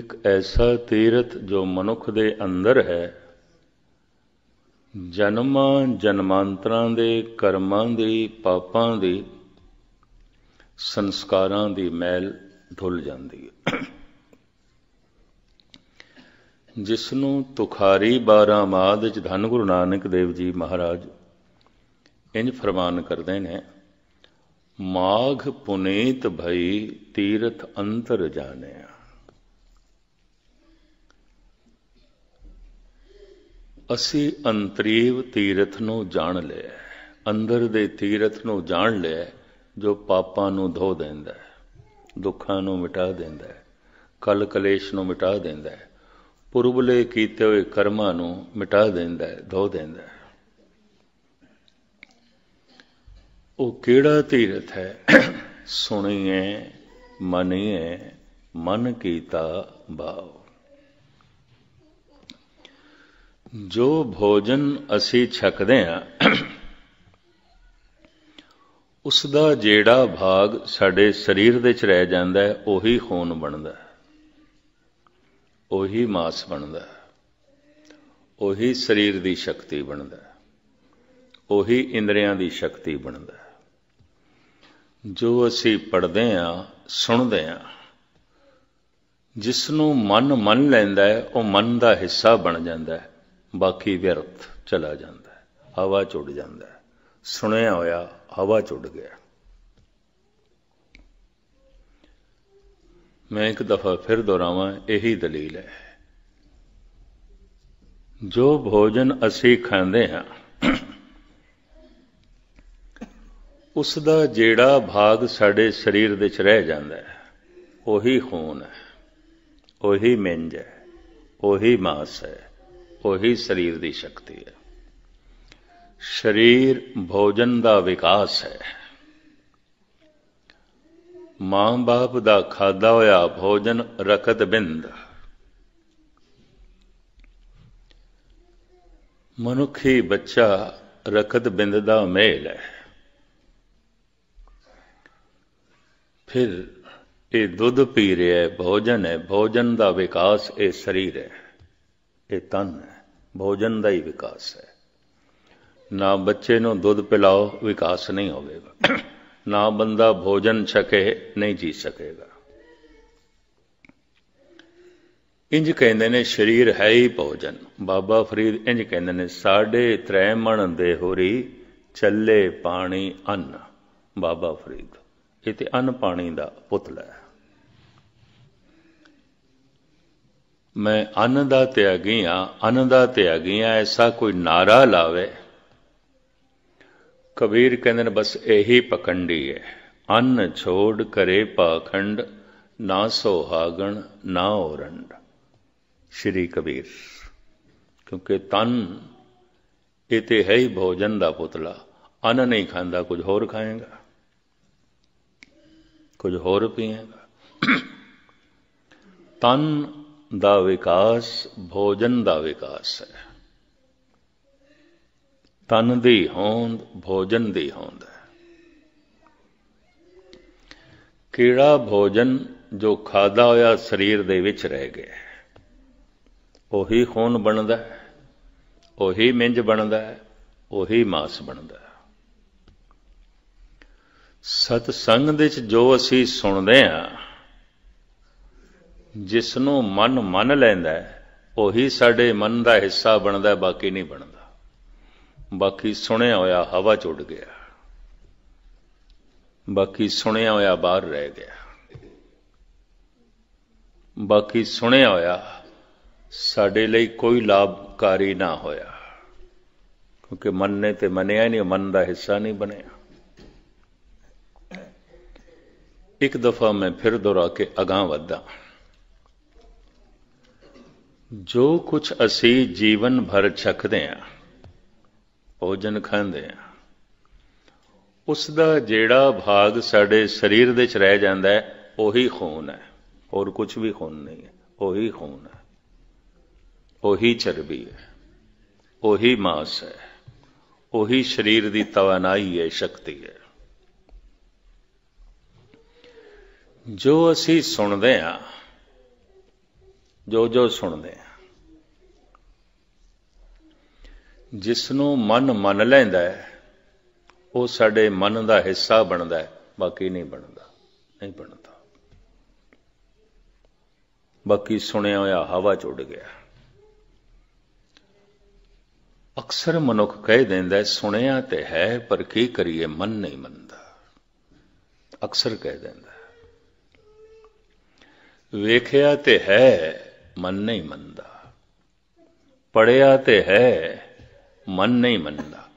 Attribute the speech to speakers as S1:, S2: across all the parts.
S1: ਇੱਕ ਐਸਾ ਤੀਰਥ ਜੋ ਮਨੁੱਖ ਦੇ ਅੰਦਰ ਹੈ, ਜਨਮਾਂ ਜਨਮਾਂਤਰਾਂ ਦੇ, ਕਰਮਾਂ ਦੀ, ਪਾਪਾਂ ਦੀ, ਸੰਸਕਾਰਾਂ ਦੀ ਮੈਲ ਧੁੱਲ ਜਾਂਦੀ ਹੈ। ਜਿਸ ਨੂੰ ਤੁਖਾਰੀ 12 ਮਾਦ ਚ ਧੰਨ ਗੁਰੂ ਨਾਨਕ ਦੇਵ ਜੀ ਮਹਾਰਾਜ ਇੰਜ ਫਰਮਾਨ ਕਰਦੇ ਨੇ, ਮਾਘ ਪੁਨੀਤ ਭਈ ਤੀਰਥ ਅੰਤਰ ਜਾਣਿਆ। ਅਸੀਂ ਅੰਤਰੀਵ ਤੀਰਥ ਨੂੰ ਜਾਣ ਲਿਆ ਅੰਦਰ ਦੇ ਤੀਰਥ ਨੂੰ ਜਾਣ ਲਿਆ ਜੋ ਪਾਪਾਂ ਨੂੰ ਧੋ ਦਿੰਦਾ ਹੈ, ਦੁੱਖਾਂ ਨੂੰ ਮਿਟਾ ਦਿੰਦਾ ਹੈ, ਕਲ ਕਲੇਸ਼ ਨੂੰ ਮਿਟਾ ਦਿੰਦਾ ਹੈ, ਪੁਰਬਲੇ ਕੀਤੇ ਹੋਏ ਕਰਮਾਂ ਨੂੰ ਮਿਟਾ ਦਿੰਦਾ ਹੈ, ਧੋ ਦਿੰਦਾ ਹੈ। ਉਹ ਕਿਹੜਾ ਤੀਰਥ ਹੈ? ਸੁਣੀਏ ਮਨੀਏ ਮਨ ਕੀਤਾ ਭਾਵ ਜੋ ਭੋਜਨ ਅਸੀਂ ਛਕਦੇ ਆ ਉਸ ਦਾ ਜਿਹੜਾ ਭਾਗ ਸਾਡੇ ਸਰੀਰ ਦੇ ਚ ਰਹਿ ਜਾਂਦਾ ਹੈ, ਉਹੀ ਖੂਨ ਬਣਦਾ ਹੈ। ਉਹੀ ਮਾਸ ਬਣਦਾ ਹੈ। ਉਹੀ ਸਰੀਰ ਦੀ ਸ਼ਕਤੀ ਬਣਦਾ ਹੈ। ਉਹੀ ਇੰਦਰੀਆਂ ਦੀ ਸ਼ਕਤੀ ਬਣਦਾ ਹੈ। ਜੋ ਅਸੀਂ ਪੜਦੇ ਆ ਸੁਣਦੇ ਆ ਜਿਸ ਨੂੰ ਮਨ ਮੰਨ ਲੈਂਦਾ ਹੈ, ਉਹ ਮਨ ਦਾ ਹਿੱਸਾ ਬਣ ਜਾਂਦਾ ਹੈ। ਬਾਕੀ ਵਿਅਰਥ ਚਲਾ ਜਾਂਦਾ ਹੈ, ਹਵਾ ਚੁੱੜ ਜਾਂਦਾ ਹੈ। ਸੁਣਿਆ ਹੋਇਆ ਹਵਾ ਚੁੱੜ ਗਿਆ। ਮੈਂ ਇੱਕ ਦਫਾ ਫਿਰ ਦੁਹਰਾਵਾਂ, ਇਹੀ ਦਲੀਲ ਹੈ। ਜੋ ਭੋਜਨ ਅਸੀਂ ਖਾਂਦੇ ਹਾਂ ਉਸ ਦਾ ਜਿਹੜਾ ਭਾਗ ਸਾਡੇ ਸਰੀਰ ਦੇ ਚ ਰਹਿ ਜਾਂਦਾ ਹੈ, ਉਹੀ ਖੂਨ ਹੈ, ਉਹੀ ਮਿੰਜ ਹੈ, ਉਹੀ ਮਾਸ ਹੈ। ਉਹੀ ਸਰੀਰ ਦੀ ਸ਼ਕਤੀ ਹੈ। ਸਰੀਰ ਭੋਜਨ ਦਾ ਵਿਕਾਸ ਹੈ। ਮਾਂ-ਬਾਪ ਦਾ ਖਾਦਾ ਹੋਇਆ ਭੋਜਨ ਰਕਤ ਬਿੰਦ। ਮਨੁੱਖੀ ਬੱਚਾ ਰਕਤ ਬਿੰਦ ਦਾ ਮੇਲ ਹੈ। ਫਿਰ ਇਹ ਦੁੱਧ ਪੀ ਰਿਹਾ ਹੈ, ਭੋਜਨ ਹੈ, ਭੋਜਨ ਦਾ ਵਿਕਾਸ ਇਹ ਸਰੀਰ ਹੈ। ਇਹ ਤਨ ਹੈ, ਭੋਜਨ ਦਾ ਹੀ ਵਿਕਾਸ ਹੈ। ਨਾ ਬੱਚੇ ਨੂੰ ਦੁੱਧ ਪਿਲਾਓ, ਵਿਕਾਸ ਨਹੀਂ ਹੋਵੇਗਾ। ਨਾ ਬੰਦਾ ਭੋਜਨ ਛਕੇ, ਨਹੀਂ ਜੀ ਸਕੇਗਾ। ਇੰਜ ਕਹਿੰਦੇ ਨੇ, ਸਰੀਰ ਹੈ ਹੀ ਭੋਜਨ। ਬਾਬਾ ਫਰੀਦ ਇੰਜ ਕਹਿੰਦੇ ਨੇ ਸਾਡੇ ਤ੍ਰੈ ਮਣ ਦੇ ਹੋਰੀ ਚੱਲੇ ਪਾਣੀ ਅੰਨ। ਬਾਬਾ ਫਰੀਦ, ਇਹ ਤੇ ਅੰਨ ਪਾਣੀ ਦਾ ਪੁਤਲਾ ਹੈ। ਮੈਂ ਅੰਨ ਦਾ ਤਿਆਗੀ ਆ ਅੰਨ ਦਾ ਤਿਆਗੀ ਆ ਐਸਾ ਕੋਈ ਨਾਰਾ ਲਾਵੇ। ਕਬੀਰ ਕਹਿੰਦੇ ਨੇ, ਬਸ ਇਹੀ ਪਕੰਡੀ ਹੈ। ਅੰਨ ਛੋੜ ਕਰੇ ਪਾਖੰਡ, ਨਾ ਸੋਹਾਗਣ, ਨਾ ਔਰੰਡ। ਸ਼੍ਰੀ ਕਬੀਰ। ਕਿਉਂਕਿ ਤਨ, ਇਹ ਤੇ ਹੈ ਹੀ ਭੋਜਨ ਦਾ ਪੁਤਲਾ। ਅੰਨ ਨਹੀਂ ਖਾਂਦਾ, ਕੁਝ ਹੋਰ ਖਾਏਗਾ। ਕੁਝ ਹੋਰ ਪੀਏਗਾ। ਤਨ ਦਾ ਵਿਕਾਸ, ਭੋਜਨ ਦਾ ਵਿਕਾਸ ਹੈ। ਤਨ ਦੀ ਹੋਂਦ, ਭੋਜਨ ਦੀ ਹੋਂਦ ਹੈ। ਕਿਹੜਾ ਭੋਜਨ ਜੋ ਖਾਦਾ ਹੋਇਆ ਸਰੀਰ ਦੇ ਵਿੱਚ ਰਹਿ ਗਿਆ ਉਹੀ ਖੂਨ ਬਣਦਾ ਹੈ, ਉਹੀ ਮਿੰਜ ਬਣਦਾ ਹੈ, ਉਹੀ ਮਾਸ ਬਣਦਾ ਹੈ। ਸਤ ਸੰਗ ਦੇ ਵਿੱਚ ਜੋ ਅਸੀਂ ਸੁਣਦੇ ਆ ਜਿਸ ਨੂੰ ਮਨ ਮੰਨ ਲੈਂਦਾ ਹੈ, ਉਹੀ ਸਾਡੇ ਮਨ ਦਾ ਹਿੱਸਾ ਬਣਦਾ, ਬਾਕੀ ਨਹੀਂ ਬਣਦਾ। ਬਾਕੀ ਸੁਣਿਆ ਹੋਇਆ ਹਵਾ ਚ ਉੱਡ ਗਿਆ। ਬਾਕੀ ਸੁਣਿਆ ਹੋਇਆ ਬਾਹਰ ਰਹਿ ਗਿਆ। ਬਾਕੀ ਸੁਣਿਆ ਹੋਇਆ ਸਾਡੇ ਲਈ ਕੋਈ ਲਾਭਕਾਰੀ ਨਾ ਹੋਇਆ। ਕਿਉਂਕਿ ਮਨ ਨੇ ਤੇ ਮੰਨਿਆ ਨਹੀਂ, ਮਨ ਦਾ ਹਿੱਸਾ ਨਹੀਂ ਬਣਿਆ। ਇੱਕ ਦਫਾ ਮੈਂ ਫਿਰ ਦੁਹਰਾ ਕੇ ਅਗਾਹ ਵਧਦਾ ਜੋ ਕੁਝ ਅਸੀਂ ਜੀਵਨ ਭਰ ਛਕਦੇ ਆਂ ਭੋਜਨ ਖਾਂਦੇ ਆਂ ਉਸ ਦਾ ਜਿਹੜਾ ਭਾਗ ਸਾਡੇ ਸਰੀਰ ਦੇ ਚ ਰਹਿ ਜਾਂਦਾ ਹੈ, ਉਹੀ ਖੂਨ ਹੈ। ਹੋਰ ਕੁਝ ਵੀ ਖੂਨ ਨਹੀਂ ਹੈ, ਉਹੀ ਖੂਨ ਹੈ। ਉਹੀ ਚਰਬੀ ਹੈ, ਉਹੀ ਮਾਸ ਹੈ, ਉਹੀ ਸਰੀਰ ਦੀ ਤਵਾਨਾਈ ਹੈ, ਸ਼ਕਤੀ ਹੈ। ਜੋ ਅਸੀਂ ਸੁਣਦੇ ਆਂ ਜੋ ਜੋ ਸੁਣਦੇ ਆ। ਜਿਸ ਨੂੰ ਮਨ ਮੰਨ ਲੈਂਦਾ ਹੈ, ਉਹ ਸਾਡੇ ਮਨ ਦਾ ਹਿੱਸਾ ਬਣਦਾ ਹੈ, ਬਾਕੀ ਨਹੀਂ ਬਣਦਾ ਨਹੀਂ ਬਣਦਾ। ਬਾਕੀ ਸੁਣਿਆ ਹੋਇਆ ਹਵਾ ਚ ਉੱਡ ਗਿਆ। ਅਕਸਰ ਮਨੁੱਖ ਕਹਿ ਦਿੰਦਾ ਸੁਣਿਆ ਤੇ ਹੈ, ਪਰ ਕੀ ਕਰੀਏ, ਮਨ ਨਹੀਂ ਮੰਨਦਾ। ਅਕਸਰ ਕਹਿ ਦਿੰਦਾ ਵੇਖਿਆ ਤੇ ਹੈ ਮਨ ਨਹੀਂ ਮੰਨਦਾ। ਪੜਿਆ ਤੇ ਹੈ, ਮਨ ਨਹੀਂ ਮੰਨਦਾ।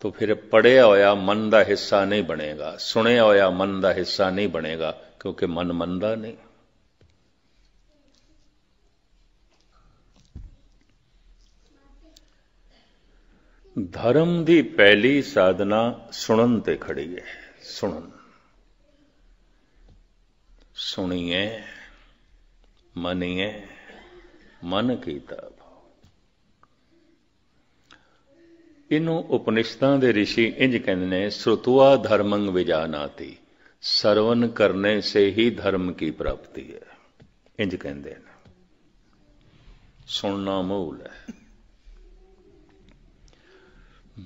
S1: ਤਾਂ ਫਿਰ ਪੜਿਆ ਹੋਇਆ ਮਨ ਦਾ ਹਿੱਸਾ ਨਹੀਂ ਬਣੇਗਾ, ਸੁਣਿਆ ਹੋਇਆ ਮਨ ਦਾ ਹਿੱਸਾ ਨਹੀਂ ਬਣੇਗਾ, ਕਿਉਂਕਿ ਮਨ ਮੰਨਦਾ ਨਹੀਂ। ਧਰਮ ਦੀ ਪਹਿਲੀ ਸਾਧਨਾ ਸੁਣਨ ਤੇ ਖੜੀ ਹੈ, ਸੁਣਨ। ਸੁਣੀਏ। ਮਨੀਏ ਮਨ ਕੀਤਾ ਇਹਨੂੰ ਉਪਨਿਸ਼ਦਾਂ ਦੇ ઋષਿ ਇੰਜ ਕਹਿੰਦੇ ਨੇ ਸ੍ਰੁਤਵਾ ਧਰਮੰ ਵਿਜਾਨਾਤੀ, ਸਰਵਨ ਕਰਨੇ ਸੇ ਹੀ ਧਰਮ ਕੀ ਪ੍ਰਾਪਤੀ ਹੈ। ਇੰਜ ਕਹਿੰਦੇ ਨੇ। ਸੁਣਨਾ ਮੂਲ ਹੈ।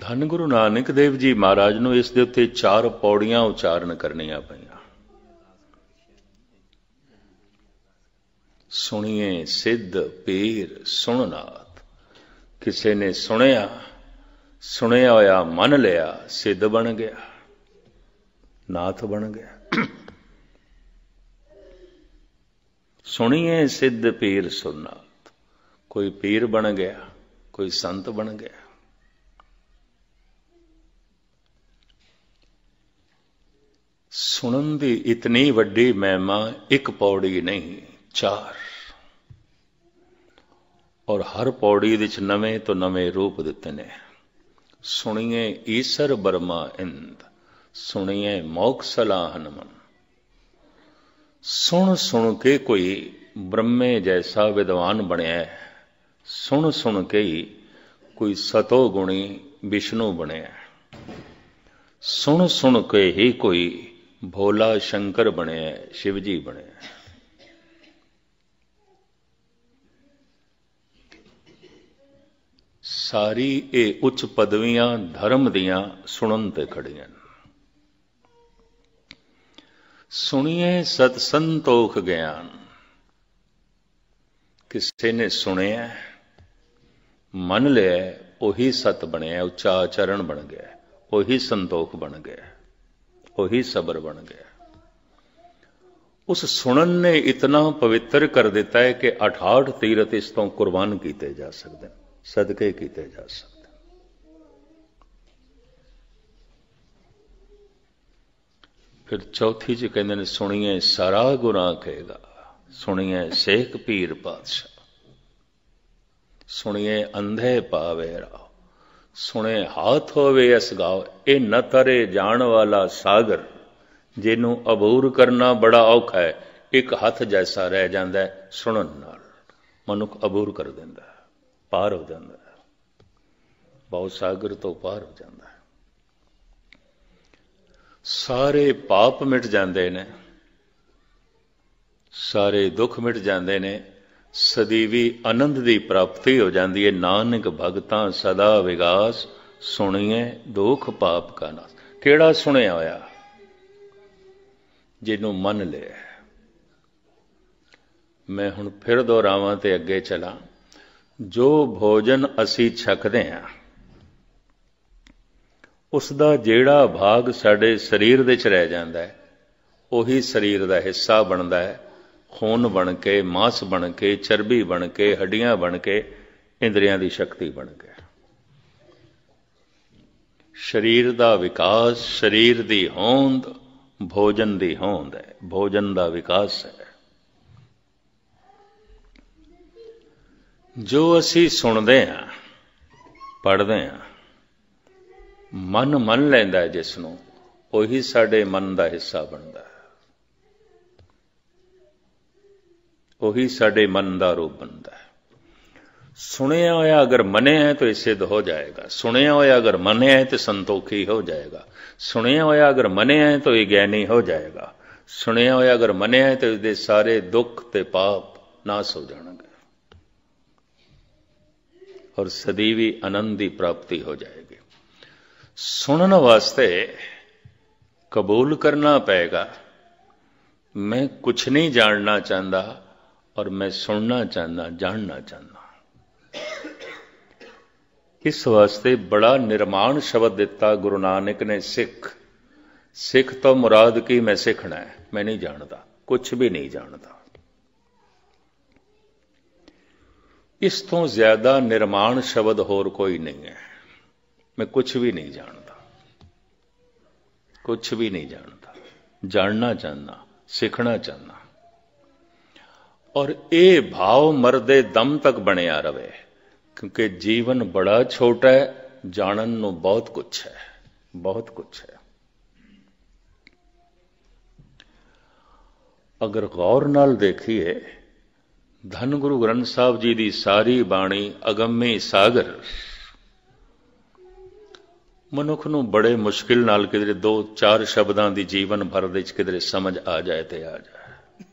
S1: ਧੰਨ ਗੁਰੂ ਨਾਨਕ ਦੇਵ ਜੀ ਮਹਾਰਾਜ ਨੂੰ ਇਸ ਦੇ ਉੱਤੇ ਚਾਰ ਪੌੜੀਆਂ ਉਚਾਰਨ ਕਰਨੀਆਂ ਪਈਆਂ। ਸੁਣੀਏ ਸਿੱਧ ਪੀਰ ਸੁਣਨਾਥ। ਕਿਸੇ ਨੇ ਸੁਣਿਆ ਸੁਣਿਆ ਹੋਇਆ ਮੰਨ ਲਿਆ, ਸਿੱਧ ਬਣ ਗਿਆ, ਨਾਥ ਬਣ ਗਿਆ। ਸੁਣੀਏ ਸਿੱਧ ਪੀਰ ਸੁਣਨਾਥ। ਕੋਈ ਪੀਰ ਬਣ ਗਿਆ, ਕੋਈ ਸੰਤ ਬਣ ਗਿਆ। ਸੁਣਨ ਦੀ ਇਤਨੀ ਵੱਡੀ ਮਹਿਮਾ ਇੱਕ ਪੌੜੀ ਨਹੀਂ। ਚਾਰ। ਔਰ ਹਰ ਪੌੜੀ ਵਿੱਚ ਨਵੇਂ ਤੋਂ ਨਵੇਂ ਰੂਪ ਦਿੱਤੇ ਨੇ। ਸੁਣੀਏ ਈਸ਼ਰ ਬਰਮਾ ਇੰਦ, ਸੁਣੀਏ ਮੋਖ ਸਲਾਹਨ ਮਨ ਸੁਣ ਸੁਣ ਕੇ ਕੋਈ ਬ੍ਰਹਮੇ ਜੈਸਾ ਵਿਦਵਾਨ ਬਣਿਆ ਸੁਣ ਸੁਣ ਕੇ ਹੀ ਕੋਈ ਸਤੋ ਗੁਣੀ ਵਿਸ਼ਨੂੰ ਬਣਿਆ ਸੁਣ ਸੁਣ ਕੇ ਹੀ ਕੋਈ ਭੋਲਾ ਸ਼ੰਕਰ ਬਣਿਆ ਸ਼ਿਵ ਜੀ ਬਣਿਆ ਸਾਰੀ ਇਹ ਉੱਚ ਪਦਵੀਆਂ ਧਰਮ ਦੀਆਂ ਸੁਣਨ ਤੇ ਖੜੀਆਂ ਸੁਣੀਏ ਸਤ ਸੰਤੋਖ ਗਿਆਨ। ਕਿਸੇ ਨੇ ਸੁਣਿਆ, ਮੰਨ ਲਿਆ, ਉਹੀ ਸਤ ਬਣਿਆ, ਉੱਚਾ ਚਰਨ ਬਣ ਗਿਆ, ਉਹੀ ਸੰਤੋਖ ਬਣ ਗਿਆ, ਉਹੀ ਸਬਰ ਬਣ ਗਿਆ। ਉਸ ਸੁਣਨ ਨੇ ਇਤਨਾ ਪਵਿੱਤਰ ਕਰ ਦਿੱਤਾ ਹੈ ਕਿ 68 ਤੀਰਥ ਇਸ ਤੋਂ ਕੁਰਬਾਨ ਕੀਤੇ ਜਾ ਸਕਦੇ ਨੇ। ਸਦਕੇ ਕੀਤੇ ਜਾ ਸਕਦੇ ਫਿਰ ਚੌਥੀ ਚ ਕਹਿੰਦੇ ਨੇ, ਸੁਣੀਏ ਸਾਰਾ ਗੁਨਾਹ ਕਹੇਗਾ ਸੁਣੀਏ ਸੇਖ ਪੀਰ ਪਾਤਸ਼ਾਹ, ਸੁਣੀਏ ਅੰਧੇ ਪਾਵੇ ਰਾ ਸੁਣੇ ਹਾਥ ਹੋਵੇ ਇਸ ਗਾਓ ਇਹ ਨ ਤਰੇ ਜਾਣ ਵਾਲਾ ਸਾਗਰ, ਜਿਹਨੂੰ ਅਬੂਰ ਕਰਨਾ ਬੜਾ ਔਖਾ ਹੈ, ਇੱਕ ਹੱਥ ਜੈਸਾ ਰਹਿ ਜਾਂਦਾ ਸੁਣਨ ਨਾਲ, ਮਨੁੱਖ ਅਬੂਰ ਕਰ ਦਿੰਦਾ ਪਾਰ ਹੋ ਜਾਂਦਾ ਹੈ। ਬਹੁਤ ਸਾਗਰ ਤੋਂ ਪਾਰ ਹੋ ਜਾਂਦਾ ਹੈ। ਸਾਰੇ ਪਾਪ ਮਿਟ ਜਾਂਦੇ ਨੇ, ਸਾਰੇ ਦੁੱਖ ਮਿਟ ਜਾਂਦੇ ਨੇ ਸਦੀਵੀ ਆਨੰਦ ਦੀ ਪ੍ਰਾਪਤੀ ਹੋ ਜਾਂਦੀ ਹੈ। ਨਾਨਕ ਭਗਤਾਂ ਸਦਾ ਵਿਗਾਸ ਸੁਣੀਏ ਦੁੱਖ ਪਾਪ ਕਾ ਨਾਸ। ਕਿਹੜਾ ਸੁਣਿਆ ਹੋਇਆ? ਜਿਹਨੂੰ ਮੰਨ ਲਿਆ। ਮੈਂ ਹੁਣ ਫਿਰ ਦੁਹਰਾਵਾਂ ਤੇ ਅੱਗੇ ਚਲਾਂ। ਜੋ ਭੋਜਨ ਅਸੀਂ ਛਕਦੇ ਹਾਂ ਉਸ ਦਾ ਜਿਹੜਾ ਭਾਗ ਸਾਡੇ ਸਰੀਰ ਦੇ ਚ ਰਹਿ ਜਾਂਦਾ ਹੈ, ਉਹੀ ਸਰੀਰ ਦਾ ਹਿੱਸਾ ਬਣਦਾ ਹੈ। ਖੂਨ ਬਣ ਕੇ, ਮਾਸ ਬਣ ਕੇ, ਚਰਬੀ ਬਣ ਕੇ, ਹੱਡੀਆਂ ਬਣ ਕੇ, ਇੰਦਰੀਆਂ ਦੀ ਸ਼ਕਤੀ ਬਣ ਕੇ। ਸਰੀਰ ਦਾ ਵਿਕਾਸ ਸਰੀਰ ਦੀ ਹੋਂਦ, ਭੋਜਨ ਦੀ ਹੋਂਦ ਹੈ। ਭੋਜਨ ਦਾ ਵਿਕਾਸ ਹੈ। ਜੋ ਅਸੀਂ ਸੁਣਦੇ ਹਾਂ, ਪੜ੍ਹਦੇ ਹਾਂ, ਮਨ ਮੰਨ ਲੈਂਦਾ ਜਿਸ ਨੂੰ, ਉਹੀ ਸਾਡੇ ਮਨ ਦਾ ਹਿੱਸਾ ਬਣਦਾ ਹੈ। ਉਹੀ ਸਾਡੇ ਮਨ ਦਾ ਰੂਪ ਬਣਦਾ ਹੈ। ਸੁਣਿਆ ਹੋਇਆ ਅਗਰ ਮੰਨਿਆ ਹੈ ਤਾਂ ਇਹ ਸਿੱਧ ਹੋ ਜਾਏਗਾ। ਸੁਣਿਆ ਹੋਇਆ ਅਗਰ ਮੰਨਿਆ ਹੈ ਤਾਂ ਸੰਤੋਖੀ ਹੋ ਜਾਏਗਾ। ਸੁਣਿਆ ਹੋਇਆ ਅਗਰ ਮੰਨਿਆ ਹੈ ਤਾਂ ਇਹ ਗਿਆਨੀ ਹੋ ਜਾਏਗਾ। ਸੁਣਿਆ ਹੋਇਆ ਅਗਰ ਮੰਨਿਆ ਹੈ ਤਾਂ ਇਸਦੇ ਸਾਰੇ ਦੁੱਖ ਤੇ ਪਾਪ ਨਾਸ ਹੋ ਜਾਣਗੇ। ਔਰ ਸਦੀਵੀ ਆਨੰਦ ਦੀ ਪ੍ਰਾਪਤੀ ਹੋ ਜਾਏਗੀ। ਸੁਣਨ ਵਾਸਤੇ ਕਬੂਲ ਕਰਨਾ ਪਏਗਾ, ਮੈਂ ਕੁਝ ਨਹੀਂ ਜਾਣਨਾ ਚਾਹੁੰਦਾ ਔਰ ਮੈਂ ਸੁਣਨਾ ਚਾਹੁੰਦਾ, ਜਾਣਨਾ ਚਾਹੁੰਦਾ। ਇਸ ਵਾਸਤੇ ਬੜਾ ਨਿਰਮਾਣ ਸ਼ਬਦ ਦਿੱਤਾ ਗੁਰੂ ਨਾਨਕ ਨੇ, ਸਿੱਖ। ਸਿੱਖ ਤੋਂ ਮੁਰਾਦ ਕੀ ਮੈਂ ਸਿੱਖਣਾ ਹੈ? ਮੈਂ ਨਹੀਂ ਜਾਣਦਾ ਕੁਝ ਵੀ ਨਹੀਂ ਜਾਣਦਾ। ਇਸ ਤੋਂ ਜ਼ਿਆਦਾ ਨਿਰਮਾਣ ਸ਼ਬਦ ਹੋਰ ਕੋਈ ਨਹੀਂ ਹੈ ਮੈਂ ਕੁਝ ਵੀ ਨਹੀਂ ਜਾਣਦਾ ਕੁਝ ਵੀ ਨਹੀਂ ਜਾਣਦਾ ਜਾਣਨਾ ਚਾਹੁੰਦਾ ਸਿੱਖਣਾ ਚਾਹੁੰਦਾ ਔਰ ਇਹ ਭਾਵ ਮਰਦੇ ਦਮ ਤੱਕ ਬਣਿਆ ਰਵੇ ਕਿਉਂਕਿ ਜੀਵਨ ਬੜਾ ਛੋਟਾ ਹੈ ਜਾਣਨ ਨੂੰ ਬਹੁਤ ਕੁਝ ਹੈ ਬਹੁਤ ਕੁਝ ਹੈ ਅਗਰ ਗੌਰ ਨਾਲ ਦੇਖੀਏ ਧੰਨ ਗੁਰੂ ਗ੍ਰੰਥ ਸਾਹਿਬ ਜੀ ਦੀ ਸਾਰੀ ਬਾਣੀ ਅਗੰਮੇ ਸਾਗਰ। ਮਨੁੱਖ ਨੂੰ ਬੜੇ ਮੁਸ਼ਕਿਲ ਨਾਲ ਕਿਧਰੇ ਦੋ ਚਾਰ ਸ਼ਬਦਾਂ ਦੀ ਜੀਵਨ ਭਰ ਦੇ ਵਿੱਚ ਕਿਧਰੇ ਸਮਝ ਆ ਜਾਏ ਤੇ ਆ ਜਾਏ।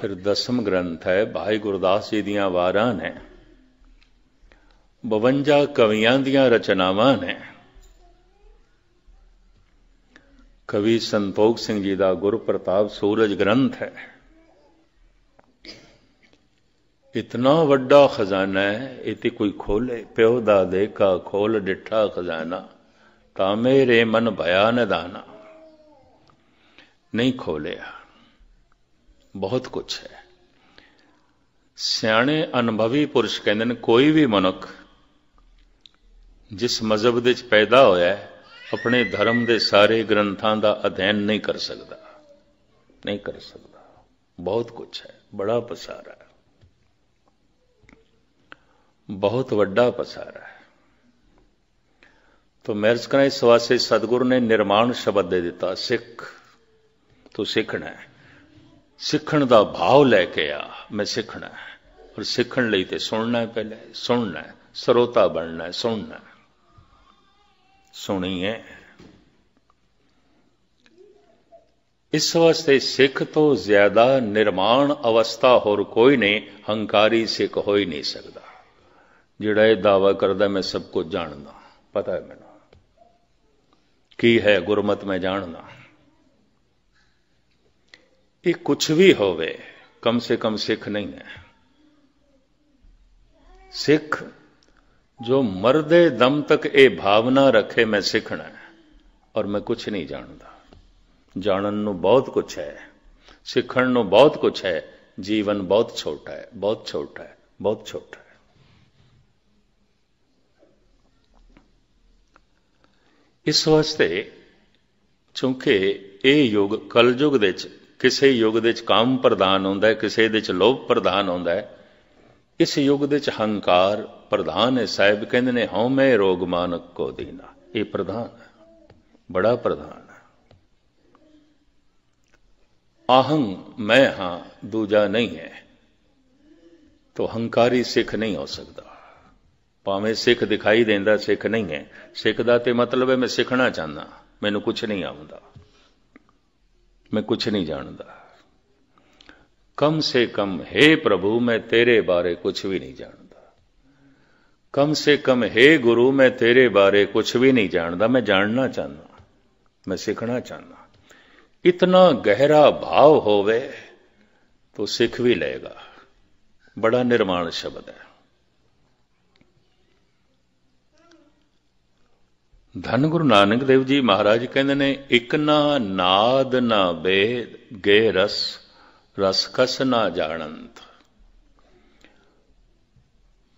S1: ਫਿਰ ਦਸਮ ਗ੍ਰੰਥ ਹੈ, ਭਾਈ ਗੁਰਦਾਸ ਜੀ ਦੀਆਂ ਵਾਰਾਂ ਨੇ 52 ਕਵੀਆਂ ਦੀਆਂ ਰਚਨਾਵਾਂ ਨੇ। ਕਵੀ ਸੰਤੋਖ ਸਿੰਘ ਜੀ ਦਾ ਗੁਰਪ੍ਰਤਾਪ ਸੂਰਜ ਗ੍ਰੰਥ ਹੈ। ਇਤਨਾ ਵੱਡਾ ਖਜ਼ਾਨਾ ਹੈ ਇਹ ਤੇ ਕੋਈ ਖੋਲੇ ਪਿਓ ਦਾ ਦੇਖਾ ਖੋਲ ਡਿੱਠਾ ਖਜ਼ਾਨਾ ਤਾਂ ਮੇਰੇ ਮਨ ਭਇਆ ਨਦਾਨਾ ਨਹੀਂ ਖੋਲਿਆ ਬਹੁਤ ਕੁਝ ਹੈ ਸਿਆਣੇ ਅਨੁਭਵੀ ਪੁਰਸ਼ ਕਹਿੰਦੇ ਨੇ ਕੋਈ ਵੀ ਮਨੁੱਖ ਜਿਸ ਮਜ਼ਹਬ ਦੇ ਵਿੱਚ ਪੈਦਾ ਹੋਇਆ ਹੈ ਆਪਣੇ ਧਰਮ ਦੇ ਸਾਰੇ ਗ੍ਰੰਥਾਂ ਦਾ ਅਧਿਐਨ ਨਹੀਂ ਕਰ ਸਕਦਾ ਨਹੀਂ ਕਰ ਸਕਦਾ ਬਹੁਤ ਕੁਝ ਹੈ ਬੜਾ ਪਸਾਰਾ ਬਹੁਤ ਵੱਡਾ ਪਸਾਰਾ ਹੈ। ਤੋ ਮੈਰਜ ਕਰਾਂ ਇਸ ਵਾਸਤੇ ਸਤਿਗੁਰ ਨੇ ਨਿਰਮਾਣ ਸ਼ਬਦ ਦੇ ਦਿੱਤਾ, ਸਿੱਖ। ਤੂੰ ਸਿੱਖਣਾ ਹੈ। ਸਿੱਖਣ ਦਾ ਭਾਵ ਲੈ ਕੇ ਆ, ਮੈਂ ਸਿੱਖਣਾ ਹੈ। ਔਰ ਸਿੱਖਣ ਲਈ ਤੇ ਸੁਣਨਾ ਹੈ ਪਹਿਲੇ, ਸੁਣਨਾ ਹੈ। ਸਰੋਤਾ ਬਣਨਾ ਹੈ, ਸੁਣਨਾ ਹੈ। ਸੁਣੀਏ ਇਸ ਵਾਸਤੇ ਸਿੱਖ ਤੋਂ ਜ਼ਿਆਦਾ ਨਿਰਮਾਣ ਅਵਸਥਾ ਹੋਰ ਕੋਈ ਨਹੀਂ, ਹੰਕਾਰੀ ਸਿੱਖ ਹੋ ਹੀ ਨਹੀਂ ਸਕਦਾ। ਜਿਹੜਾ ਇਹ ਦਾਵਾ ਕਰਦਾ ਮੈਂ ਸਭ ਕੁਝ ਜਾਣਦਾ ਪਤਾ ਹੈ ਮੈਨੂੰ ਕੀ ਹੈ ਗੁਰਮਤ ਮੈਂ ਜਾਣਦਾ ਇਹ ਕੁਝ ਵੀ ਹੋਵੇ ਕਮ ਸੇ ਕਮ ਸਿੱਖ ਨਹੀਂ ਹੈ ਸਿੱਖ ਜੋ ਮਰਦੇ ਦਮ ਤੱਕ ਇਹ ਭਾਵਨਾ ਰੱਖੇ ਮੈਂ ਸਿੱਖਣਾ ਹੈ ਔਰ ਮੈਂ ਕੁਝ ਨਹੀਂ ਜਾਣਦਾ ਜਾਣਨ ਨੂੰ ਬਹੁਤ ਕੁਝ ਹੈ ਸਿੱਖਣ ਨੂੰ ਬਹੁਤ ਕੁਝ ਹੈ ਜੀਵਨ ਬਹੁਤ ਛੋਟਾ ਹੈ ਬਹੁਤ ਛੋਟਾ ਹੈ ਬਹੁਤ ਛੋਟਾ ਹੈ ਇਸ ਵਾਸਤੇ ਕਿਉਂਕਿ ਇਹ ਯੁੱਗ ਕਲਯੁਗ ਦੇ ਵਿੱਚ ਕਿਸੇ ਯੁੱਗ ਦੇ ਵਿੱਚ ਕਾਮ ਪ੍ਰਧਾਨ ਹੁੰਦਾ ਹੈ, ਕਿਸੇ ਦੇ ਵਿੱਚ ਲੋਭ ਪ੍ਰਧਾਨ ਹੁੰਦਾ ਹੈ, ਇਸ ਯੁੱਗ ਦੇ ਵਿੱਚ ਹੰਕਾਰ ਪ੍ਰਧਾਨ ਹੈ। ਸਾਹਿਬ ਕਹਿੰਦੇ ਨੇ, ਹਉ ਮੈਂ ਰੋਗ ਮਾਨਕ ਕੋ ਦੀਨਾ। ਇਹ ਪ੍ਰਧਾਨ ਹੈ, ਬੜਾ ਪ੍ਰਧਾਨ ਹੈ। ਆਹੰ ਮੈਂ ਹਾਂ, ਦੂਜਾ ਨਹੀਂ ਹੈ, ਤੋ ਹੰਕਾਰੀ ਸਿੱਖ ਨਹੀਂ ਹੋ ਸਕਦਾ। ਭਾਵੇਂ ਸਿੱਖ ਦਿਖਾਈ ਦਿੰਦਾ ਸਿੱਖ ਨਹੀਂ ਹੈ। ਸਿੱਖ ਦਾ ਤੇ ਮਤਲਬ ਹੈ ਮੈਂ ਸਿੱਖਣਾ ਚਾਹੁੰਦਾ। ਮੈਨੂੰ ਕੁਝ ਨਹੀਂ ਆਉਂਦਾ। ਮੈਂ ਕੁਝ ਨਹੀਂ ਜਾਣਦਾ। ਕਮ ਸੇ ਕਮ, ਹੈ ਪ੍ਰਭੂ, ਮੈਂ ਤੇਰੇ ਬਾਰੇ ਕੁਝ ਵੀ ਨਹੀਂ ਜਾਣਦਾ। ਕਮ ਸੇ ਕਮ, ਹੈ ਗੁਰੂ, ਮੈਂ ਤੇਰੇ ਬਾਰੇ ਕੁਝ ਵੀ ਨਹੀਂ ਜਾਣਦਾ। ਮੈਂ ਜਾਣਨਾ ਚਾਹੁੰਦਾ। ਮੈਂ ਸਿੱਖਣਾ ਚਾਹੁੰਦਾ। ਇਤਨਾ ਗਹਿਰਾ ਭਾਵ ਹੋਵੇ तो ਸਿੱਖ ਵੀ ਲਏਗਾ। ਬੜਾ ਨਿਰਮਾਣ ਸ਼ਬਦ ਹੈ। ਧੰਨ ਗੁਰੂ ਨਾਨਕ ਦੇਵ ਜੀ ਮਹਾਰਾਜ ਕਹਿੰਦੇ ਨੇ, ਇਕ ਨਾ ਨਾਦ ਨਾ ਬੇਦ, ਗੇ ਰਸ ਰਸ ਕਸ ਨਾ ਜਾਣੰਤ।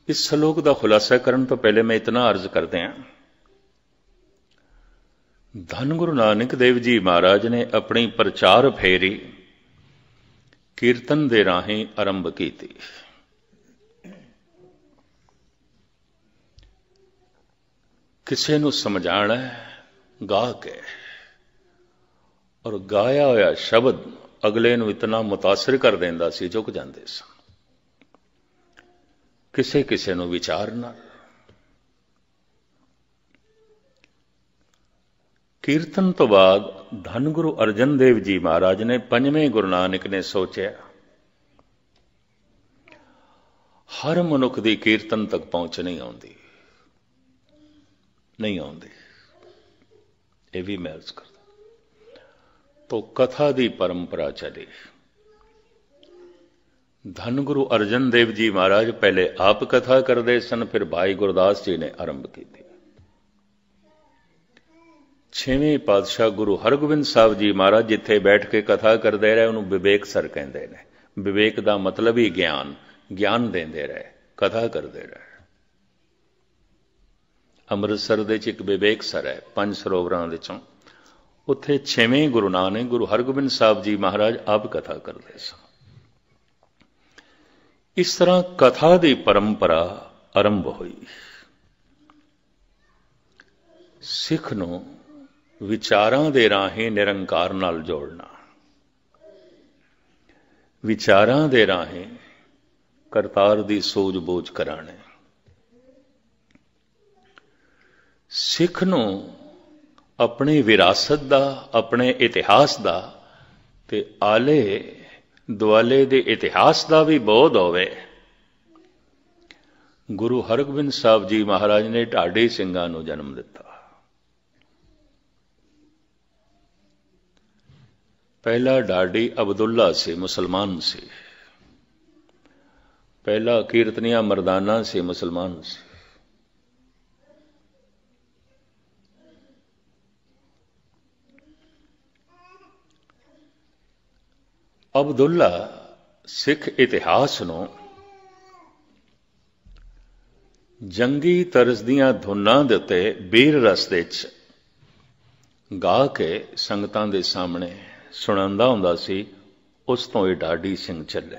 S1: ਇਸ ਸ਼ਲੋਕ ਦਾ ਖੁਲਾਸਾ ਕਰਨ ਤੋਂ ਪਹਿਲੇ ਮੈਂ ਇਤਨਾ ਅਰਜ਼ ਕਰਦੇ ਹਾਂ। ਧੰਨ ਗੁਰੂ ਨਾਨਕ ਦੇਵ ਜੀ ਮਹਾਰਾਜ ਨੇ ਆਪਣੀ ਪ੍ਰਚਾਰ ਫੇਰੀ ਕੀਰਤਨ ਦੇ ਰਾਹੀਂ ਆਰੰਭ ਕੀਤੀ। ਕਿਸੇ ਨੂੰ ਸਮਝਾਣਾ ਗਾਹਕ ਹੈ। ਔਰ ਗਾਇਆ ਹੋਇਆ ਸ਼ਬਦ ਅਗਲੇ ਨੂੰ ਇਤਨਾ ਮੁਤਾਸਰ ਕਰ ਦਿੰਦਾ ਸੀ ਝੁਕ ਜਾਂਦੇ ਸਨ। ਕਿਸੇ ਕਿਸੇ ਨੂੰ ਵਿਚਾਰ ਨਾਲ ਕੀਰਤਨ ਤੋਂ ਬਾਅਦ ਧੰਨ ਗੁਰੂ ਅਰਜਨ ਦੇਵ ਜੀ ਮਹਾਰਾਜ ਨੇ ਪੰਜਵੇਂ ਗੁਰੂ ਨਾਨਕ ਨੇ ਸੋਚਿਆ, ਹਰ ਮਨੁੱਖ ਦੀ ਕੀਰਤਨ ਤੱਕ ਪਹੁੰਚ ਨਹੀਂ ਆਉਂਦੀ। ਨਹੀਂ ਆਉਂਦੀ। ਇਹ ਵੀ ਮੈਂ ਅਰਜ਼ ਕਰਦਾ। ਤੋ ਕਥਾ ਦੀ ਪਰੰਪਰਾ ਚਲੀ। ਧੰਨ ਗੁਰੂ ਅਰਜਨ ਦੇਵ ਜੀ ਮਹਾਰਾਜ ਪਹਿਲੇ ਆਪ ਕਥਾ ਕਰਦੇ ਸਨ, ਫਿਰ ਭਾਈ ਗੁਰਦਾਸ ਜੀ ਨੇ ਆਰੰਭ ਕੀਤੀ। ਛੇਵੇਂ ਪਾਤਸ਼ਾਹ ਗੁਰੂ ਹਰਗੋਬਿੰਦ ਸਾਹਿਬ ਜੀ ਮਹਾਰਾਜ ਜਿੱਥੇ ਬੈਠ ਕੇ ਕਥਾ ਕਰਦੇ ਰਹੇ, ਉਹਨੂੰ ਵਿਵੇਕ ਸਰ ਕਹਿੰਦੇ ਨੇ। ਵਿਵੇਕ ਦਾ ਮਤਲਬ ਹੀ ਗਿਆਨ ਗਿਆਨ ਦਿੰਦੇ ਰਹੇ, ਕਥਾ ਕਰਦੇ ਰਹੇ। ਅੰਮ੍ਰਿਤਸਰ ਦੇ ਚ ਇੱਕ ਵਿਵੇਕ ਸਰ ਹੈ, ਪੰਜ ਸਰੋਵਰਾਂ ਦੇ ਚੋਂ। ਉੱਥੇ ਛੇਵੇਂ ਗੁਰੂ ਨਾਨਕ, ਗੁਰੂ ਹਰਗੋਬਿੰਦ ਸਾਹਿਬ ਜੀ ਮਹਾਰਾਜ ਆਪ ਕਥਾ ਕਰਦੇ ਸਨ। ਇਸ ਤਰ੍ਹਾਂ ਕਥਾ ਦੀ ਪਰੰਪਰਾ ਆਰੰਭ ਹੋਈ। ਸਿੱਖ ਨੂੰ ਵਿਚਾਰਾਂ ਦੇ ਰਾਹੀਂ ਨਿਰੰਕਾਰ ਨਾਲ ਜੋੜਨਾ, ਵਿਚਾਰਾਂ ਦੇ ਰਾਹੀਂ ਕਰਤਾਰ ਦੀ ਸੋਝ-ਬੋਝ ਕਰਾਣੇ ਸਿੱਖ ਨੂੰ ਆਪਣੀ ਵਿਰਾਸਤ ਦਾ, ਆਪਣੇ ਇਤਿਹਾਸ ਦਾ ਤੇ ਆਲੇ ਦੁਆਲੇ ਦੇ ਇਤਿਹਾਸ ਦਾ ਵੀ ਬੋਧ ਹੋਵੇ। ਗੁਰੂ ਹਰਗੋਬਿੰਦ ਸਾਹਿਬ ਜੀ ਮਹਾਰਾਜ ਨੇ ਢਾਡੀ ਸਿੰਘਾਂ ਨੂੰ ਜਨਮ ਦਿੱਤਾ। ਪਹਿਲਾ ਢਾਡੀ ਅਬਦੁੱਲਾ ਸੀ, ਮੁਸਲਮਾਨ ਸੀ। ਪਹਿਲਾ ਕੀਰਤਨੀਆ ਮਰਦਾਨਾ ਸੀ, ਮੁਸਲਮਾਨ ਸੀ। ਅਬਦੁੱਲਾ ਸਿੱਖ ਇਤਿਹਾਸ ਨੂੰ ਜੰਗੀ ਤਰਜ਼ ਦੀਆਂ ਧੁਨਾਂ ਦੇ ਉੱਤੇ ਬੀਰ ਰਸ ਦੇ ਵਿੱਚ ਗਾ ਕੇ ਸੰਗਤਾਂ ਦੇ ਸਾਹਮਣੇ ਸੁਣਾਉਂਦਾ ਹੁੰਦਾ ਸੀ, ਉਸ ਤੋਂ ਇਹ ਡਾਡੀ ਸਿੰਘ ਚੱਲੇ।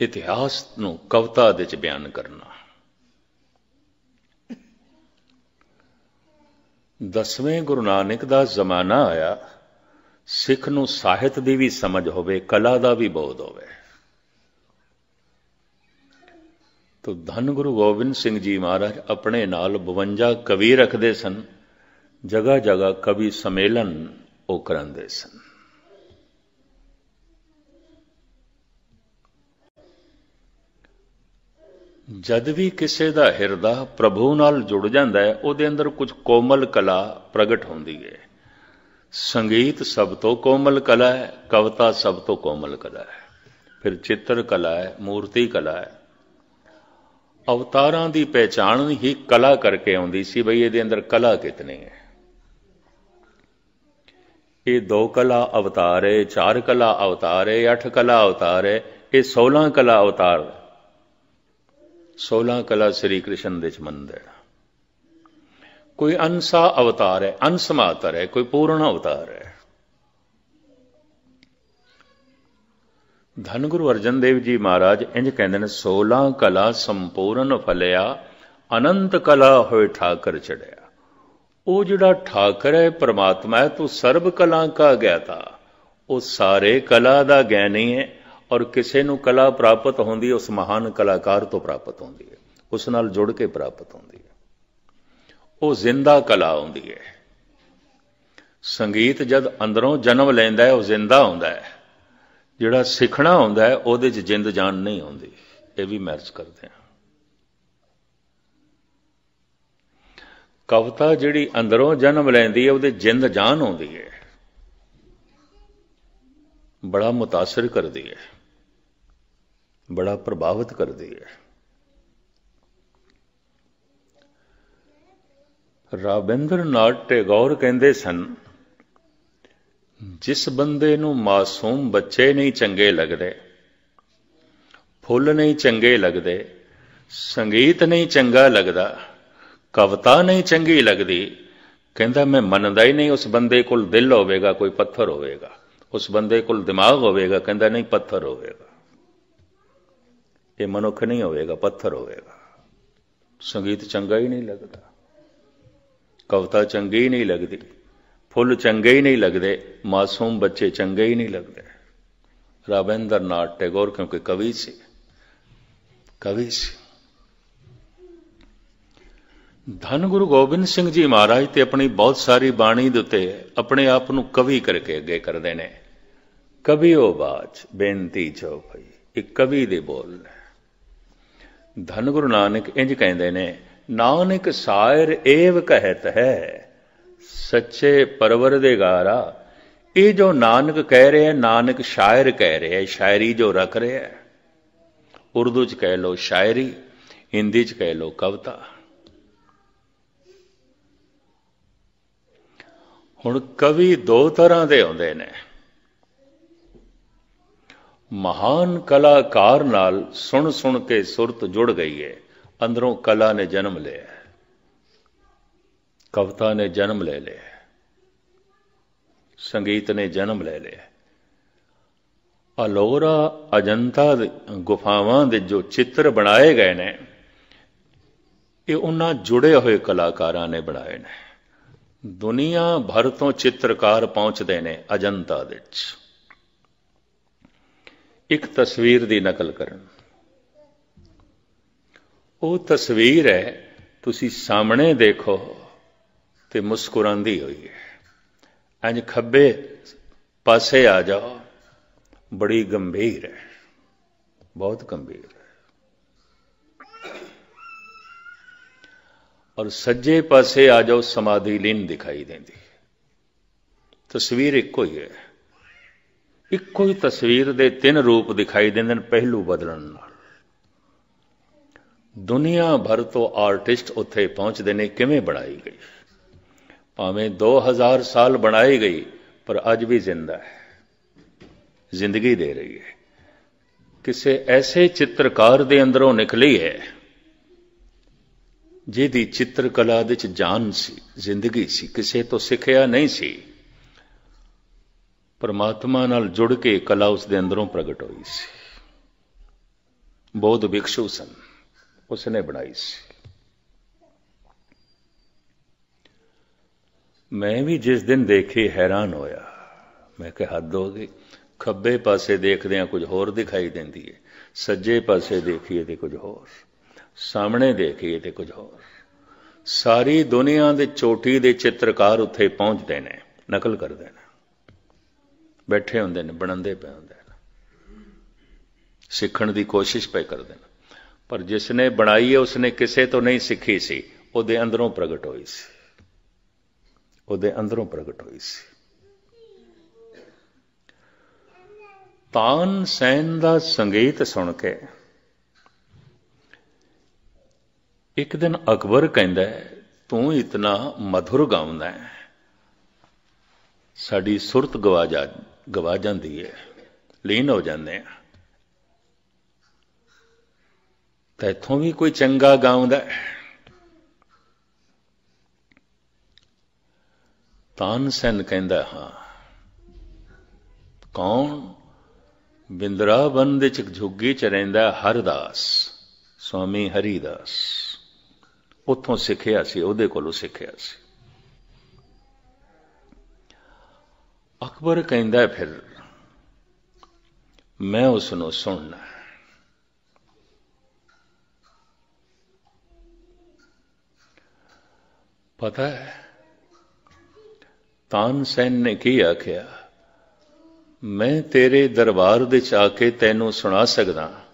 S1: ਇਤਿਹਾਸ ਨੂੰ ਕਵਤਾ ਦੇ ਵਿੱਚ ਬਿਆਨ ਕਰਨਾ। ਦਸਵੇਂ ਗੁਰੂ ਨਾਨਕ ਦਾ ਜ਼ਮਾਨਾ ਆਇਆ ਸਿੱਖ ਨੂੰ ਸਾਹਿਤ ਦੀ ਵੀ ਸਮਝ ਹੋਵੇ, ਕਲਾ ਦਾ ਵੀ ਬੋਧ ਹੋਵੇ। ਤੋ ਧੰਨ ਗੁਰੂ ਗੋਬਿੰਦ ਸਿੰਘ ਜੀ ਮਹਾਰਾਜ ਆਪਣੇ ਨਾਲ 52 ਕਵੀ ਰੱਖਦੇ ਸਨ। ਜਗਾ ਜਗਾ ਕਵੀ ਸੰਮੇਲਨ ਉਹ ਕਰਾਂਦੇ ਸਨ। ਜਦ ਵੀ ਕਿਸੇ ਦਾ ਹਿਰਦਾ ਪ੍ਰਭੂ ਨਾਲ ਜੁੜ ਜਾਂਦਾ ਹੈ, ਉਹਦੇ ਅੰਦਰ ਕੁਝ ਕੋਮਲ ਕਲਾ ਪ੍ਰਗਟ ਹੁੰਦੀ ਹੈ। ਸੰਗੀਤ ਸਭ ਤੋਂ ਕੋਮਲ ਕਲਾ ਹੈ, ਕਵਿਤਾ ਸਭ ਤੋਂ ਕੋਮਲ ਕਲਾ ਹੈ। ਫਿਰ ਚਿੱਤਰ ਕਲਾ ਹੈ, ਮੂਰਤੀ ਕਲਾ ਹੈ। ਅਵਤਾਰਾਂ ਦੀ ਪਹਿਚਾਣ ਹੀ ਕਲਾ ਕਰਕੇ ਆਉਂਦੀ ਸੀ ਬਈ ਇਹਦੇ ਅੰਦਰ ਕਲਾ ਕਿਤਨੀ ਹੈ। ਇਹ ਦੋ ਕਲਾ ਅਵਤਾਰ ਹੈ, ਚਾਰ ਕਲਾ ਅਵਤਾਰ ਹੈ, ਅੱਠ ਕਲਾ ਅਵਤਾਰ ਹੈ, ਇਹ 16 ਕਲਾ ਅਵਤਾਰ 16 ਕਲਾ ਸ੍ਰੀ ਕ੍ਰਿਸ਼ਨ ਦੇ ਚ ਮੰਦਿਰ ਕੋਈ ਅੰਸਾ ਅਵਤਾਰ ਹੈ ਅੰਸ ਮਾਤਰ ਹੈ, ਕੋਈ ਪੂਰਨ ਅਵਤਾਰ ਹੈ। ਧੰਨ ਗੁਰੂ ਅਰਜਨ ਦੇਵ ਜੀ ਮਹਾਰਾਜ ਇੰਜ ਕਹਿੰਦੇ ਨੇ 16 ਕਲਾ ਸੰਪੂਰਨ ਫਲਿਆ, ਅਨੰਤ ਕਲਾ ਹੋਏ ਠਾਕਰ ਚੜਿਆ। ਉਹ ਜਿਹੜਾ ਠਾਕਰ ਹੈ, ਪ੍ਰਮਾਤਮਾ ਹੈ, ਤੂੰ ਸਰਬ ਕਲਾ ਕਾ ਗਿਆਤਾ। ਉਹ ਸਾਰੇ ਕਲਾ ਦਾ ਗਿਆਨੀ ਹੈ ਔਰ ਕਿਸੇ ਨੂੰ ਕਲਾ ਪ੍ਰਾਪਤ ਹੁੰਦੀ, ਉਸ ਮਹਾਨ ਕਲਾਕਾਰ ਤੋਂ ਪ੍ਰਾਪਤ ਹੁੰਦੀ ਹੈ। ਉਸ ਨਾਲ ਜੁੜ ਕੇ ਪ੍ਰਾਪਤ ਹੁੰਦੀ ਹੈ। ਉਹ ਜ਼ਿੰਦਾ ਕਲਾ ਹੁੰਦੀ ਹੈ। ਸੰਗੀਤ ਜਦ ਅੰਦਰੋਂ ਜਨਮ ਲੈਂਦਾ ਹੈ, ਉਹ ਜ਼ਿੰਦਾ ਹੁੰਦਾ ਹੈ। ਜਿਹੜਾ ਸਿੱਖਣਾ ਹੁੰਦਾ ਹੈ, ਉਹਦੇ 'ਚ ਜਿੰਦ ਜਾਨ ਨਹੀਂ ਹੁੰਦੀ ਇਹ ਵੀ ਮੈਰਜ ਕਰਦੇ ਹਾਂ। ਕਵਤਾ ਜਿਹੜੀ ਅੰਦਰੋਂ ਜਨਮ ਲੈਂਦੀ ਹੈ, ਉਹਦੇ ਜਿੰਦ ਜਾਨ ਹੁੰਦੀ ਹੈ। ਬੜਾ ਮੁਤਾਸਰ ਕਰਦੀ ਹੈ। ਬੜਾ ਪ੍ਰਭਾਵਿਤ ਕਰਦੀ ਹੈ। ਰਾਬਿੰਦਰਨਾਥ ਟੈਗੋਰ ਕਹਿੰਦੇ ਸਨ, ਜਿਸ ਬੰਦੇ ਨੂੰ ਮਾਸੂਮ ਬੱਚੇ ਨਹੀਂ ਚੰਗੇ ਲੱਗਦੇ, ਫੁੱਲ ਨਹੀਂ ਚੰਗੇ ਲੱਗਦੇ, ਸੰਗੀਤ ਨਹੀਂ ਚੰਗਾ ਲੱਗਦਾ, ਕਵਤਾ ਨਹੀਂ ਚੰਗੀ ਲੱਗਦੀ, ਕਹਿੰਦਾ ਮੈਂ ਮੰਨਦਾ ਹੀ ਨਹੀਂ ਉਸ ਬੰਦੇ ਕੋਲ ਦਿਲ ਹੋਵੇਗਾ, ਕੋਈ ਪੱਥਰ ਹੋਵੇਗਾ। ਉਸ ਬੰਦੇ ਕੋਲ ਦਿਮਾਗ ਹੋਵੇਗਾ, ਕਹਿੰਦਾ ਨਹੀਂ ਪੱਥਰ ਹੋਵੇਗਾ। ਇਹ ਮਨੁੱਖ ਨਹੀਂ ਹੋਵੇਗਾ, ਪੱਥਰ ਹੋਵੇਗਾ। ਸੰਗੀਤ ਚੰਗਾ ਹੀ ਨਹੀਂ ਲੱਗਦਾ। ਕਵਤਾ ਚੰਗੀ ਨਹੀਂ ਲੱਗਦੀ, ਫੁੱਲ ਚੰਗੇ ਹੀ ਨਹੀਂ ਲੱਗਦੇ, ਮਾਸੂਮ ਬੱਚੇ ਚੰਗੇ ਹੀ ਨਹੀਂ ਲੱਗਦੇ। ਰਾਬਿੰਦਰਨਾਥ ਟੈਗੋਰ ਕਿਉਂਕਿ ਕਵੀ ਸੀ ਕਵੀ ਸੀ। ਧੰਨ ਗੁਰੂ ਗੋਬਿੰਦ ਸਿੰਘ ਜੀ ਮਹਾਰਾਜ ਤੇ ਆਪਣੀ ਬਹੁਤ ਸਾਰੀ ਬਾਣੀ ਦੇ ਉੱਤੇ ਆਪਣੇ ਆਪ ਨੂੰ ਕਵੀ ਕਰਕੇ ਅੱਗੇ ਕਰਦੇ ਨੇ। ਕਵੀ ਉਹ ਬਾਚ, ਬੇਨਤੀ ਜੋ ਭਈ ਇਹ ਕਵੀ ਦੇ ਬੋਲ ਨੇ। ਧੰਨ ਗੁਰੂ ਨਾਨਕ ਇੰਜ ਕਹਿੰਦੇ ਨੇ ਨਾਨਕ ਸਾਇਰ ਏਵ ਕਹਿਤ ਹੈ, ਸੱਚੇ ਪਰਵਰਦੇਗਾਰਾ, ਇਹ ਜੋ ਨਾਨਕ ਕਹਿ ਰਿਹਾ, ਨਾਨਕ ਸ਼ਾਇਰ ਕਹਿ ਰਿਹਾ ਸ਼ਾਇਰੀ ਜੋ ਰਖ ਰਿਹਾ ਉਰਦੂ ਚ ਕਹਿ ਲੋ ਸ਼ਾਇਰੀ, ਹਿੰਦੀ ਚ ਕਹਿ ਲੋ ਕਵਿਤਾ। ਹੁਣ ਕਵੀ ਦੋ ਤਰ੍ਹਾਂ ਦੇ ਹੁੰਦੇ ਨੇ। ਮਹਾਨ ਕਲਾਕਾਰ ਨਾਲ ਸੁਣ ਸੁਣ ਕੇ ਸੁਰਤ ਜੁੜ ਗਈ ਹੈ। ਅੰਦਰੋਂ ਕਲਾ ਨੇ ਜਨਮ ਲਿਆ, ਕਵਿਤਾ ਨੇ ਜਨਮ ਲੈ ਲਿਆ, ਸੰਗੀਤ ਨੇ ਜਨਮ ਲੈ ਲਿਆ। ਅਲੋਰਾ ਅਜੰਤਾ ਗੁਫਾਵਾਂ ਦੇ ਜੋ ਚਿੱਤਰ ਬਣਾਏ ਗਏ ਨੇ, ਇਹ ਉਹਨਾਂ ਜੁੜੇ ਹੋਏ ਕਲਾਕਾਰਾਂ ਨੇ ਬਣਾਏ ਨੇ। ਦੁਨੀਆ ਭਰ ਤੋਂ ਚਿੱਤਰਕਾਰ ਪਹੁੰਚਦੇ ਨੇ ਅਜੰਤਾ ਦੇ ਵਿੱਚ। ਇੱਕ ਤਸਵੀਰ ਦੀ ਨਕਲ ਕਰਨ। ਉਹ ਤਸਵੀਰ ਹੈ, ਤੁਸੀਂ ਸਾਹਮਣੇ ਦੇਖੋ ਤੇ ਮੁਸਕਰਾਂਦੀ ਹੋਈ ਹੈ। ਅੰਜ ਖੱਬੇ ਪਾਸੇ ਆ ਜਾਓ, ਬੜੀ ਗੰਭੀਰ ਹੈ, ਬਹੁਤ ਗੰਭੀਰ ਹੈ। ਔਰ ਸੱਜੇ ਪਾਸੇ ਆ ਜਾਓ, ਸਮਾਧੀ ਲੀਨ ਦਿਖਾਈ ਦਿੰਦੀ ਤਸਵੀਰ ਇੱਕੋ ਹੀ ਹੈ। ਇੱਕੋ ਹੀ ਤਸਵੀਰ ਦੇ ਤਿੰਨ ਰੂਪ ਦਿਖਾਈ ਦਿੰਦੇ ਨੇ, ਪਹਿਲੂ ਬਦਲਣ ਨਾਲ। ਦੁਨੀਆ ਭਰ ਤੋਂ ਆਰਟਿਸਟ ਉੱਥੇ ਪਹੁੰਚਦੇ ਨੇ, ਕਿਵੇਂ ਬਣਾਈ ਗਈ? ਭਾਵੇਂ 2000 ਸਾਲ ਬਣਾਈ ਗਈ, ਪਰ ਅੱਜ ਵੀ ਜ਼ਿੰਦਾ ਹੈ। ਜ਼ਿੰਦਗੀ ਦੇ ਰਹੀ ਹੈ। ਕਿਸੇ ਐਸੇ ਚਿੱਤਰਕਾਰ ਦੇ ਅੰਦਰੋਂ ਨਿਕਲੀ ਹੈ, ਜਿਹਦੀ ਚਿੱਤਰਕਲਾ ਦੇ ਵਿੱਚ ਜਾਨ ਸੀ, ਜ਼ਿੰਦਗੀ ਸੀ, ਕਿਸੇ ਤੋਂ ਸਿੱਖਿਆ ਨਹੀਂ ਸੀ। ਪਰਮਾਤਮਾ ਨਾਲ ਜੁੜ ਕੇ ਕਲਾ ਉਸ ਦੇ ਅੰਦਰੋਂ ਪ੍ਰਗਟ ਹੋਈ ਸੀ। ਬੋਧ ਵਿਕਸ਼ੂ ਸਨ। ਉਸਨੇ ਬਣਾਈ ਸੀ। ਮੈਂ ਵੀ ਜਿਸ ਦਿਨ ਦੇਖੀ ਹੈਰਾਨ ਹੋਇਆ। ਮੈਂ ਕਿਹਾ, ਹੱਦ ਹੋ ਗਈ। ਖੱਬੇ ਪਾਸੇ ਦੇਖਦਿਆਂ ਕੁਝ ਹੋਰ ਦਿਖਾਈ ਦਿੰਦੀ ਹੈ ਸੱਜੇ ਪਾਸੇ ਦੇਖੀਏ ਤੇ ਕੁਝ ਹੋਰ। ਸਾਹਮਣੇ ਦੇਖੀਏ ਤੇ ਕੁਝ ਹੋਰ। ਸਾਰੀ ਦੁਨੀਆ ਦੇ ਚੋਟੀ ਦੇ ਚਿੱਤਰਕਾਰ ਉੱਥੇ ਪਹੁੰਚਦੇ ਨੇ, ਨਕਲ ਕਰਦੇ ਨੇ। ਬੈਠੇ ਹੁੰਦੇ ਨੇ ਬਣਾਉਂਦੇ ਪਏ ਹੁੰਦੇ ਨੇ। ਸਿੱਖਣ ਦੀ ਕੋਸ਼ਿਸ਼ ਪਏ ਕਰਦੇ ਨੇ। ਪਰ ਜਿਸ ਨੇ ਬਣਾਈ ਹੈ, ਉਸਨੇ ਕਿਸੇ ਤੋਂ ਨਹੀਂ ਸਿੱਖੀ ਸੀ। ਉਹਦੇ ਅੰਦਰੋਂ ਪ੍ਰਗਟ ਹੋਈ ਸੀ। ਉਹਦੇ ਅੰਦਰੋਂ ਪ੍ਰਗਟ ਹੋਈ ਸੀ। ਤਾਨ ਸੈਨ ਦਾ ਸੰਗੀਤ ਸੁਣ ਕੇ ਇੱਕ ਦਿਨ ਅਕਬਰ ਕਹਿੰਦਾ ਤੂੰ ਇਤਨਾ ਮధుਰ ਗਾਉਂਦਾ ਹੈ। ਸਾਡੀ ਸੁਰਤ ਗਵਾ ਜਾ, ਗਵਾ ਜਾਂਦੀ ਹੈ। ਲੀਨ ਹੋ ਜਾਂਦੇ ਆ ਤਾਂ ਇਥੋਂ ਵੀ ਕੋਈ ਚੰਗਾ ਗਾਉਂਦਾ ਤਾਨਸੈਨ ਕਹਿੰਦਾ, ਹਾਂ। ਕੌਣ ਬਿੰਦਰਾਵਨ ਦੇ ਚ ਝੁੱਗੀ ਚ ਰਹਿੰਦਾ? ਹਰਦਾਸ, ਸਵਾਮੀ ਹਰੀਦਾਸ। ਉੱਥੋਂ ਸਿੱਖਿਆ ਸੀ, ਉਹਦੇ ਕੋਲੋਂ ਸਿੱਖਿਆ ਸੀ। ਅਕਬਰ ਕਹਿੰਦਾ ਫਿਰ, ਮੈਂ ਉਸ ਨੂੰ ਸੁਣਨਾ ਪਤਾ ਹੈ? ਤਾਨਸੈਨ ਨੇ ਕੀ ਆਖਿਆ? ਮੈਂ ਤੇਰੇ ਦਰਬਾਰ ਦੇ ਚ ਆ ਕੇ ਤੈਨੂੰ ਸੁਣਾ ਸਕਦਾ।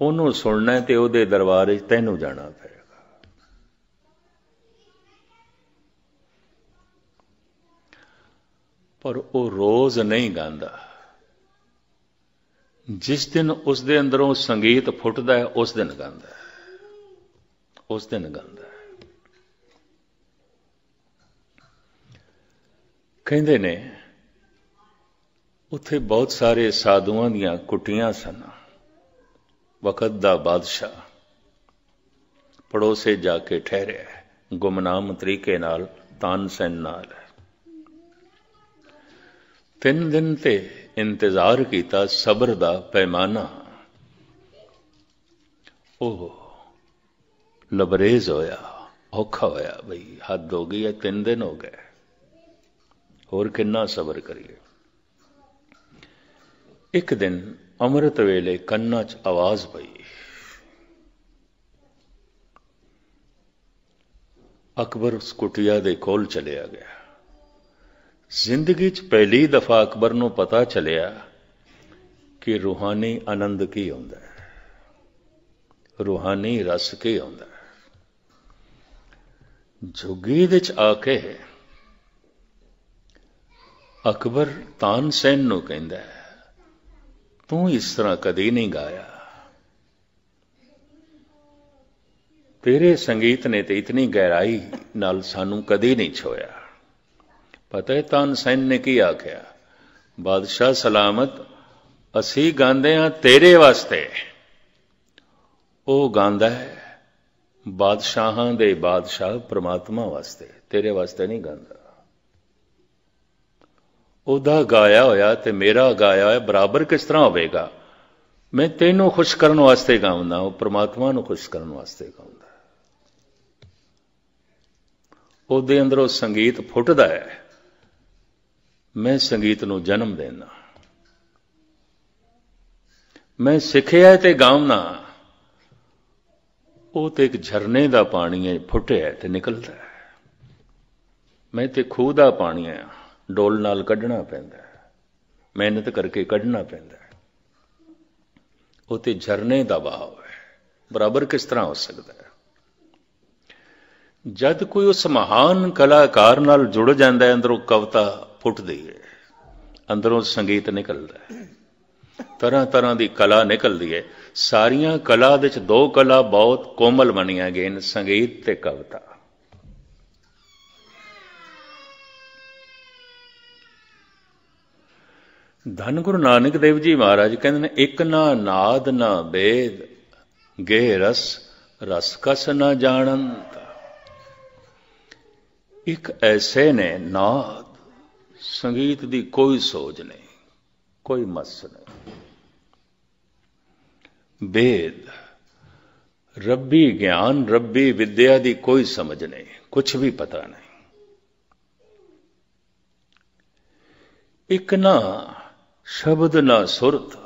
S1: ਉਹਨੂੰ ਸੁਣਨਾ ਤੇ ਉਹਦੇ ਦਰਬਾਰ ਵਿੱਚ ਤੈਨੂੰ ਜਾਣਾ ਪਏਗਾ। ਪਰ ਉਹ ਰੋਜ਼ ਨਹੀਂ ਗਾਉਂਦਾ। ਜਿਸ ਦਿਨ ਉਸ ਦੇ ਅੰਦਰੋਂ ਸੰਗੀਤ ਫੁੱਟਦਾ ਹੈ, ਉਸ ਦਿਨ ਗਾਉਂਦਾ ਹੈ। ਉਸ ਦਿਨ ਗਾਉਂਦਾ ਹੈ ਕਹਿੰਦੇ ਨੇ, ਉੱਥੇ ਬਹੁਤ ਸਾਰੇ ਸਾਧੂਆਂ ਦੀਆਂ ਕੁਟੀਆਂ ਸਨ। ਵਕਤ ਦਾ ਬਾਦਸ਼ਾਹ ਪੜੋਸੇ ਜਾ ਕੇ ਠਹਿਰਿਆ ਗੁਮਨਾਮ ਤਰੀਕੇ ਨਾਲ ਤਾਨਸੈਨ ਨਾਲ ਤਿੰਨ ਦਿਨ ਤੇ ਇੰਤਜ਼ਾਰ ਕੀਤਾ ਸਬਰ ਦਾ ਪੈਮਾਨਾ। ਉਹ ਲਬਰੇਜ਼ ਹੋਇਆ, ਔਖਾ ਹੋਇਆ ਬਈ, ਹੱਦ ਹੋ ਗਈ ਹੈ, ਤਿੰਨ ਦਿਨ ਹੋ ਗਏ। ਹੋਰ ਕਿੰਨਾ ਸਬਰ ਕਰੀਏ। ਇੱਕ ਦਿਨ ਅੰਮ੍ਰਿਤ ਵੇਲੇ ਕੰਨਾਂ 'ਚ ਆਵਾਜ਼ ਪਈ। ਅਕਬਰ ਉਸ ਕੁਟਿਆ ਦੇ ਕੋਲ ਚਲਿਆ ਗਿਆ। ਜ਼ਿੰਦਗੀ 'ਚ ਪਹਿਲੀ ਦਫਾ ਅਕਬਰ ਨੂੰ ਪਤਾ ਚੱਲਿਆ ਕਿ ਰੂਹਾਨੀ ਆਨੰਦ ਕੀ ਹੁੰਦਾ ਹੈ। ਰੂਹਾਨੀ ਰਸ ਕੀ ਹੁੰਦਾ ਹੈ। ਜੁਗੀ ਵਿੱਚ ਆ ਕੇ ਅਕਬਰ ਤਾਨਸੈਨ ਨੂੰ ਕਹਿੰਦਾ ਤੂੰ ਇਸ ਤਰ੍ਹਾਂ ਕਦੇ ਨਹੀਂ ਗਾਇਆ। ਤੇਰੇ ਸੰਗੀਤ ਨੇ ਤੇ ਇਤਨੀ ਗਹਿਰਾਈ ਨਾਲ ਸਾਨੂੰ ਕਦੇ ਨਹੀਂ ਛੋਇਆ। ਪਤਾ ਹੈ ਤਾਨਸੈਨ ਨੇ ਕੀ ਆਖਿਆ? ਬਾਦਸ਼ਾਹ ਸਲਾਮਤ, ਅਸੀਂ ਗਾਉਂਦੇ ਆ ਤੇਰੇ ਵਾਸਤੇ। ਉਹ ਗਾਉਂਦਾ ਹੈ, ਬਾਦਸ਼ਾਹਾਂ ਦੇ ਬਾਦਸ਼ਾਹ ਪ੍ਰਮਾਤਮਾ ਵਾਸਤੇ, ਤੇਰੇ ਵਾਸਤੇ ਨਹੀਂ ਗਾਉਂਦਾ। ਉਹਦਾ ਗਾਇਆ ਹੋਇਆ ਤੇ ਮੇਰਾ ਗਾਇਆ ਹੋਇਆ ਬਰਾਬਰ ਕਿਸ ਤਰ੍ਹਾਂ ਹੋਵੇਗਾ? ਮੈਂ ਤੈਨੂੰ ਖੁਸ਼ ਕਰਨ ਵਾਸਤੇ ਗਾਉਂਦਾ, ਉਹ ਪ੍ਰਮਾਤਮਾ ਨੂੰ ਖੁਸ਼ ਕਰਨ ਵਾਸਤੇ ਗਾਉਂਦਾ। ਉਹਦੇ ਅੰਦਰੋਂ ਸੰਗੀਤ ਫੁੱਟਦਾ ਹੈ। ਮੈਂ ਸੰਗੀਤ ਨੂੰ ਜਨਮ ਦੇਣਾ ਮੈਂ ਸਿੱਖਿਆ ਤੇ ਗਾਉਣਾ ਉਹ ਤੇ ਇੱਕ ਝਰਨੇ ਦਾ ਪਾਣੀ ਹੈ, ਫੁੱਟਿਆ ਤੇ ਨਿਕਲਦਾ ਹੈ। ਮੈਂ ਤੇ ਖੂਹ ਦਾ ਪਾਣੀ ਹੈ। ਡੋਲ ਨਾਲ ਕੱਢਣਾ ਪੈਂਦਾ ਹੈ। ਮਿਹਨਤ ਕਰਕੇ ਕੱਢਣਾ ਪੈਂਦਾ ਹੈ। ਉਹ ਤੇ ਝਰਨੇ ਦਾ ਬਹਾਵ ਹੈ। ਬਰਾਬਰ ਕਿਸ ਤਰ੍ਹਾਂ ਹੋ ਸਕਦਾ ਹੈ? ਜਦ ਕੋਈ ਉਸ ਮਹਾਨ ਕਲਾਕਾਰ ਨਾਲ ਜੁੜ ਜਾਂਦਾ ਹੈ, ਅੰਦਰੋਂ ਕਵਤਾ ਫੁੱਟਦੀ ਹੈ। ਅੰਦਰੋਂ ਸੰਗੀਤ ਨਿਕਲਦਾ ਹੈ। ਤਰ੍ਹਾਂ ਤਰ੍ਹਾਂ ਦੀ ਕਲਾ ਨਿਕਲਦੀ ਹੈ। ਸਾਰੀਆਂ ਕਲਾ ਵਿੱਚ ਦੋ ਕਲਾ ਬਹੁਤ ਕੋਮਲ ਬਣੀਆਂ ਗਈਆਂ ਨੇ, ਸੰਗੀਤ ਤੇ ਕਵਿਤਾ। ਧੰਨ ਗੁਰੂ ਨਾਨਕ ਦੇਵ ਜੀ ਮਹਾਰਾਜ ਕਹਿੰਦੇ ਨੇ, ਇੱਕ ਨਾ ਨਾਦ, ਨਾ ਬੇਦ, ਗੇ ਰਸ ਰਸ ਕਸ ਨਾ ਜਾਣੰਤ। ਇੱਕ ਐਸੇ ਨੇ ਨਾਦ, ਸੰਗੀਤ ਦੀ ਕੋਈ ਸੋਚ ਨਹੀਂ, ਕੋਈ ਮਸ ਨਹੀਂ। ਬੇਦ, ਰੱਬੀ ਗਿਆਨ, ਰੱਬੀ ਵਿਦਿਆ ਦੀ ਕੋਈ ਸਮਝ ਨਹੀਂ ਕੁਝ ਵੀ ਪਤਾ ਨਹੀਂ। ਇੱਕ ਨਾ ਸ਼ਬਦ ਨਾ ਸੁਰਤ।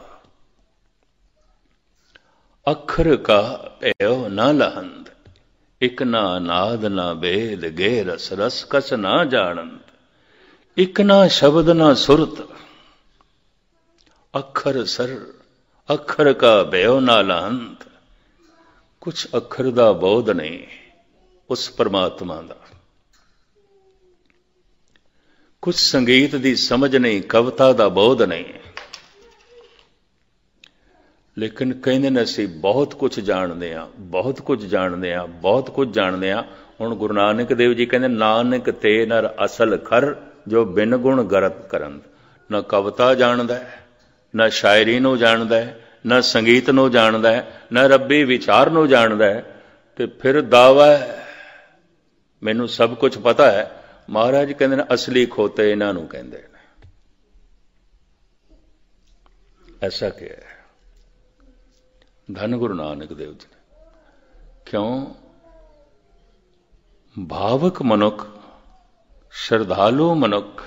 S1: ਅੱਖਰ ਕਾ ਭਇਓ ਨਾ ਲਹੰਦ। ਇਕ ਨਾ ਨਾਦ ਨਾ ਵੇਦ ਗੇ ਰਸ ਰਸ ਕਸ ਨਾ ਜਾਣੰਦ। ਇਕ ਨਾ ਸ਼ਬਦ ਨਾ ਸੁਰਤ। ਅੱਖਰ ਸਰ, ਅੱਖਰ ਕਾ ਭਇਓ ਨਾ ਲਹੰਦ। ਕੁਛ ਅੱਖਰ ਦਾ ਬੋਧ ਨਹੀਂ ਉਸ ਪਰਮਾਤਮਾ ਦਾ। ਕੁਝ ਸੰਗੀਤ ਦੀ ਸਮਝ ਨਹੀਂ, ਕਵਿਤਾ ਦਾ ਬੋਧ ਨਹੀਂ। ਲੇਕਿਨ ਕਹਿੰਦੇ ਨੇ ਅਸੀਂ ਬਹੁਤ ਕੁਝ ਜਾਣਦੇ ਆ ਬਹੁਤ ਕੁਝ ਜਾਣਦੇ ਆ ਬਹੁਤ ਕੁਝ ਜਾਣਦੇ ਆ ਹੁਣ ਗੁਰੂ ਨਾਨਕ ਦੇਵ ਜੀ ਕਹਿੰਦੇ, ਨਾਨਕ ਤੇ ਨਰ ਅਸਲ ਖਰ, ਜੋ ਬਿਨ ਗੁਣ ਗਰਤ ਕਰਨ। ਨਾ ਕਵਿਤਾ ਜਾਣਦਾ ਨਾ ਸ਼ਾਇਰੀ ਨੂੰ ਜਾਣਦਾ ਨਾ ਸੰਗੀਤ ਨੂੰ ਜਾਣਦਾ ਨਾ ਰੱਬੀ ਵਿਚਾਰ ਨੂੰ ਜਾਣਦਾ ਤੇ ਫਿਰ ਦਾਵਾ ਮੈਨੂੰ ਸਭ ਕੁਝ ਪਤਾ ਹੈ ਮਹਾਰਾਜ ਕਹਿੰਦੇ ਨੇ, ਅਸਲੀ ਖੋਤੇ ਇਹਨਾਂ ਨੂੰ ਕਹਿੰਦੇ ਨੇ। ਐਸਾ ਕਿਹਾ ਧੰਨ ਗੁਰੂ ਨਾਨਕ ਦੇਵ ਜੀ ਨੇ। ਕਿਉਂ? ਭਾਵਕ ਮਨੁੱਖ, ਸ਼ਰਧਾਲੂ ਮਨੁੱਖ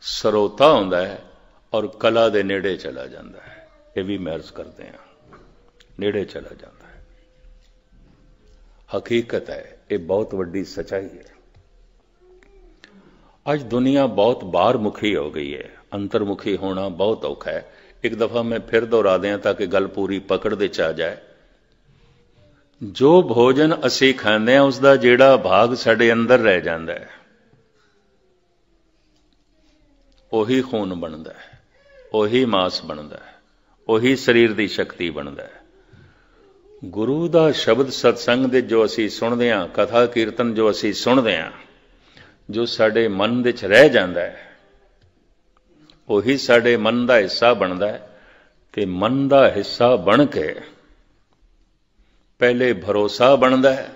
S1: ਸਰੋਤਾ ਹੁੰਦਾ ਹੈ ਔਰ ਕਲਾ ਦੇ ਨੇੜੇ ਚਲਾ ਜਾਂਦਾ ਹੈ। ਇਹ ਵੀ ਮਹਿਰਜ ਕਰਦੇ ਆ ਨੇੜੇ ਚਲਾ ਜਾਂਦਾ ਹੈ। ਹਕੀਕਤ ਹੈ, ਇਹ ਬਹੁਤ ਵੱਡੀ ਸਚਾਈ ਹੈ। ਅੱਜ ਦੁਨੀਆ ਬਹੁਤ ਬਾਹਰ ਮੁਖੀ ਹੋ ਗਈ ਹੈ, ਅੰਤਰਮੁਖੀ ਹੋਣਾ ਬਹੁਤ ਔਖਾ ਹੈ। ਇੱਕ ਦਫਾ ਮੈਂ ਫਿਰ ਦੁਹਰਾ ਦਿਆਂ ਤਾਂ ਕਿ ਗੱਲ ਪੂਰੀ ਪਕੜ ਦੇ ਚ ਆ ਜਾਏ। ਜੋ ਭੋਜਨ ਅਸੀਂ ਖਾਂਦੇ ਆ ਉਸ ਦਾ ਜਿਹੜਾ ਭਾਗ ਸਾਡੇ ਅੰਦਰ ਰਹਿ ਜਾਂਦਾ ਹੈ, ਉਹੀ ਖੂਨ ਬਣਦਾ ਹੈ, ਉਹੀ ਮਾਸ ਬਣਦਾ ਹੈ, ਉਹੀ ਸਰੀਰ ਦੀ ਸ਼ਕਤੀ ਬਣਦਾ ਹੈ। ਗੁਰੂ ਦਾ ਸ਼ਬਦ ਸਤਸੰਗ ਦੇ ਜੋ ਅਸੀਂ ਸੁਣਦੇ ਆਂ ਕਥਾ ਕੀਰਤਨ ਜੋ ਅਸੀਂ ਸੁਣਦੇ ਆਂ ਜੋ ਸਾਡੇ ਮਨ ਵਿੱਚ ਰਹਿ ਜਾਂਦਾ ਹੈ, ਉਹੀ ਸਾਡੇ ਮਨ ਦਾ ਹਿੱਸਾ ਬਣਦਾ ਹੈ ਤੇ ਮਨ ਦਾ ਹਿੱਸਾ ਬਣ ਕੇ ਪਹਿਲੇ ਭਰੋਸਾ ਬਣਦਾ ਹੈ,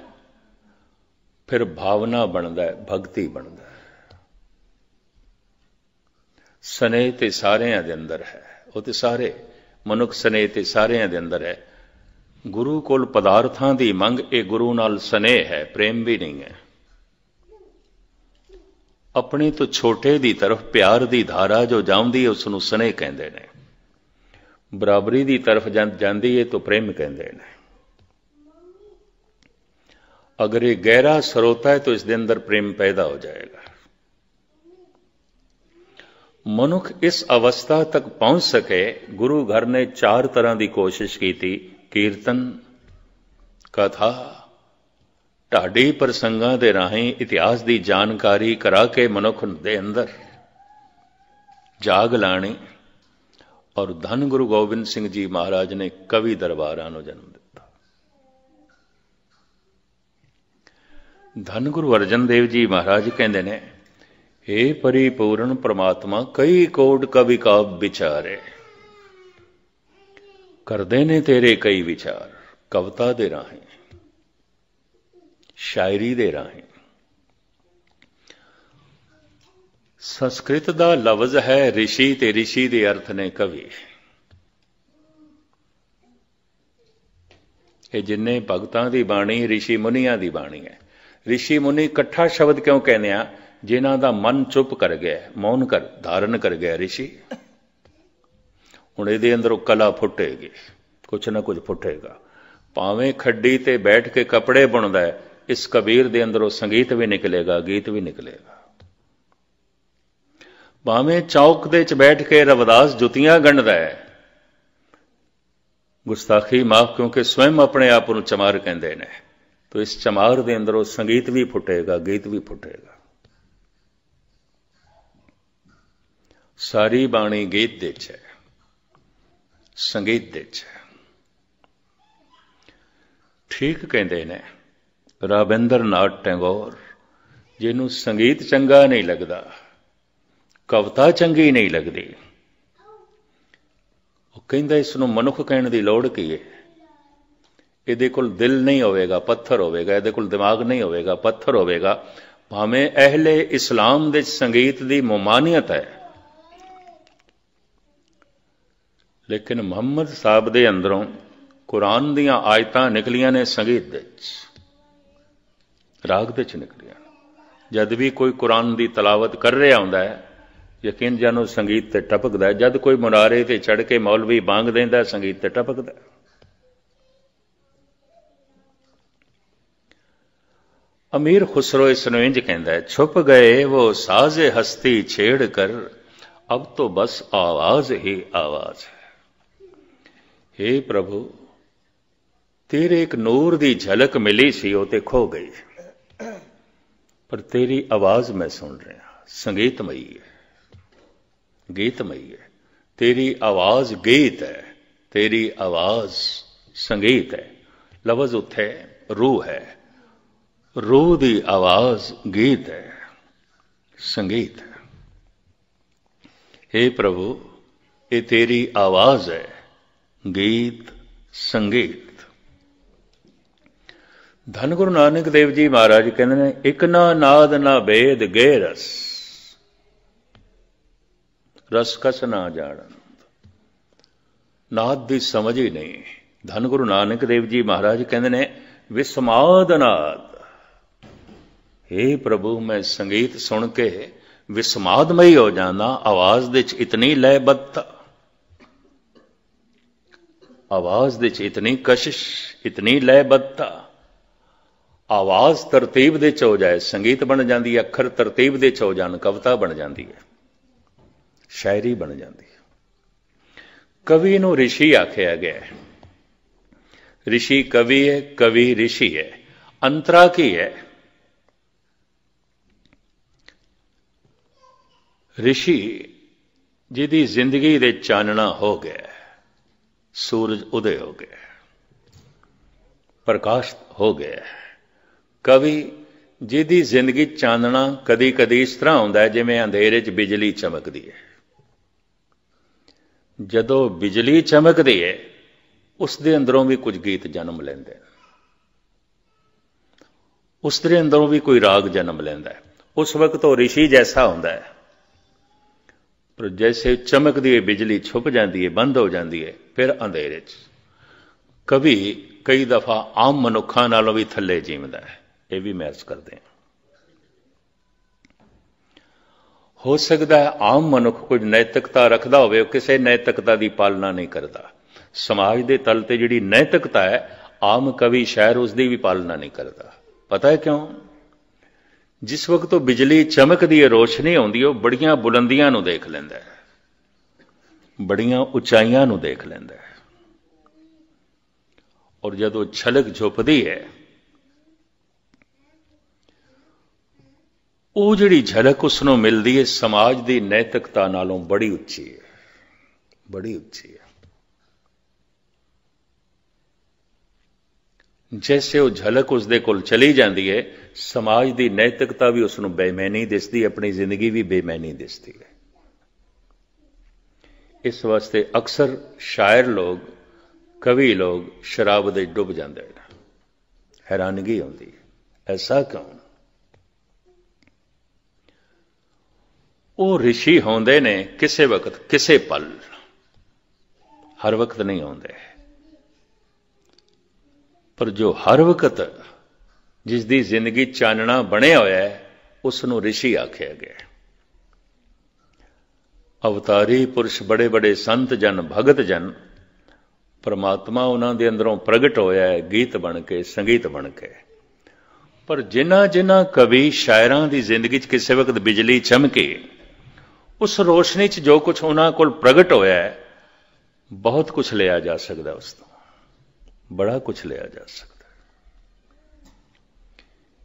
S1: ਫਿਰ ਭਾਵਨਾ ਬਣਦਾ ਹੈ, ਭਗਤੀ ਬਣਦਾ ਹੈ। ਸਨੇਹ ਤੇ ਸਾਰਿਆਂ ਦੇ ਅੰਦਰ ਹੈ, ਉਹ ਤੇ ਸਾਰੇ ਮਨੁੱਖ ਸਨੇਹ ਤੇ ਸਾਰਿਆਂ ਦੇ ਅੰਦਰ ਹੈ। ਗੁਰੂ ਕੋਲ ਪਦਾਰਥਾਂ ਦੀ ਮੰਗ, ਇਹ ਗੁਰੂ ਨਾਲ ਸਨੇਹ ਹੈ, ਪ੍ਰੇਮ ਵੀ ਨਹੀਂ ਹੈ। ਆਪਣੇ ਤੋਂ ਛੋਟੇ ਦੀ ਤਰਫ ਪਿਆਰ ਦੀ ਧਾਰਾ ਜੋ ਜਾਂਦੀ ਹੈ ਉਸ ਨੂੰ ਸਨੇਹ ਕਹਿੰਦੇ ਨੇ। ਬਰਾਬਰੀ ਦੀ ਤਰਫ ਜਾਂਦੀ ਹੈ ਤਾਂ ਪ੍ਰੇਮ ਕਹਿੰਦੇ ਨੇ। ਅਗਰ ਇਹ ਗਹਿਰਾ ਸਰੋਤਾ ਹੈ ਤਾਂ ਇਸ ਦੇ ਅੰਦਰ ਪ੍ਰੇਮ ਪੈਦਾ ਹੋ ਜਾਏਗਾ। ਮਨੁੱਖ ਇਸ ਅਵਸਥਾ ਤੱਕ ਪਹੁੰਚ ਸਕੇ, ਗੁਰੂ ਘਰ ਨੇ ਚਾਰ ਤਰ੍ਹਾਂ ਦੀ ਕੋਸ਼ਿਸ਼ ਕੀਤੀ। ਕੀਰਤਨ, ਕਥਾ ਢਾਡੀ ਪ੍ਰਸੰਗਾਂ ਦੇ ਰਾਹੀਂ ਇਤਿਹਾਸ ਦੀ ਜਾਣਕਾਰੀ ਕਰਾ ਕੇ ਮਨੁੱਖ ਦੇ ਅੰਦਰ ਜਾਗ ਲਾਣੀ ਔਰ ਧੰਨ ਗੁਰੂ ਗੋਬਿੰਦ ਸਿੰਘ ਜੀ ਮਹਾਰਾਜ ਨੇ ਕਵੀ ਦਰਬਾਰਾਂ ਨੂੰ ਜਨਮ ਦਿੱਤਾ। ਧੰਨ ਗੁਰੂ ਅਰਜਨ ਦੇਵ ਜੀ ਮਹਾਰਾਜ ਕਹਿੰਦੇ ਨੇ हे ਪਰਿਪੂਰਨ ਪ੍ਰਮਾਤਮਾ, ਕਈ ਕੋਟ ਕਵੀ ਕਾ ਵਿਚਾਰੇ। ਕਰਦੇ ਨੇ ਤੇਰੇ ਕਈ ਵਿਚਾਰ, ਕਵਤਾ ਦੇ ਰਾਹੀਂ। ਸ਼ਾਇਰੀ ਦੇ ਰਾਹੀਂ ਸੰਸਕ੍ਰਿਤ ਦਾ ਲਫ਼ਜ਼ ਹੈ ઋષਿ ਤੇ ઋષਿ ਦੇ ਅਰਥ ਨੇ ਕਵੀ ਇਹ ਜਿੰਨੇ ਭਗਤਾਂ ਦੀ ਬਾਣੀ ઋષਿ ਮੁਨੀਆਂ ਦੀ ਬਾਣੀ ਹੈ ઋષਿ ਮੁਨੀ ਇਕੱਠਾ ਸ਼ਬਦ ਕਿਉਂ ਕਹਿੰਦੇ ਆ ਜਿਨ੍ਹਾਂ ਦਾ ਮਨ ਚੁੱਪ ਕਰ ਗਿਆ ਮੌਨ ਕਰ ਧਾਰਨ ਕਰ ਗਿਆ ઋષਿ ਹੁਣ ਇਹਦੇ ਅੰਦਰੋਂ ਕਲਾ ਫੁੱਟੇਗੀ ਕੁਛ ਨਾ ਕੁਝ ਫੁੱਟੇਗਾ ਭਾਵੇਂ ਖੱਡੀ ਤੇ ਬੈਠ ਕੇ ਕੱਪੜੇ ਬੁਣਦਾ ਹੈ ਇਸ ਕਬੀਰ ਦੇ ਅੰਦਰੋਂ ਸੰਗੀਤ ਵੀ ਨਿਕਲੇਗਾ, ਗੀਤ ਵੀ ਨਿਕਲੇਗਾ। ਭਾਵੇਂ ਚੌਕ ਦੇ ਚ ਬੈਠ ਕੇ ਰਵਦਾਸ ਜੁੱਤੀਆਂ ਗੰਢਦਾ ਹੈ, ਗੁਸਤਾਖੀ ਮਾਫ ਕਿਉਂਕਿ ਸਵੈਮ ਆਪਣੇ ਆਪ ਨੂੰ ਚਮਾਰ ਕਹਿੰਦੇ ਨੇ। ਤੋ ਇਸ ਚਮਾਰ ਦੇ ਅੰਦਰੋਂ ਸੰਗੀਤ ਵੀ ਫੁੱਟੇਗਾ, ਗੀਤ ਵੀ ਫੁੱਟੇਗਾ। ਸਾਰੀ ਬਾਣੀ ਗੀਤ ਦੇ ਚ ਹੈ। ਸੰਗੀਤ ਦੇ ਚ ਠੀਕ ਕਹਿੰਦੇ ਨੇ ਰਾਬਿੰਦਰਨਾਥ ਟੈਗੋਰ, ਜਿਹਨੂੰ ਸੰਗੀਤ ਚੰਗਾ ਨਹੀਂ ਲੱਗਦਾ, ਕਵਿਤਾ ਚੰਗੀ ਨਹੀਂ ਲੱਗਦੀ। ਉਹ ਕਹਿੰਦਾ, ਇਸ ਨੂੰ ਮਨੁੱਖ ਕਹਿਣ ਦੀ ਲੋੜ ਕੀ ਹੈ ਇਹਦੇ ਕੋਲ ਦਿਲ ਨਹੀਂ ਹੋਵੇਗਾ, ਪੱਥਰ ਹੋਵੇਗਾ, ਇਹਦੇ ਕੋਲ ਦਿਮਾਗ ਨਹੀਂ ਹੋਵੇਗਾ, ਪੱਥਰ ਹੋਵੇਗਾ। ਭਾਵੇਂ ਅਹਲੇ ਇਸਲਾਮ ਦੇ ਸੰਗੀਤ ਦੀ ਮਮਾਨੀਅਤ ਹੈ। ਲੇਕਿਨ ਮੁਹੰਮਦ ਸਾਹਿਬ ਦੇ ਅੰਦਰੋਂ ਕੁਰਾਨ ਦੀਆਂ ਆਇਤਾਂ ਨਿਕਲੀਆਂ ਨੇ ਸੰਗੀਤ ਵਿੱਚ। ਰਾਗ ਦੇ ਚ ਨਿਕਲਿਆ ਜਦ ਵੀ ਕੋਈ ਕੁਰਾਨ ਦੀ ਤਲਾਵਤ ਕਰ ਰਿਹਾ ਹੁੰਦਾ ਹੈ, ਯਕੀਨ ਜਾਨੋ ਸੰਗੀਤ ਤੇ ਟਪਕਦਾ ਜਦ ਕੋਈ ਮੁਨਾਰੇ ਤੇ ਚੜ ਕੇ ਮੌਲਵੀ ਬਾਂਗ ਦਿੰਦਾ ਸੰਗੀਤ ਤੇ ਟਪਕਦਾ ਅਮੀਰ ਖੁਸਰੋ ਇਸ ਨੂੰ ਇੰਜ ਕਹਿੰਦਾ ਛੁਪ ਗਏ ਉਹ ਸਾਜ਼ੇ ਹਸਤੀ ਛੇੜ ਕਰ, ਅਬ ਤੋ ਬਸ ਆਵਾਜ਼ ਹੀ ਆਵਾਜ਼ ਹੈ। हे ਪ੍ਰਭੂ, ਤੇਰੇ ਇੱਕ ਨੂਰ ਦੀ ਝਲਕ ਮਿਲੀ ਸੀ, ਉਹ ਤੇ ਖੋ ਗਈ ਪਰ ਤੇਰੀ ਆਵਾਜ਼ ਮੈਂ ਸੁਣ ਰਿਹਾ ਸੰਗੀਤਮਈ ਹੈ ਗੀਤਮਈ ਹੈ ਤੇਰੀ ਆਵਾਜ਼ ਗੀਤ ਹੈ ਤੇਰੀ ਆਵਾਜ਼ ਸੰਗੀਤ ਹੈ ਲਫ਼ਜ਼ ਉੱਥੇ ਰੂਹ ਹੈ ਰੂਹ ਦੀ ਆਵਾਜ਼ ਗੀਤ ਹੈ ਸੰਗੀਤ ਹੈ हे। ਪ੍ਰਭੂ ਇਹ ਤੇਰੀ ਆਵਾਜ਼ ਹੈ ਗੀਤ ਸੰਗੀਤ ਧੰਨ ਗੁਰੂ ਨਾਨਕ ਦੇਵ ਜੀ ਮਹਾਰਾਜ ਕਹਿੰਦੇ ਨੇ, ਇਕ ਨਾ ਨਾਦ ਨਾ ਬੇਦ ਗੇ ਰਸ। ਰਸ ਕਸ ਨਾ ਜਾਣਨ। ਨਾਦ ਦੀ ਸਮਝ ਹੀ ਨਹੀਂ। ਧੰਨ ਗੁਰੂ ਨਾਨਕ ਦੇਵ ਜੀ ਮਹਾਰਾਜ ਕਹਿੰਦੇ ਨੇ, ਵਿਸਮਾਦ ਨਾਦ। हे ਪ੍ਰਭੂ, ਮੈਂ ਸੰਗੀਤ ਸੁਣ ਕੇ ਵਿਸਮਾਦਮਈ ਹੋ ਜਾਂਦਾ, ਆਵਾਜ਼ ਦੇ ਚ ਇਤਨੀ ਲੈਬੱਧਤਾ ਆਵਾਜ਼ ਦੇ ਚ ਇਤਨੀ ਕਸ਼ਿਸ਼, ਇਤਨੀ ਲੈਬੱਧਤਾ ਆਵਾਜ਼ ਤਰਤੀਬ ਦੇ ਚ ਹੋ ਜਾਏ ਸੰਗੀਤ ਬਣ ਜਾਂਦੀ ਹੈ ਅੱਖਰ ਤਰਤੀਬ ਦੇ ਚ ਹੋ ਜਾਣ ਕਵਿਤਾ ਬਣ ਜਾਂਦੀ ਹੈ ਸ਼ਾਇਰੀ ਬਣ ਜਾਂਦੀ ਹੈ ਕਵੀ ਨੂੰ ઋષਿ ਆਖਿਆ ਗਿਆ ਹੈ ઋષਿ ਕਵੀ ਹੈ ਕਵੀ ઋષਿ ਹੈ ਅੰਤਰਾ ਕੀ ਹੈ ઋષਿ ਜਿਹਦੀ ਜ਼ਿੰਦਗੀ ਦੇ ਚਾਨਣਾ ਹੋ ਗਿਆ ਸੂਰਜ ਉਦੇ ਹੋ ਗਿਆ ਪ੍ਰਕਾਸ਼ ਹੋ ਗਿਆ ਕਵੀ, ਜਿਹਦੀ ਜ਼ਿੰਦਗੀ ਚਾਨਣਾ ਕਦੀ ਕਦੀ ਇਸ ਤਰ੍ਹਾਂ ਹੁੰਦਾ ਹੈ, ਜਿਵੇਂ ਅੰਧੇਰੇ 'ਚ ਬਿਜਲੀ ਚਮਕਦੀ ਹੈ। ਜਦੋਂ ਬਿਜਲੀ ਚਮਕਦੀ ਹੈ ਉਸ ਦੇ ਅੰਦਰੋਂ ਵੀ ਕੁਝ ਗੀਤ ਜਨਮ ਲੈਂਦੇ ਨੇ ਉਸ ਦੇ ਅੰਦਰੋਂ ਵੀ ਕੋਈ ਰਾਗ ਜਨਮ ਲੈਂਦਾ ਹੈ। ਉਸ ਵਕਤ ਉਹ ઋષਿ ਜੈਸਾ ਹੁੰਦਾ ਹੈ। ਪਰ ਜੈਸੇ ਚਮਕਦੀ ਹੈ ਬਿਜਲੀ ਛੁਪ ਜਾਂਦੀ ਹੈ, ਬੰਦ ਹੋ ਜਾਂਦੀ ਹੈ, ਫਿਰ ਅੰਧੇਰੇ 'ਚ। ਕਵੀ ਕਈ ਦਫਾ ਆਮ ਮਨੁੱਖਾਂ ਨਾਲੋਂ ਵੀ ਥੱਲੇ ਜੀਵਦਾ ਹੈ। ਇਹ ਵੀ ਮਹਿਸ ਕਰਦੇ ਹਾਂ। ਹੋ ਸਕਦਾ ਹੈ ਆਮ ਮਨੁੱਖ ਕੁਝ ਨੈਤਿਕਤਾ ਰੱਖਦਾ ਹੋਵੇ, ਉਹ ਕਿਸੇ ਨੈਤਿਕਤਾ ਦੀ ਪਾਲਣਾ ਨਹੀਂ ਕਰਦਾ। ਸਮਾਜ ਦੇ ਤਲ ਤੇ ਜਿਹੜੀ ਨੈਤਿਕਤਾ ਹੈ, ਆਮ ਕਵੀ, ਸ਼ਾਇਰ ਉਸ ਦੀ ਵੀ ਪਾਲਣਾ ਨਹੀਂ ਕਰਦਾ। ਪਤਾ ਹੈ ਕਿਉਂ? ਜਿਸ ਵਕਤ ਉਹ ਬਿਜਲੀ ਚਮਕਦੀ ਹੈ, ਰੋਸ਼ਨੀ ਆਉਂਦੀ ਉਹ ਬੜੀਆਂ ਬੁਲੰਦੀਆਂ ਨੂੰ ਦੇਖ ਲੈਂਦਾ ਹੈ। ਬੜੀਆਂ ਉਚਾਈਆਂ ਨੂੰ ਦੇਖ ਲੈਂਦਾ ਹੈ। ਔਰ ਜਦੋਂ ਛਲਕ ਝੁਪਦੀ ਹੈ ਉਹ ਜਿਹੜੀ ਝਲਕ ਉਸ ਨੂੰ ਮਿਲਦੀ ਹੈ ਸਮਾਜ ਦੀ ਨੈਤਿਕਤਾ ਨਾਲੋਂ ਬੜੀ ਉੱਚੀ ਹੈ ਬੜੀ ਉੱਚੀ ਹੈ ਜੈਸੇ ਉਹ ਝਲਕ ਉਸ ਦੇ ਕੋਲ ਚਲੀ ਜਾਂਦੀ ਹੈ ਸਮਾਜ ਦੀ ਨੈਤਿਕਤਾ ਵੀ ਉਸ ਨੂੰ ਬੇਮੈਨੀ ਦਿਸਦੀ ਆਪਣੀ ਜ਼ਿੰਦਗੀ ਵੀ ਬੇਮੈਨੀ ਦਿਸਦੀ ਹੈ ਇਸ ਵਾਸਤੇ ਅਕਸਰ ਸ਼ਾਇਰ ਲੋਕ, ਕਵੀ ਲੋਕ ਸ਼ਰਾਬ ਦੇ ਡੁੱਬ ਜਾਂਦੇ ਨੇ। ਹੈਰਾਨਗੀ ਆਉਂਦੀ ਹੈ ਐਸਾ ਕਿਉਂ? ਉਹ ਰਿਸ਼ੀ ਹੁੰਦੇ ਨੇ ਕਿਸੇ ਵਕਤ ਕਿਸੇ ਪਲ। ਹਰ ਵਕਤ ਨਹੀਂ ਆਉਂਦੇ। ਪਰ ਜੋ ਹਰ ਵਕਤ ਜਿਸ ਦੀ ਜ਼ਿੰਦਗੀ ਚਾਨਣਾ ਬਣਿਆ ਹੋਇਆ ਹੈ ਉਸ ਨੂੰ ਰਿਸ਼ੀ ਆਖਿਆ ਗਿਆ ਅਵਤਾਰੀ ਪੁਰਸ਼ ਬੜੇ ਬੜੇ ਸੰਤ ਜਨ, ਭਗਤ ਜਨ, ਪਰਮਾਤਮਾ ਉਹਨਾਂ ਦੇ ਅੰਦਰੋਂ ਪ੍ਰਗਟ ਹੋਇਆ ਹੈ, ਗੀਤ ਬਣ ਕੇ, ਸੰਗੀਤ ਬਣ ਕੇ। ਪਰ ਜਿਨ੍ਹਾਂ ਜਿਨ੍ਹਾਂ ਕਵੀ ਸ਼ਾਇਰਾਂ ਦੀ ਜ਼ਿੰਦਗੀ 'ਚ ਕਿਸੇ ਵਕਤ ਬਿਜਲੀ ਚਮਕੇ ਉਸ ਰੋਸ਼ਨੀ 'ਚ ਜੋ ਕੁਝ ਉਹਨਾਂ ਕੋਲ ਪ੍ਰਗਟ ਹੋਇਆ ਹੈ ਬਹੁਤ ਕੁਝ ਲਿਆ ਜਾ ਸਕਦਾ ਉਸ ਤੋਂ ਬੜਾ ਕੁਝ ਲਿਆ ਜਾ ਸਕਦਾ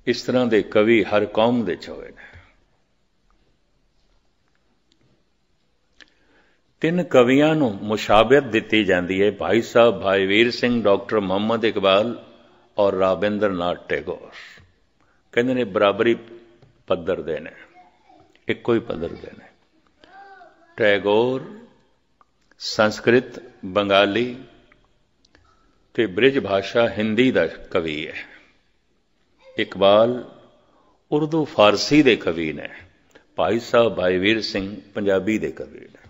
S1: ਇਸ ਤਰ੍ਹਾਂ ਦੇ ਕਵੀ ਹਰ ਕੌਮ ਦੇ ਚ ਹੋਏ ਨੇ ਤਿੰਨ ਕਵੀਆਂ ਨੂੰ ਮੁਸ਼ਾਬਤ ਦਿੱਤੀ ਜਾਂਦੀ ਹੈ ਭਾਈ ਸਾਹਿਬ ਭਾਈ ਵੀਰ ਸਿੰਘ ਡਾਕਟਰ ਮੁਹੰਮਦ ਇਕਬਾਲ ਔਰ ਰਾਬਿੰਦਰਨਾਥ ਟੈਗੋਰ ਕਹਿੰਦੇ ਨੇ ਬਰਾਬਰੀ ਪੱਧਰ ਦੇ ਨੇ ਇੱਕੋ ਹੀ ਪੱਧਰ ਦੇ ਨੇ ਟੈਗੋਰ, ਸੰਸਕ੍ਰਿਤ, ਬੰਗਾਲੀ ਤੇ ਬ੍ਰਿਜ ਭਾਸ਼ਾ ਹਿੰਦੀ ਦਾ ਕਵੀ ਹੈ। ਇਕਬਾਲ ਉਰਦੂ ਫਾਰਸੀ ਦੇ ਕਵੀ ਨੇ, ਭਾਈ ਸਾਹਿਬ ਭਾਈ ਵੀਰ ਸਿੰਘ ਪੰਜਾਬੀ ਦੇ ਕਵੀ ਨੇ।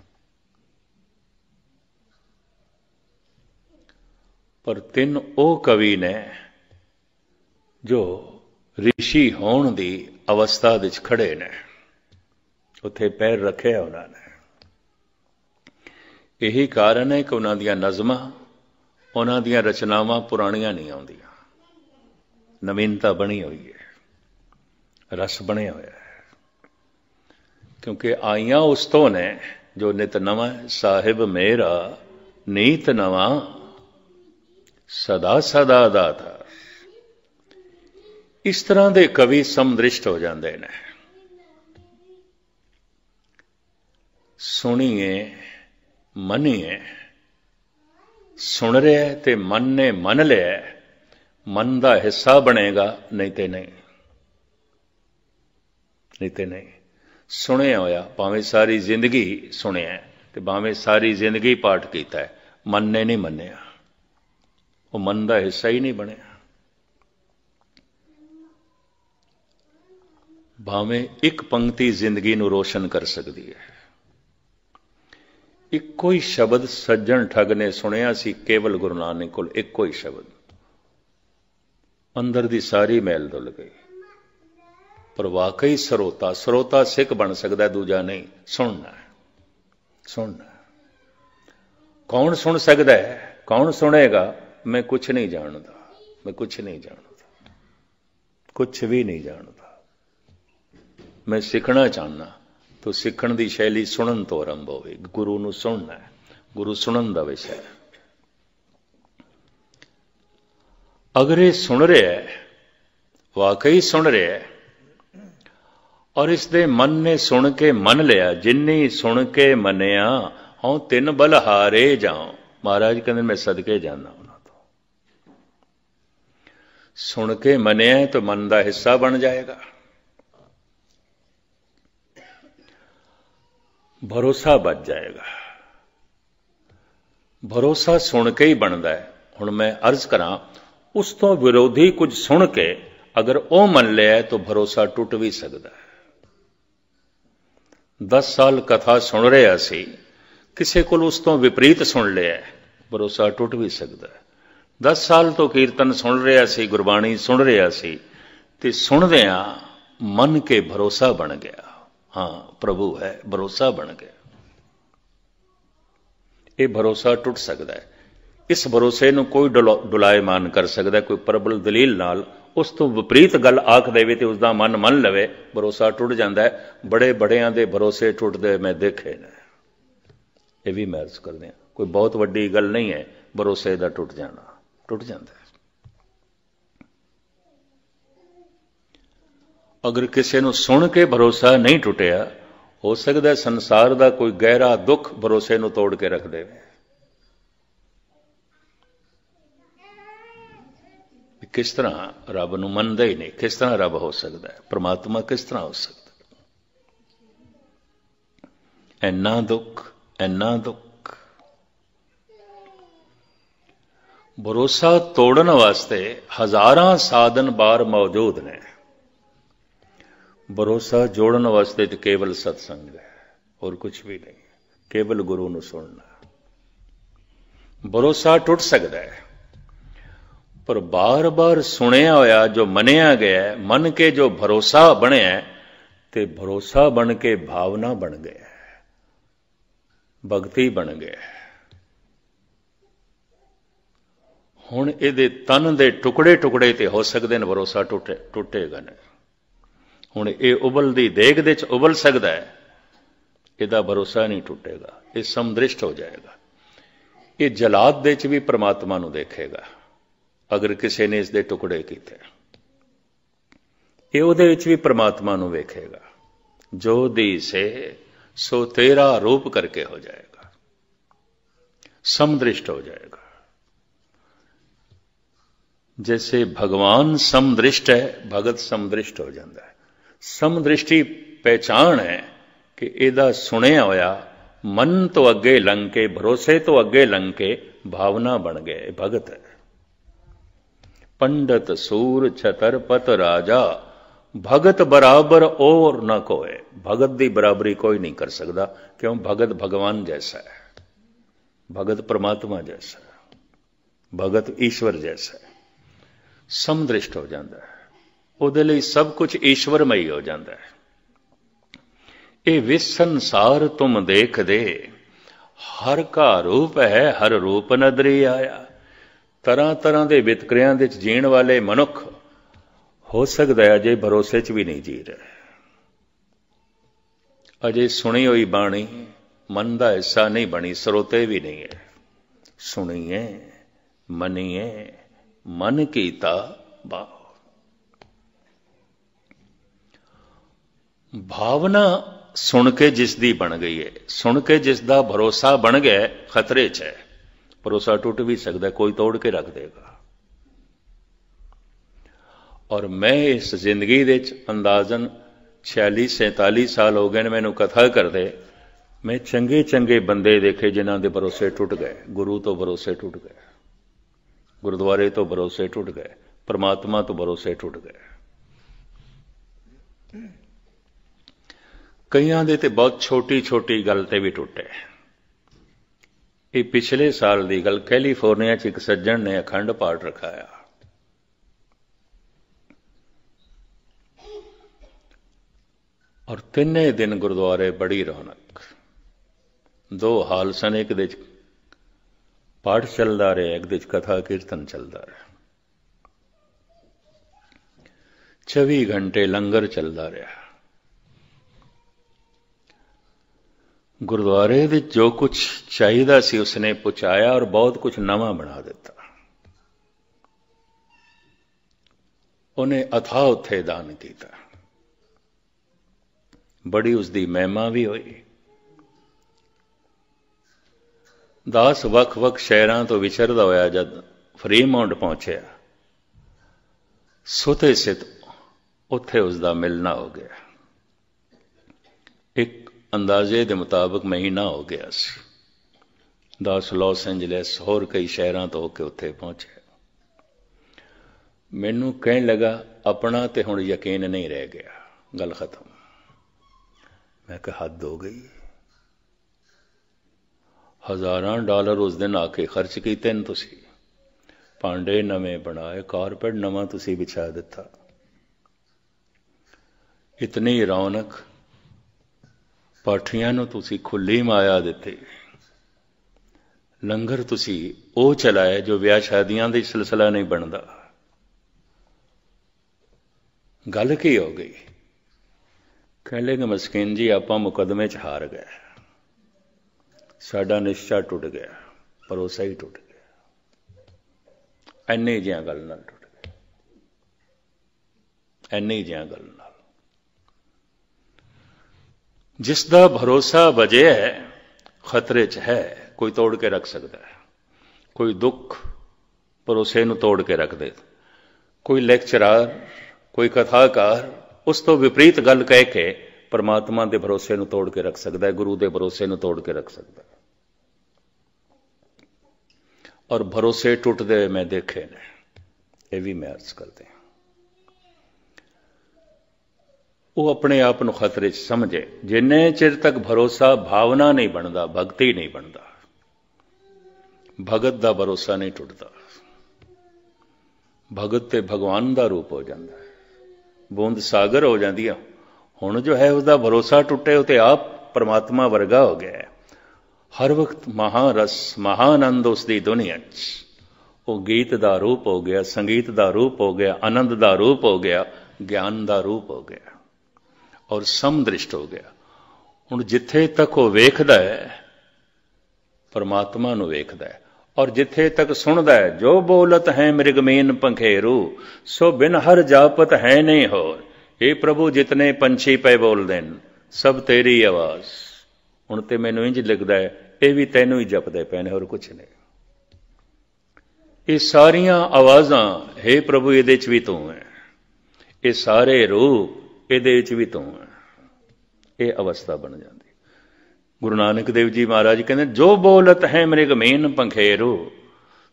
S1: ਪਰ ਤਿੰਨ ਉਹ ਕਵੀ ਨੇ ਜੋ ઋષਿ ਹੋਣ ਦੀ ਅਵਸਥਾ ਵਿੱਚ ਖੜੇ ਨੇ। ਉੱਥੇ ਪੈਰ ਰੱਖਿਆ ਉਹਨਾਂ ਨੇ। ਇਹੀ ਕਾਰਨ ਹੈ ਕਿ ਉਹਨਾਂ ਦੀਆਂ ਨਜ਼ਮਾਂ, ਉਹਨਾਂ ਦੀਆਂ ਰਚਨਾਵਾਂ ਪੁਰਾਣੀਆਂ ਨਹੀਂ ਆਉਂਦੀਆਂ। ਨਵੀਨਤਾ ਬਣੀ ਹੋਈ ਹੈ। ਰਸ ਬਣਿਆ ਹੋਇਆ ਹੈ। ਕਿਉਂਕਿ ਆਈਆਂ ਉਸ ਤੋਂ ਨੇ ਜੋ ਨਿਤ ਨਵਾਂ ਸਾਹਿਬ ਮੇਰਾ, ਨੀਤ ਨਵਾਂ, ਸਦਾ ਸਦਾ ਦਾਤਾ। ਇਸ ਤਰ੍ਹਾਂ ਦੇ ਕਵੀ ਸਮਦ੍ਰਿਸ਼ਟ ਹੋ ਜਾਂਦੇ ਨੇ। ਸੁਣੀਏ ਮੰਨੀਏ ਸੁਣ ਰਿਹਾ ਤੇ ਮਨ ਨੇ ਮੰਨ ਲਿਆ ਮਨ ਦਾ ਹਿੱਸਾ ਬਣੇਗਾ, ਨਹੀਂ ਤੇ ਨਹੀਂ। ਨਹੀਂ ਤੇ ਨਹੀਂ। ਸੁਣਿਆ ਹੋਇਆ, ਭਾਵੇਂ ਸਾਰੀ ਜ਼ਿੰਦਗੀ ਸੁਣਿਆ ਤੇ ਭਾਵੇਂ ਸਾਰੀ ਜ਼ਿੰਦਗੀ ਪਾਠ ਕੀਤਾ ਹੈ, ਮਨ ਨੇ ਨਹੀਂ ਮੰਨਿਆ। ਉਹ ਮਨ ਦਾ ਹਿੱਸਾ ਹੀ ਨਹੀਂ ਬਣਿਆ। ਭਾਵੇਂ ਇੱਕ ਪੰਕਤੀ ਜ਼ਿੰਦਗੀ ਨੂੰ ਰੋਸ਼ਨ ਕਰ ਸਕਦੀ ਹੈ। ਇੱਕੋ ਹੀ ਸ਼ਬਦ ਸੱਜਣ ਠੱਗ ਨੇ ਸੁਣਿਆ ਸੀ, ਕੇਵਲ ਗੁਰੂ ਨਾਨਕ ਕੋਲ ਇੱਕੋ ਹੀ ਸ਼ਬਦ। ਅੰਦਰ ਦੀ ਸਾਰੀ ਮੈਲ ਧੁੱਲ ਗਈ। ਪਰ ਵਾਕਈ ਸਰੋਤਾ ਸਰੋਤਾ ਸਿੱਖ ਬਣ ਸਕਦਾ ਦੂਜਾ ਨਹੀਂ, ਸੁਣਨਾ ਸੁਣਨਾ ਕੌਣ ਸੁਣ ਸਕਦਾ ਹੈ? ਕੌਣ ਸੁਣੇਗਾ? ਮੈਂ ਕੁਝ ਨਹੀਂ ਜਾਣਦਾ। ਮੈਂ ਕੁਝ ਨਹੀਂ ਜਾਣਦਾ। ਕੁਝ ਵੀ ਨਹੀਂ ਜਾਣਦਾ। ਮੈਂ ਸਿੱਖਣਾ ਚਾਹਨਾ ਤੋ ਸਿੱਖਣ ਦੀ ਸ਼ੈਲੀ ਸੁਣਨ ਤੋਂ ਆਰੰਭ ਹੋਵੇ। ਗੁਰੂ ਨੂੰ ਸੁਣਨਾ ਹੈ। ਗੁਰੂ ਸੁਣਨ ਦਾ ਵਿਸ਼ਾ ਹੈ। ਅਗਰ ਇਹ ਸੁਣ ਰਿਹਾ ਹੈ, ਵਾਕਈ ਸੁਣ ਰਿਹਾ ਹੈ, ਔਰ ਇਸ ਦੇ ਮਨ ਨੇ ਸੁਣ ਕੇ ਮੰਨ ਲਿਆ, ਜਿੰਨੀ ਸੁਣ ਕੇ ਮੰਨਿਆ, ਹਉ ਤਿੰਨ ਬਲ ਹਾਰੇ ਜਾਉ। ਮਹਾਰਾਜ ਕਹਿੰਦੇ, ਮੈਂ ਸਦਕੇ ਜਾਣਾ ਉਹਨਾਂ ਤੋਂ। ਸੁਣ ਕੇ ਮੰਨਿਆ ਤਾਂ ਮਨ ਦਾ ਹਿੱਸਾ ਬਣ ਜਾਏਗਾ। ਭਰੋਸਾ ਬਚ ਜਾਏਗਾ। ਭਰੋਸਾ ਸੁਣ ਕੇ ਹੀ ਬਣਦਾ ਹੈ। ਹੁਣ ਮੈਂ ਅਰਜ਼ ਕਰਾਂ, ਉਸ ਤੋਂ ਵਿਰੋਧੀ ਕੁਝ ਸੁਣ ਕੇ ਅਗਰ ਉਹ ਮੰਨ ਲਿਆ ਤਾਂ ਭਰੋਸਾ ਟੁੱਟ ਵੀ ਸਕਦਾ ਹੈ। 10 ਸਾਲ ਕਥਾ ਸੁਣ ਰਿਹਾ ਸੀ, ਕਿਸੇ ਕੋਲ ਉਸ ਤੋਂ ਵਿਪਰੀਤ ਸੁਣ ਲਿਆ ਭਰੋਸਾ ਟੁੱਟ ਵੀ ਸਕਦਾ ਹੈ। 10 ਸਾਲ ਤੋਂ ਕੀਰਤਨ ਸੁਣ ਰਿਹਾ ਸੀ, ਗੁਰਬਾਣੀ ਸੁਣ ਰਿਹਾ ਸੀ, ਤੇ ਸੁਣਦਿਆਂ ਮਨ ਕੇ ਭਰੋਸਾ ਬਣ ਗਿਆ। ਹਾਂ, ਪ੍ਰਭੂ ਹੈ, ਭਰੋਸਾ ਬਣ ਗਿਆ। ਇਹ ਭਰੋਸਾ ਟੁੱਟ ਸਕਦਾ ਹੈ। ਇਸ ਭਰੋਸੇ ਨੂੰ ਕੋਈ ਡੁਲਾਏ ਮਾਨ ਕਰ ਸਕਦਾ ਕੋਈ ਪ੍ਰਬਲ ਦਲੀਲ ਨਾਲ ਉਸ ਤੋਂ ਵਿਪਰੀਤ ਗੱਲ ਆਖ ਦੇਵੇ ਤੇ ਉਸ ਦਾ ਮਨ ਮੰਨ ਲਵੇ, ਭਰੋਸਾ ਟੁੱਟ ਜਾਂਦਾ ਹੈ। ਬੜੇ ਬੜਿਆਂ ਦੇ ਭਰੋਸੇ ਟੁੱਟਦੇ ਮੈਂ ਦੇਖੇ ਨੇ। ਇਹ ਵੀ ਮਹਿਰਜ ਕਰਦੇ ਆ ਕੋਈ ਬਹੁਤ ਵੱਡੀ ਗੱਲ ਨਹੀਂ ਹੈ, ਭਰੋਸੇ ਦਾ ਟੁੱਟ ਜਾਣਾ, ਟੁੱਟ ਜਾਂਦਾ ਅਗਰ ਕਿਸੇ ਨੂੰ ਸੁਣ ਕੇ ਭਰੋਸਾ ਨਹੀਂ ਟੁੱਟਿਆ, ਹੋ ਸਕਦਾ ਸੰਸਾਰ ਦਾ ਕੋਈ ਗਹਿਰਾ ਦੁੱਖ ਭਰੋਸੇ ਨੂੰ ਤੋੜ ਕੇ ਰੱਖ ਦੇਵੇ। ਕਿਸ ਤਰ੍ਹਾਂ ਰੱਬ ਨੂੰ ਮੰਨਦਾ ਹੀ ਨਹੀਂ, ਕਿਸ ਤਰ੍ਹਾਂ ਰੱਬ ਹੋ ਸਕਦਾ ਹੈ? ਪ੍ਰਮਾਤਮਾ ਕਿਸ ਤਰ੍ਹਾਂ ਹੋ ਸਕਦਾ ਐਨਾ ਦੁੱਖ ਐਨਾ ਦੁੱਖ। ਭਰੋਸਾ ਤੋੜਨ ਵਾਸਤੇ ਹਜ਼ਾਰਾਂ ਸਾਧਨ ਬਾਰ ਮੌਜੂਦ ਨੇ। ਭਰੋਸਾ ਜੋੜਨ ਵਾਸਤੇ ਤੇ ਕੇਵਲ ਸਤਸੰਗ ਹੈ ਹੋਰ ਕੁਝ ਵੀ ਨਹੀਂ ਕੇਵਲ ਗੁਰੂ ਨੂੰ ਸੁਣਨਾ ਭਰੋਸਾ ਟੁੱਟ ਸਕਦਾ ਹੈ ਪਰ ਬਾਰ-ਬਾਰ ਸੁਣਿਆ ਹੋਇਆ ਜੋ ਮੰਨਿਆ ਗਿਆ ਮਨ ਕੇ ਜੋ ਭਰੋਸਾ ਬਣਿਆ ਤੇ ਭਰੋਸਾ ਬਣ ਕੇ ਭਾਵਨਾ ਬਣ ਗਿਆ ਭਗਤੀ ਬਣ ਗਿਆ ਹੁਣ ਇਹਦੇ ਤਨ ਦੇ ਟੁਕੜੇ ਟੁਕੜੇ ਤੇ ਹੋ ਸਕਦੇ ਨੇ ਭਰੋਸਾ ਟੁੱਟੇ ਟੁੱਟੇਗਾ ਨਹੀਂ ਹੁਣ ਇਹ ਉਬਲਦੀ ਦੇਗ ਦੇ ਚ ਉਬਲ ਸਕਦਾ ਹੈ ਇਹਦਾ ਭਰੋਸਾ ਨਹੀਂ ਟੁੱਟੇਗਾ ਇਹ ਸਮਦ੍ਰਿਸ਼ਟ ਹੋ ਜਾਏਗਾ ਇਹ ਜਲਾਦ ਦੇ ਚ ਵੀ ਪ੍ਰਮਾਤਮਾ ਨੂੰ ਦੇਖੇਗਾ ਅਗਰ ਕਿਸੇ ਨੇ ਇਸ ਦੇ ਟੁਕੜੇ ਕੀਤੇ ਇਹ ਉਹਦੇ ਵਿੱਚ ਵੀ ਪ੍ਰਮਾਤਮਾ ਨੂੰ ਵੇਖੇਗਾ ਜੋ ਦੀ ਸੇ ਸੋ ਤੇਰਾ ਰੂਪ ਕਰਕੇ ਹੋ ਜਾਏਗਾ ਸਮਦ੍ਰਿਸ਼ਟ ਹੋ ਜਾਏਗਾ जैसे भगवान समदृष्ट है भगत समदृष्ट हो जाता है ਸਮਦ੍ਰਿਸ਼ਟੀ ਪਹਿਚਾਣ ਹੈ ਕਿ ਇਹਦਾ ਸੁਣਿਆ ਹੋਇਆ ਮਨ ਤੋਂ ਅੱਗੇ ਲੰਘ ਕੇ ਭਰੋਸੇ ਤੋਂ ਅੱਗੇ ਲੰਘ ਕੇ ਭਾਵਨਾ ਬਣ ਗਏ ਭਗਤ ਹੈ। ਪੰਡਤ ਸੂਰ ਛਤਰਪਤ ਰਾਜਾ, ਭਗਤ ਬਰਾਬਰ ਔਰ ਨਾ ਕੋਏ। ਭਗਤ ਦੀ ਬਰਾਬਰੀ ਕੋਈ ਨਹੀਂ ਕਰ ਸਕਦਾ, ਕਿਉਂ? ਭਗਤ ਭਗਵਾਨ ਜੈਸਾ ਹੈ। ਭਗਤ ਪ੍ਰਮਾਤਮਾ ਜੈਸਾ ਹੈ। ਭਗਤ ਈਸ਼ਵਰ ਜੈਸਾ ਹੈ। ਸਮਦ੍ਰਿਸ਼ਟ ਹੋ ਜਾਂਦਾ ਹੈ। ਉਹਦੇ ਲਈ ਸਭ ਕੁਝ ਈਸ਼ਵਰਮਈ ਹੋ ਜਾਂਦਾ ਹੈ। ਇਹ ਵਿਸ ਸੰਸਾਰ ਤੁਮ ਦੇਖਦੇ, ਹਰ ਕਾ ਰੂਪ ਹੈ, ਹਰ ਰੂਪ ਨਦਰੀ ਆਇਆ। ਤਰ੍ਹਾਂ ਤਰ੍ਹਾਂ ਦੇ ਵਿਤਕਰਿਆਂ ਦੇ ਵਿੱਚ ਜੀਣ ਵਾਲੇ ਮਨੁੱਖ, ਹੋ ਸਕਦਾ ਹੈ ਅਜੇ ਭਰੋਸੇ 'ਚ ਵੀ ਨਹੀਂ ਜੀ ਰਿਹਾ। ਅਜੇ ਸੁਣੀ ਹੋਈ ਬਾਣੀ, ਮਨ ਦਾ ਹਿੱਸਾ ਨਹੀਂ ਬਣੀ, ਸਰੋਤੇ ਵੀ ਨਹੀਂ ਹੈ। ਸੁਣੀਏ ਮਨੀਏ ਮਨ ਕੀਤਾ ਬਾ ਭਾਵਨਾ ਸੁਣ ਕੇ ਜਿਸ ਦੀ ਬਣ ਗਈ ਹੈ ਸੁਣ ਕੇ ਜਿਸ ਦਾ ਭਰੋਸਾ ਬਣ ਗਿਆ ਖਤਰੇ 'ਚ ਹੈ ਭਰੋਸਾ ਟੁੱਟ ਵੀ ਸਕਦਾ, ਕੋਈ ਤੋੜ ਕੇ ਰੱਖ ਦੇਗਾ। ਔਰ ਮੈਂ ਇਸ ਜ਼ਿੰਦਗੀ ਦੇ ਵਿੱਚ ਅੰਦਾਜ਼ਨ 46 47 ਸਾਲ ਹੋ ਗਏ ਨੇ, ਮੈਨੂੰ ਕਥਾ ਕਰਦੇ। ਮੈਂ ਚੰਗੇ ਚੰਗੇ ਬੰਦੇ ਦੇਖੇ ਜਿਨ੍ਹਾਂ ਦੇ ਭਰੋਸੇ ਟੁੱਟ ਗਏ। ਗੁਰੂ ਤੋਂ ਭਰੋਸੇ ਟੁੱਟ ਗਏ। ਗੁਰਦੁਆਰੇ ਤੋਂ ਭਰੋਸੇ ਟੁੱਟ ਗਏ। ਪਰਮਾਤਮਾ ਤੋਂ ਭਰੋਸੇ ਟੁੱਟ ਗਏ। ਕਈਆਂ ਦੇ ਤੇ ਬਹੁਤ ਛੋਟੀ ਛੋਟੀ ਗੱਲ ਤੇ ਵੀ ਟੁੱਟੇ। ਇਹ ਪਿਛਲੇ ਸਾਲ ਦੀ ਗੱਲ ਕੈਲੀਫੋਰਨੀਆ 'ਚ ਇੱਕ ਸੱਜਣ ਨੇ ਅਖੰਡ ਪਾਠ ਰਖਾਇਆ। ਔਰ ਤਿੰਨੇ ਦਿਨ ਗੁਰਦੁਆਰੇ ਬੜੀ ਰੌਣਕ। ਦੋ ਹਾਲ ਸਨ, ਇੱਕ ਦੇ ਪਾਠ ਚੱਲਦਾ ਰਿਹਾ, ਇੱਕ ਦੇ ਕਥਾ ਕੀਰਤਨ ਚੱਲਦਾ ਰਿਹਾ। 24 ਘੰਟੇ ਲੰਗਰ ਚੱਲਦਾ ਰਿਹਾ। ਗੁਰਦੁਆਰੇ ਵਿੱਚ ਜੋ ਕੁਝ ਚਾਹੀਦਾ ਸੀ ਉਸਨੇ ਪਹੁੰਚਾਇਆ ਔਰ ਬਹੁਤ ਕੁਝ ਨਵਾਂ ਬਣਾ ਦਿੱਤਾ। ਉਹਨੇ ਅਥਾ ਉੱਥੇ ਦਾਨ ਕੀਤਾ। ਬੜੀ ਉਸ ਦੀ ਮਹਿਮਾ ਵੀ ਹੋਈ। ਦਾਸ ਵੱਖ ਵੱਖ ਸ਼ਹਿਰਾਂ ਤੋਂ ਵਿਚਰਦਾ ਹੋਇਆ ਜਦ ਫਰੀਮਾਉਂਟ ਪਹੁੰਚਿਆ, ਸੁਤੇ ਸਿਤ ਉੱਥੇ ਉਸ ਦਾ ਮਿਲਣਾ ਹੋ ਗਿਆ। ਇੱਕ ਅੰਦਾਜ਼ੇ ਦੇ ਮੁਤਾਬਕ ਮਹੀਨਾ ਹੋ ਗਿਆ ਸੀ। ਦਾਸ ਲਾਸ ਐਂਜਲਸ ਹੋਰ ਕਈ ਸ਼ਹਿਰਾਂ ਤੋਂ ਹੋ ਕੇ ਉੱਥੇ ਪਹੁੰਚਿਆ ਮੈਨੂੰ ਕਹਿਣ ਲੱਗਾ, ਆਪਣਾ ਤੇ ਹੁਣ ਯਕੀਨ ਨਹੀਂ ਰਹਿ ਗਿਆ। ਗੱਲ ਖਤਮ। ਮੈਂ ਕਿਹਾ, ਹੱਦ ਹੋ ਗਈ। ਹਜ਼ਾਰਾਂ ਡਾਲਰ ਉਸ ਦਿਨ ਆ ਕੇ ਖਰਚ ਕੀਤੇ ਨੇ ਤੁਸੀਂ। ਭਾਂਡੇ ਨਵੇਂ ਬਣਾਏ, ਕਾਰਪੈਟ ਨਵਾਂ ਤੁਸੀਂ ਵਿਛਾ ਦਿੱਤਾ। ਇਤਨੀ ਰੌਣਕ ਪਾਠੀਆਂ ਨੂੰ ਤੁਸੀਂ ਖੁੱਲੀ ਮਾਇਆ ਦਿੱਤੀ। ਲੰਗਰ ਤੁਸੀਂ ਉਹ ਚਲਾਇਆ ਜੋ ਵਿਆਹ ਸ਼ਾਦੀਆਂ ਦੇ ਸਿਲਸਿਲਾ ਨਹੀਂ ਬਣਦਾ। ਗੱਲ ਕੀ ਹੋ ਗਈ? ਕਹਿ ਲੇਗੇ ਮਸਕੀਨ ਜੀ, ਆਪਾਂ ਮੁਕਦਮੇ 'ਚ ਹਾਰ ਗਏ। ਸਾਡਾ ਨਿਸ਼ਚਾ ਟੁੱਟ ਗਿਆ, ਭਰੋਸਾ ਹੀ ਟੁੱਟ ਗਿਆ। ਐਨੇ ਜਿਹਾ ਗੱਲ ਨਾਲ ਟੁੱਟ ਗਿਆ ਐਨੇ ਜਿਹਾ ਗੱਲ ਨਾਲ ਜਿਸ ਦਾ ਭਰੋਸਾ ਵਜਿਆ ਹੈ, ਖਤਰੇ 'ਚ ਹੈ, ਕੋਈ ਤੋੜ ਕੇ ਰੱਖ ਸਕਦਾ ਹੈ। ਕੋਈ ਦੁੱਖ ਭਰੋਸੇ ਨੂੰ ਤੋੜ ਕੇ ਰੱਖ ਦੇ। ਕੋਈ ਲੈਕਚਰਰ, ਕੋਈ ਕਥਾਕਾਰ, ਉਸ ਤੋਂ ਵਿਪਰੀਤ ਗੱਲ ਕਹਿ ਕੇ ਪਰਮਾਤਮਾ ਦੇ ਭਰੋਸੇ ਨੂੰ ਤੋੜ ਕੇ ਰੱਖ ਸਕਦਾ ਹੈ, ਗੁਰੂ ਦੇ ਭਰੋਸੇ ਨੂੰ ਤੋੜ ਕੇ ਰੱਖ ਸਕਦਾ ਹੈ। ਔਰ ਭਰੋਸੇ ਟੁੱਟਦੇ ਮੈਂ ਦੇਖੇ ਨੇ, ਇਹ ਵੀ ਮੈਂ ਅਰਜ਼ ਕਰਦੇ ਹਾਂ। ਉਹ ਆਪਣੇ ਆਪ ਨੂੰ ਖਤਰੇ 'ਚ ਸਮਝੇ। ਜਿੰਨੇ ਚਿਰ ਤੱਕ ਭਰੋਸਾ ਭਾਵਨਾ ਨਹੀਂ ਬਣਦਾ, ਭਗਤੀ ਨਹੀਂ ਬਣਦਾ, ਭਗਤ ਦਾ ਭਰੋਸਾ ਨਹੀਂ ਟੁੱਟਦਾ। ਭਗਤ ਤੇ ਭਗਵਾਨ ਦਾ ਰੂਪ ਹੋ ਜਾਂਦਾ ਹੈ। ਬੂੰਦ ਸਾਗਰ ਹੋ ਜਾਂਦੀ ਹੈ ਹੁਣ ਜੋ ਹੈ ਉਹਦਾ ਭਰੋਸਾ ਟੁੱਟੇ ਉਹ ਤੇ ਆਪ ਪਰਮਾਤਮਾ ਵਰਗਾ ਹੋ ਗਿਆ ਹਰ ਵਕਤ ਮਹਾਰਸ ਮਹਾਨੰਦ ਉਸ ਦੀ ਦੁਨੀਆ 'ਚ। ਉਹ ਗੀਤ ਦਾ ਰੂਪ ਹੋ ਗਿਆ, ਸੰਗੀਤ ਦਾ ਰੂਪ ਹੋ ਗਿਆ, ਆਨੰਦ ਦਾ ਰੂਪ ਹੋ ਗਿਆ, ਗਿਆਨ ਦਾ ਰੂਪ ਹੋ ਗਿਆ। ਔਰ ਸਮਦ੍ਰਿਸ਼ਟ ਹੋ ਗਿਆ। ਹੁਣ ਜਿੱਥੇ ਤੱਕ ਉਹ ਵੇਖਦਾ ਹੈ, ਪਰਮਾਤਮਾ ਨੂੰ ਵੇਖਦਾ ਹੈ। ਔਰ ਜਿੱਥੇ ਤੱਕ ਸੁਣਦਾ ਹੈ, ਜੋ ਬੋਲਤ ਹੈ ਮਿਰਗਮੀਨ ਪੰਖੇਰੂ, ਸੋ ਬਿਨ ਹਰ ਜਾਪਤ ਹੈ ਨਹੀਂ ਹੋਰ। ਇਹ ਪ੍ਰਭੂ, ਜਿਤਨੇ ਪੰਛੀ ਪਏ ਬੋਲਦੇ ਨੇ ਸਭ ਤੇਰੀ ਆਵਾਜ਼। ਹੁਣ ਤੇ ਮੈਨੂੰ ਇੰਜ ਲੱਗਦਾ ਹੈ, ਇਹ ਵੀ ਤੈਨੂੰ ਹੀ ਜਪਦੇ ਪਏ ਨੇ, ਹੋਰ ਕੁਝ ਨਹੀਂ। ਇਹ ਸਾਰੀਆਂ ਆਵਾਜ਼ਾਂ, ਹੈ ਪ੍ਰਭੂ, ਇਹਦੇ ਚ ਵੀ ਤੂੰ ਹੈ। ਇਹ ਸਾਰੇ ਰੂਪ ਇਹਦੇ ਵਿੱਚ ਵੀ ਤੂੰ ਹੈ। ਇਹ ਅਵਸਥਾ ਬਣ ਜਾਂਦੀ। ਗੁਰੂ ਨਾਨਕ ਦੇਵ ਜੀ ਮਹਾਰਾਜ ਕਹਿੰਦੇ, ਜੋ ਬੋਲਤ ਹੈ ਮੇਰੇ ਗਮੇਨ ਪੰਖੇਰੂ,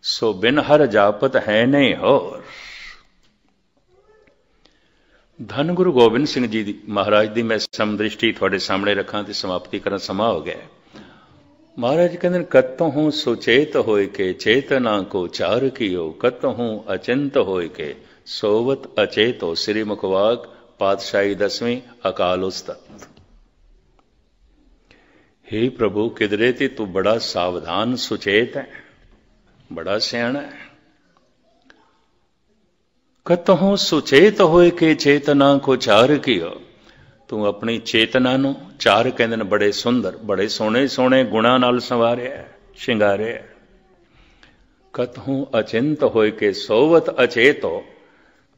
S1: ਸੋ ਬਿਨ ਹਰ ਜਾਪਤ ਹੈ ਨਹੀਂ ਹੋਰ। ਧੰਨ ਗੁਰੂ ਗੋਬਿੰਦ ਸਿੰਘ ਜੀ ਦੀ, ਮਹਾਰਾਜ ਦੀ ਮੈਂ ਸਮਦ੍ਰਿਸ਼ਟੀ ਤੁਹਾਡੇ ਸਾਹਮਣੇ ਰੱਖਾਂ ਤੇ ਸਮਾਪਤੀ ਕਰਨ ਸਮਾਂ ਹੋ ਗਿਆ। ਮਹਾਰਾਜ ਕਹਿੰਦੇ ਕਤੋਂ ਹੂੰ ਸੁਚੇਤ ਹੋਏ ਕੇ ਚੇਤਨਾ ਕੋ ਚਾਰ ਕੀਓ। ਕਤੋਂ ਹੂੰ ਅਚਿੰਤ ਹੋਏ ਕੇ, ਸੋਵਤ ਅਚੇਤੋ ਸ੍ਰੀ ਮੁਖਵਾਕ ਪਾਤਸ਼ਾਹੀ ਦਸਵੀਂ ਅਕਾਲ ਉਸਤਤ। हे ਪ੍ਰਭੂ ਕਿਦਰੇ ਤੇ ਤੂੰ ਬੜਾ ਸਾਵਧਾਨ, ਸੁਚੇਤ ਹੈ, ਬੜਾ ਸਿਆਣਾ ਹੈ। ਕਤਹੋਂ ਸੁਚੇਤ ਹੋਏ ਕੇ ਚੇਤਨਾ ਕੋ ਚਾਰ ਕੀਓ। ਤੂੰ ਆਪਣੀ ਚੇਤਨਾ ਨੂੰ ਚਾਰ ਕਹਿੰਦੇ ਨੇ, ਬੜੇ ਸੁੰਦਰ, ਬੜੇ ਸੋਹਣੇ ਸੋਹਣੇ ਗੁਣਾ ਨਾਲ ਸੰਵਾਰਿਆ ਸ਼ਿੰਗਾਰਿਆ ਕਤਹੋਂ ਅਚਿੰਤ ਹੋਏ ਕੇ ਸੋਵਤ ਅਚੇਤੋ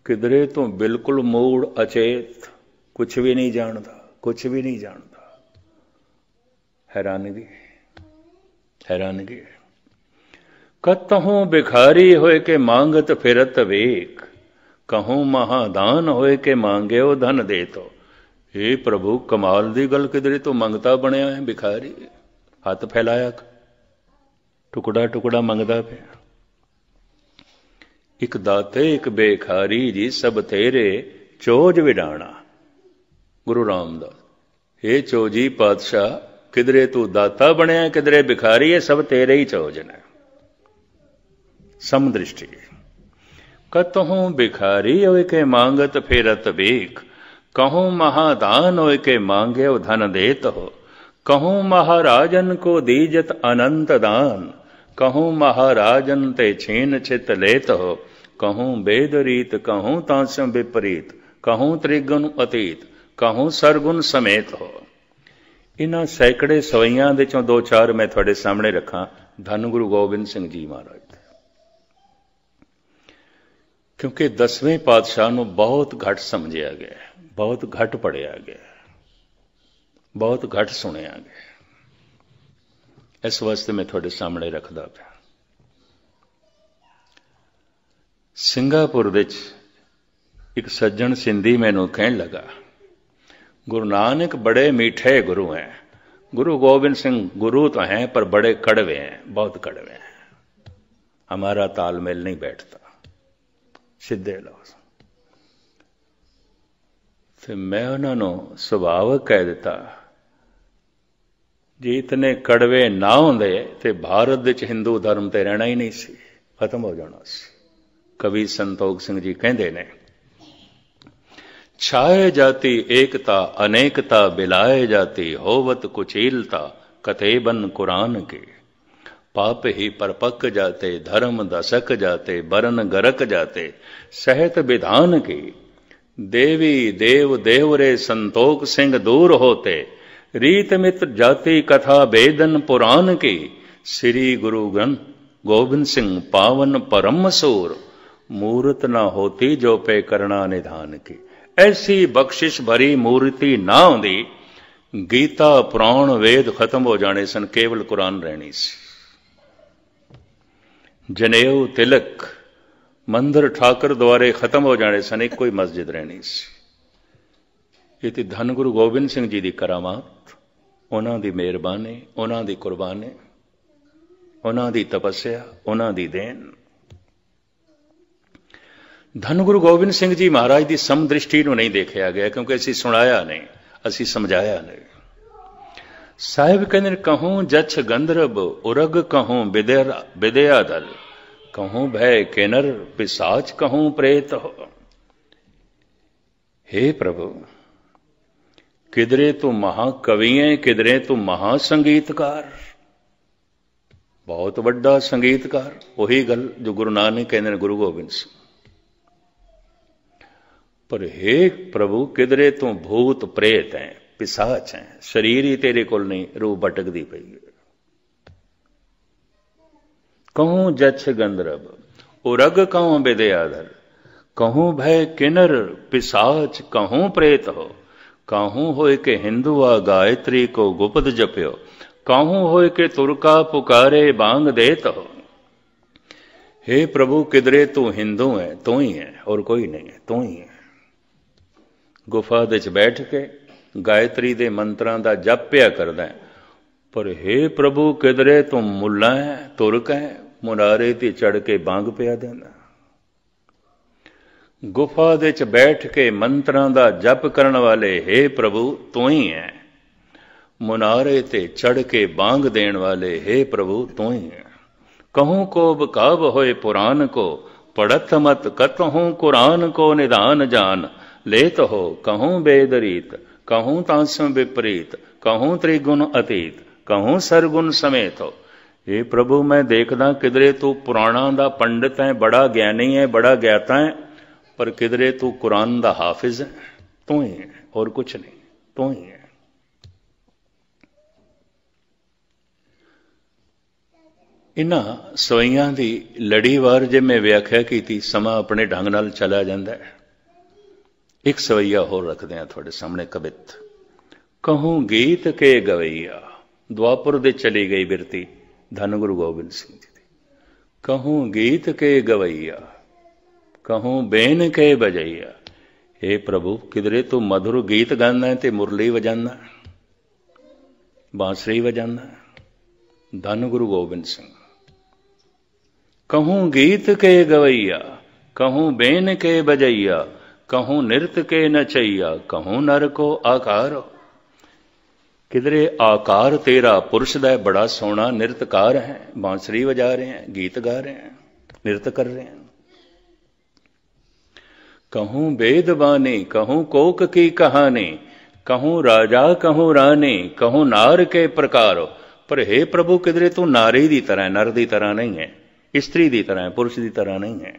S1: ਕਿਧਰੇ ਤੋਂ ਬਿਲਕੁਲ ਮੂੜ ਅਚੇਤ ਕੁਝ ਵੀ ਨਹੀਂ ਜਾਣਦਾ ਕੁਝ ਵੀ ਨਹੀਂ ਜਾਣਦਾ। ਹੈਰਾਨਗੀ ਹੈਰਾਨਗੀ। ਕਤਹੋਂ ਬਿਖਾਰੀ ਹੋਏ ਕੇ ਮੰਗਤ ਫਿਰਤ ਵੇਖ, ਕਹੂੰ ਮਹਾਦਾਨ ਹੋਏ ਕੇ ਮੰਗਿਓ ਧਨ ਦੇ ਤੋ। ਇਹ ਪ੍ਰਭੂ, ਕਮਾਲ ਦੀ ਗੱਲ ਕਿਧਰੇ ਤੋਂ ਮੰਗਤਾ ਬਣਿਆ ਹੈ ਬਿਖਾਰੀ ਹੱਥ ਫੈਲਾਇਆ ਟੁਕੜਾ ਟੁਕੜਾ ਮੰਗਦਾ ਪਿਆ। ਇਕ ਦਾਤੇ, ਇਕ ਬੇਖਾਰੀ ਜੀ, ਸਭ ਤੇਰੇ ਚੋਜ ਵਿਡਾਣਾ। ਗੁਰੂ ਰਾਮਦਾਸ ਏ ਚੋਜੀ ਪਾਤਸ਼ਾਹ, ਕਿਧਰੇ ਤੂੰ ਦਾਤਾ ਬਣਿਆ, ਕਿਧਰੇ ਭਿਖਾਰੀ, ਇਹ ਸਭ ਤੇਰੇ ਹੀ ਚੋਜਨ ਹੈ ਸਮਦ੍ਰਿਸ਼ਟੀ, ਕਤਹੂੰ ਭਿਖਾਰੀ ਹੋਏ ਕੇ ਮੰਗਤ ਫੇਰਤ ਵੇਖ ਕਹੂੰ ਮਹਾਦਾਨ ਹੋਏ ਕੇ ਮੰਗਿਓ ਧਨ ਦੇਤ ਹੋ ਕਹੂੰ ਮਹਾਰਾਜਨ ਕੋ ਦੀਜਤ ਅਨੰਤ ਦਾਨ। ਕਹੂੰ ਮਹਾਰਾਜਨ ਤੇ ਛੀਨ ਚਿਤ ਲੇਤ ਹੋ। ਕਹੂੰ ਬੇਦ ਰੀਤ, ਕਹੂੰ ਤਾਂਸਮ ਵਿਪਰੀਤ। ਕਹੂੰ ਤ੍ਰਿਗੁਣ ਅਤੀਤ, ਕਹੂੰ ਸਰਗੁਣ ਸਮੇਤ ਹੋ। ਇਹਨਾਂ ਸੈਕੜੇ ਸਵਈਆਂ ਦੇ ਚੋਂ ਦੋ ਚਾਰ ਮੈਂ ਤੁਹਾਡੇ ਸਾਹਮਣੇ ਰੱਖਾਂ। ਧੰਨ ਗੁਰੂ ਗੋਬਿੰਦ ਸਿੰਘ ਜੀ ਮਹਾਰਾਜ ਕਿਉਂਕਿ 10ਵੇਂ ਪਾਤਸ਼ਾਹ ਨੂੰ ਬਹੁਤ ਘੱਟ ਸਮਝਿਆ ਗਿਆ ਬਹੁਤ ਘੱਟ ਪੜਿਆ ਗਿਆ ਬਹੁਤ ਘੱਟ ਸੁਣਿਆ ਗਿਆ ਇਸ ਵਾਸਤੇ ਮੈਂ ਤੁਹਾਡੇ ਸਾਹਮਣੇ ਰੱਖਦਾ ਪਿਆ ਸਿੰਗਾਪੁਰ ਵਿੱਚ ਇੱਕ ਸੱਜਣ ਸਿੰਧੀ ਮੈਨੂੰ ਕਹਿਣ ਲੱਗਾ गुरु नानक बड़े मीठे गुरु हैं गुरु गोविंद सिंह गुरु तो हैं पर बड़े कड़वे हैं बहुत कड़वे हैं हमारा तालमेल नहीं बैठता ਸਿੱਧੇ ਲਫ਼ਜ਼ ਤੇ ਮੈਂ ਉਹਨਾਂ ਨੂੰ ਸੁਭਾਵਕ ਕਹਿ ਦਿੱਤਾ ਜੇ ਇਤਨੇ ਕੜਵੇ ਨਾ ਹੁੰਦੇ ਤੇ ਭਾਰਤ ਵਿੱਚ ਹਿੰਦੂ ਧਰਮ ਤੇ ਰਹਿਣਾ ਹੀ ਨਹੀਂ ਸੀ ਖਤਮ ਹੋ ਜਾਣਾ ਸੀ ਕਵੀ ਸੰਤੋਖ ਸਿੰਘ ਜੀ ਕਹਿੰਦੇ ਨੇ ਛਾਏ ਜਾਤੀ ਏਕਤਾ ਅਨੇਕਤਾ ਬਿਲਾਏ ਜਾਤੀ ਹੋਵਤ ਕੁਚੀਲਤਾ ਕਤੇ ਬਨ ਕੁਰਾਨ ਕੇ पाप ही परपक जाते धर्म दशक जाते बरन गरक जाते सहत विधान की ਦੇਵੀ ਦੇਵ ਦੇਵਰੇ ਸੰਤੋਖ ਸਿੰਘ ਦੂਰ ਹੋਤੇ ਰੀਤ ਮਿਤ ਜਾਤੀ ਕਥਾ ਬੇਦਨ ਪੁਰਾਨ ਕੇ? ਸ੍ਰੀ ਗੁਰੂ ਗ੍ਰੰਥ ਗੋਬਿੰਦ ਸਿੰਘ ਪਾਵਨ ਪਰਮ ਸੂਰ, ਮੂਰਤ ਨਾ ਹੋਤੀ ਜੋ ਪੇ ਕਰਨਾ ਨਿਧਾਨ ਕੀ। ਐਸੀ ਬਖਸ਼ਿਸ਼ ਭਰੀ ਮੂਰਤੀ ਨਾ ਹੁੰਦੀ ਗੀਤਾ ਪੁਰਾਣ ਵੇਦ ਖਤਮ ਹੋ ਜਾਣੇ ਸਨ, ਕੇਵਲ ਕੁਰਾਨ ਰਹਿਣੀ ਸੀ। ਜਨੇਊ ਤਿਲਕ, ਮੰਦਰ ਠਾਕਰ ਦੁਆਰੇ ਖਤਮ ਹੋ ਜਾਣੇ ਸਨ, ਇੱਕੋ ਹੀ ਮਸਜਿਦ ਰਹਿਣੀ ਸੀ। ਇਹ ਤੇ ਧੰਨ ਗੁਰੂ ਗੋਬਿੰਦ ਸਿੰਘ ਜੀ ਦੀ ਕਰਾਮਾਤ। ਉਹਨਾਂ ਦੀ ਮਿਹਰਬਾਨੀ, ਉਹਨਾਂ ਦੀ ਕੁਰਬਾਨੀ, ਉਹਨਾਂ ਦੀ ਤਪੱਸਿਆ, ਉਹਨਾਂ ਦੀ ਦੇਣ। ਧੰਨ ਗੁਰੂ ਗੋਬਿੰਦ ਸਿੰਘ ਜੀ ਮਹਾਰਾਜ ਦੀ ਸਮਦ੍ਰਿਸ਼ਟੀ ਨੂੰ ਨਹੀਂ ਦੇਖਿਆ ਗਿਆ ਕਿਉਂਕਿ ਅਸੀਂ ਸੁਣਾਇਆ ਨਹੀਂ, ਅਸੀਂ ਸਮਝਾਇਆ ਨਹੀਂ। ਸਾਹਿਬ ਕਹਿੰਦੇ ਕਹੂੰ ਜਛ ਗੰਧਰਬ, ਉਰਗ ਕਹੂੰ ਵਿਦਿਆ ਵਿਦਿਆ ਦਲ, ਕਹੂੰ ਭੈ ਕੇਨਰ, ਪਿਸਾਚ ਕਹੂੰ ਪ੍ਰੇਤ ਹੋ हे ਪ੍ਰਭੂ ਕਿਦਰੇ ਤੂੰ ਮਹਾ ਕਵੀ ਹੈ ਕਿਦਰੇ ਤੂੰ ਮਹਾ ਸੰਗੀਤਕਾਰ। ਬਹੁਤ ਵੱਡਾ ਸੰਗੀਤਕਾਰ, ਉਹੀ ਗੱਲ ਜੋ ਗੁਰੂ ਨਾਨਕ ਕਹਿੰਦੇ ਨੇ ਗੁਰੂ ਗੋਬਿੰਦ ਸਿੰਘ। ਪਰ ਹੇ ਪ੍ਰਭੂ, ਕਿਧਰੇ ਤੂੰ ਭੂਤ ਪ੍ਰੇਤ ਹੈ, ਪਿਸਾਚ ਹੈ, ਸਰੀਰ ਹੀ ਤੇਰੇ ਕੋਲ ਨਹੀਂ, ਰੂਹ ਭਟਕਦੀ ਪਈ ਹੈ। ਕਹੂੰ ਜਛ ਗੰਧਰਬ ਉਰਗ ਕਹੂੰ ਆਦਰ, ਕਹੂੰ ਭੈ ਕਿਨਰ, ਪਿਸਾਚ ਕਹੂੰ ਪ੍ਰੇਤ ਹੋ ਕਹੂੰ ਹੋਏ ਕਿ ਹਿੰਦੂ ਆ ਗਾਇਤਰੀ ਕੋ ਗੁਪਤ ਜਪਿਓ? ਕਹੂੰ ਹੋਏ ਕਿ ਤੁਰਕਾ ਪੁਕਾਰੇ ਬਾਂਗ ਦੇ ਹੋ हे ਪ੍ਰਭੂ ਕਿਦਰੇ ਤੂੰ ਹਿੰਦੂ ਹੈ ਤੂੰ ਹੀ ਹੈ ਔਰ ਕੋਈ ਨਹੀਂ ਹੈ ਤੂੰ ਹੀ ਹੈ ਗੁਫਾ ਦੇ ਵਿੱਚ ਬੈਠ ਕੇ ਗਾਇਤਰੀ ਦੇ ਮੰਤਰਾਂ ਦਾ ਜਪ ਪਿਆ ਕਰਦਾ ਪਰ हे ਪ੍ਰਭੂ, ਕਿਧਰੇ ਤੂੰ ਮੁੱਲਾ ਹੈ ਤੁਰਕ ਹੈ ਮੁਨਾਰੇ ਤੇ ਚੜ ਕੇ ਬਾੰਗ ਪਿਆ ਦਿੰਦਾ। ਗੁਫਾ ਦੇ ਵਿੱਚ ਬੈਠ ਕੇ ਮੰਤਰਾਂ ਦਾ ਜਪ ਕਰਨ ਵਾਲੇ हे ਪ੍ਰਭੂ, ਤੂੰ ਹੀ ਹੈ ਮੁਨਾਰੇ ਤੇ ਚੜ ਕੇ ਬਾੰਗ ਦੇਣ ਵਾਲੇ हे ਪ੍ਰਭੂ, ਤੂੰ ਹੀ ਹੈ ਕਹੂੰ ਕੋ ਬਕਾਬ ਹੋਏ ਪੁਰਾਨ ਕੋ, ਪੜਤ ਮਤ ਕਤਹੂੰ ਕੁਰਾਨ ਕੋ ਨਿਦਾਨ ਜਾਨ। ਲੇਤ ਹੋ ਕਹੂੰ ਬੇਦਰੀਤ, ਕਹੂੰ ਤਾਂਸਮ ਵਿਪਰੀਤ, ਕਹੂੰ ਤ੍ਰਿਗੁਣ ਅਤੀਤ, ਕਹੂੰ ਸਰਗੁਣ ਸਮੇਤ ਹੋ। ਇਹ ਪ੍ਰਭੂ, ਮੈਂ ਦੇਖਦਾ ਕਿਦਰੇ ਤੂੰ ਪੁਰਾਣਾ ਦਾ ਪੰਡਿਤ ਹੈ ਬੜਾ ਗਿਆਨੀ ਹੈ ਬੜਾ ਗਿਆਤਾ ਹੈ ਪਰ ਕਿਧਰੇ ਤੂੰ ਕੁਰਾਨ ਦਾ ਹਾਫਿਜ਼ ਹੈ? ਤੂੰ ਹੀ ਹੈ, ਹੋਰ ਕੁਝ ਨਹੀਂ, ਤੂੰ ਹੀ ਹੈ। ਇਨਾ ਸਵਈਆਂ ਦੀ ਲੜੀਵਾਰ ਜੇ ਮੈਂ ਵਿਆਖਿਆ ਕੀਤੀ, ਸਮਾਂ ਆਪਣੇ ਢੰਗ ਨਾਲ ਚਲਾ ਜਾਂਦਾ ਹੈ। ਇੱਕ ਸਵਈਆ ਹੋਰ ਰੱਖਦੇ ਆ ਤੁਹਾਡੇ ਸਾਹਮਣੇ ਕਵਿਤ। ਕਹੂੰ ਗੀਤ ਕੇ ਗਵਈਆ, ਦਵਾਪੁਰ ਦੇ ਚਲੀ ਗਈ ਬਿਰਤੀ, ਧੰਨ ਗੁਰੂ ਗੋਬਿੰਦ ਸਿੰਘ ਜੀ ਦੀ। ਕਹੂੰ ਗੀਤ ਕੇ ਗਵਈਆ ਕਹੂੰ, ਬੇਨ ਕੇ ਬਜਈਆ। हे ਪ੍ਰਭੂ ਕਿਦਰੇ ਤੂੰ ਮధుਰ ਗੀਤ ਗਾਉਂਦਾ ਤੇ ਮੁਰਲੀ ਵਜਾਉਂਦਾ ਬਾਂਸਰੀ ਵਜਾਉਂਦਾ ਧੰਨ ਗੁਰੂ ਗੋਬਿੰਦ ਸਿੰਘ। ਕਹੂੰ, ਗੀਤ ਕੇ ਗਵਈਆ। ਕਹੂੰ, ਬੇਨ ਕੇ ਬਜਈਆ। ਕਹੂੰ, ਨਿਰਤ ਕੇ ਨਚਈਆ। ਕਹੂੰ, ਨਰ ਕੋ ਆਕਾਰ। ਕਿਦਰੇ ਆਕਾਰ ਤੇਰਾ ਪੁਰਸ਼ ਦਾ ਬੜਾ ਸੋਹਣਾ ਨਿਰਤਕਾਰ ਹੈ। ਬਾਂਸਰੀ ਵਜਾ ਰਹੇ ਹੈ, ਗੀਤ ਗਾ ਰਹੇ ਹੈ, ਨਿਰਤ ਕਰ ਰਹੇ ਹੈ। कहूं वेद बानी कहूं कोक की कहानी कहूं राजा कहूं रानी कहूं नार के प्रकार ਪਰ हे ਪ੍ਰਭੂ ਕਿਦਰੇ ਤੂੰ ਨਾਰੀ ਦੀ ਤਰ੍ਹਾਂ ਹੈ ਨਰ ਦੀ ਤਰ੍ਹਾਂ ਨਹੀਂ ਹੈ ਇਸਤਰੀ ਦੀ ਤਰ੍ਹਾਂ ਹੈ ਪੁਰਸ਼ ਦੀ ਤਰ੍ਹਾਂ ਨਹੀਂ ਹੈ